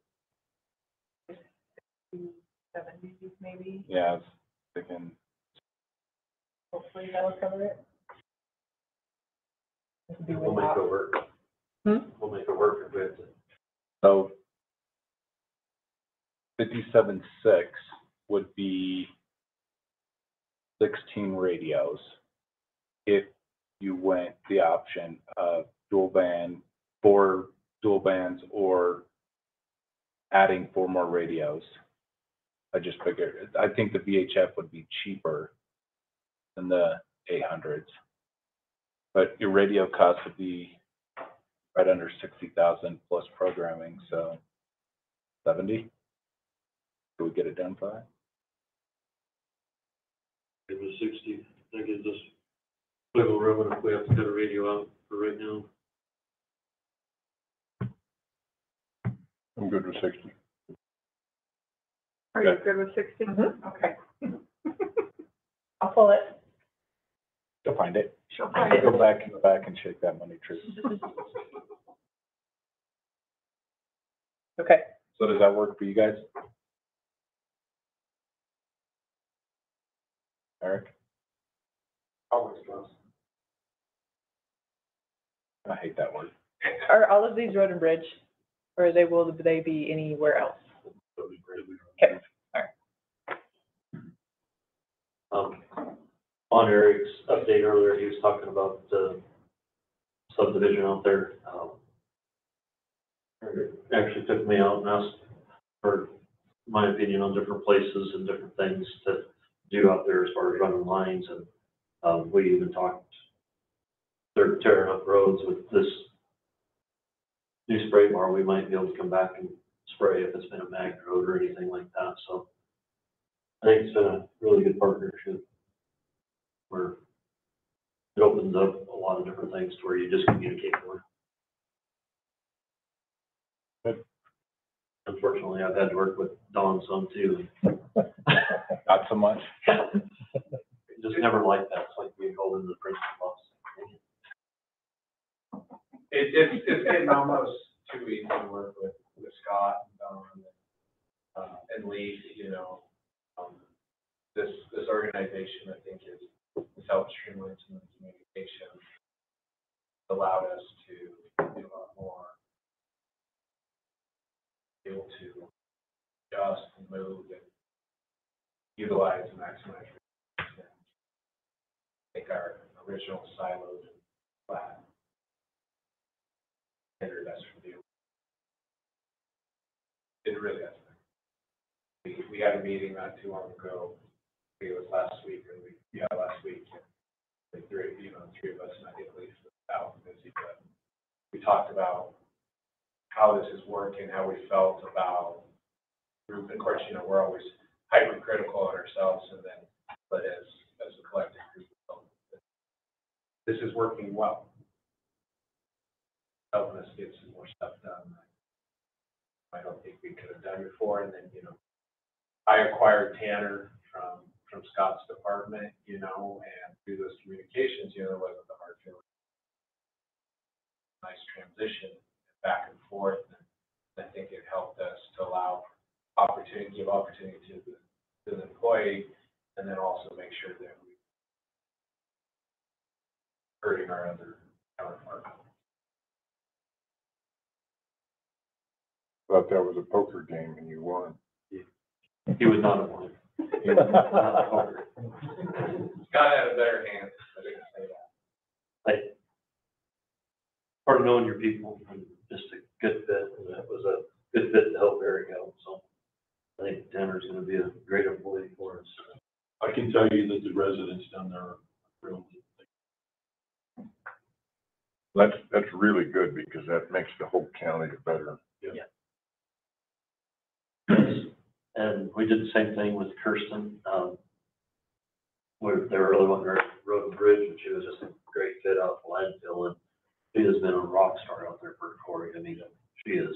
seventy maybe, yeah, I was thinking, hopefully that'll cover it. This would be We'll make without- it work. Hmm? We'll make it work if we have to. so fifty-seven six would be sixteen radios. If you went the option of dual band, four dual bands, or adding four more radios. I just figured, I think the VHF would be cheaper than the eight hundreds. But your radio cost would be right under sixty thousand plus programming, so seventy? Do we get it done by? Give us sixty, that gives us wiggle room if we have to cut a radio out for right now. I'm good with sixty. Are you good with sixty? Mhm. Okay. I'll pull it. You'll find it. She'll find it. Go back, go back and shake that money tree. Okay. So does that work for you guys? Eric? Always does. I hate that word. Are all of these road and bridge, or they, will they be anywhere else? Okay, Um, on Eric's update earlier, he was talking about the subdivision out there. um, Actually took me out and asked for my opinion on different places and different things to do out there as far as running lines and, um, we even talked, they're tearing up roads with this new spray bar, we might be able to come back and spray if it's been a mag road or anything like that, so. I think it's been a really good partnership. Where it opens up a lot of different things to where you just communicate more. Good. Unfortunately, I've had to work with Don some too. Not so much. Just never liked that. It's like being called into the principal's office. It, it's, it's getting almost too easy to work with, with Scott and Don and, uh, and Lee, you know. Um, This, this organization, I think, is, has helped streamline some of the communication. Allowed us to do a lot more. Able to adjust and move and utilize and maximize. resources Take our original siloed and flat standard that's for you. It really has. We, we had a meeting not too long ago, it was last week, we, yeah, last week. and The three, you know, three of us, and I think at least out busy, but we talked about how this is working, how we felt about group, of course, you know, we're always hypercritical on ourselves, and then, but as, as a collective group, this is working well helping us get some more stuff done. I don't think we could have done before, and then, you know, I acquired Tanner from, from Scott's department, you know, and through those communications, you know, there wasn't the hard feeling. Nice transition back and forth, and I think it helped us to allow opportunity, give opportunity to the, to the employee, and then also make sure that we hurting our other counterpart. Thought that was a poker game and you won. He was not a one. Scott had a better hand, I didn't say that. Like, part of knowing your people and just a good fit, and that was a good fit to help Eric out, so. I think Tanner's gonna be a great employee for us. I can tell you that the residents down there are real. That's, that's really good because that makes the whole county a better. And we did the same thing with Kirsten, um, where they were really wanting her road and bridge, and she was just a great fit out the landfill, and she has been a rock star out there for Cory, I mean, she is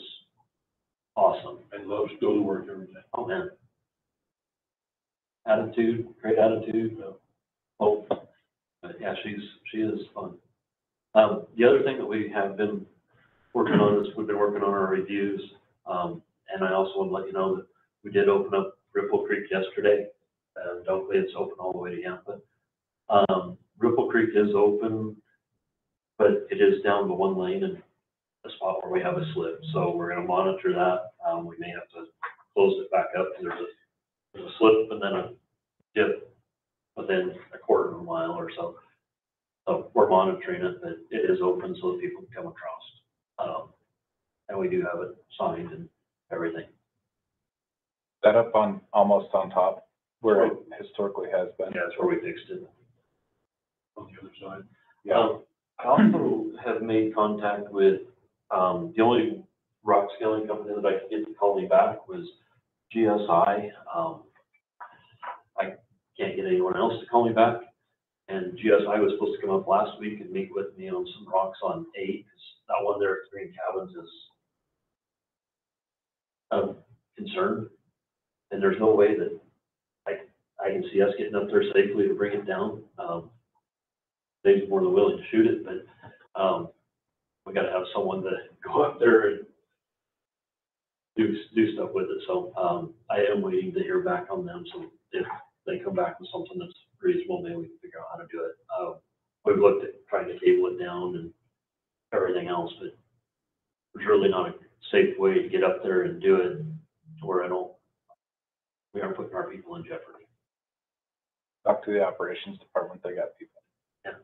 awesome. And loves to go to work every day. Oh, man. Attitude, great attitude, uh, hope, but yeah, she's, she is fun. Um, the other thing that we have been working on is we've been working on our reviews. Um, and I also want to let you know that we did open up Ripple Creek yesterday. And hopefully it's open all the way to Yampa. Um, Ripple Creek is open, but it is down to one lane and a spot where we have a slip. So we're gonna monitor that. Um, we may have to close it back up. There's a, there's a slip and then a dip within a quarter of a mile or so. So we're monitoring it, but it is open so that people can come across. Um, and we do have it signed and everything. That up on, almost on top where it historically has been. Yeah, that's where we fixed it. on the other side. Yeah. Um, I also have made contact with, um, the only rock scaling company that I could get to call me back was GSI. Um, I can't get anyone else to call me back. And GSI was supposed to come up last week and meet with me on some rocks on eight, 'cause that one there at Green Cabins is of concern. And there's no way that I, I can see us getting up there safely to bring it down. Um, they're more than willing to shoot it, but, um, we gotta have someone to go up there and do, do stuff with it, so, um, I am waiting to hear back on them, so if they come back with something that's reasonable, maybe we can figure out how to do it. Uh, we've looked at trying to cable it down and everything else, but there's really not a safe way to get up there and do it where I don't, we aren't putting our people in jeopardy. Talk to the operations department, they got people. Yeah.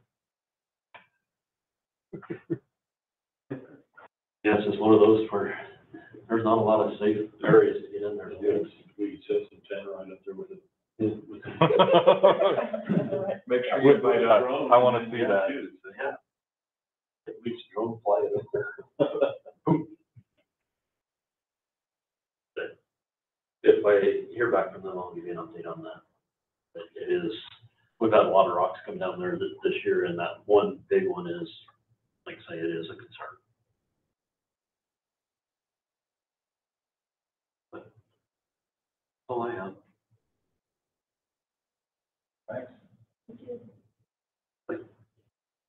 Yes, it's one of those where there's not a lot of safe areas to get in there to do it. We set some ten right up there with it. with it. Make sure you you invite invite a drone I wanna see that. shoot, so, yeah. We just drone fly it up there. But If I hear back from them, I'll give you an update on that. But it is, we've had a lot of rocks come down there this, this year, and that one big one is, like I say, it is a concern. But, that's all I have. Thanks.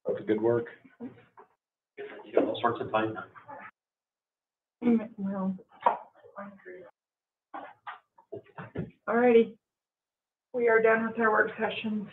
That's good work. You have all sorts of time now. Well. All righty. We are done with our work sessions.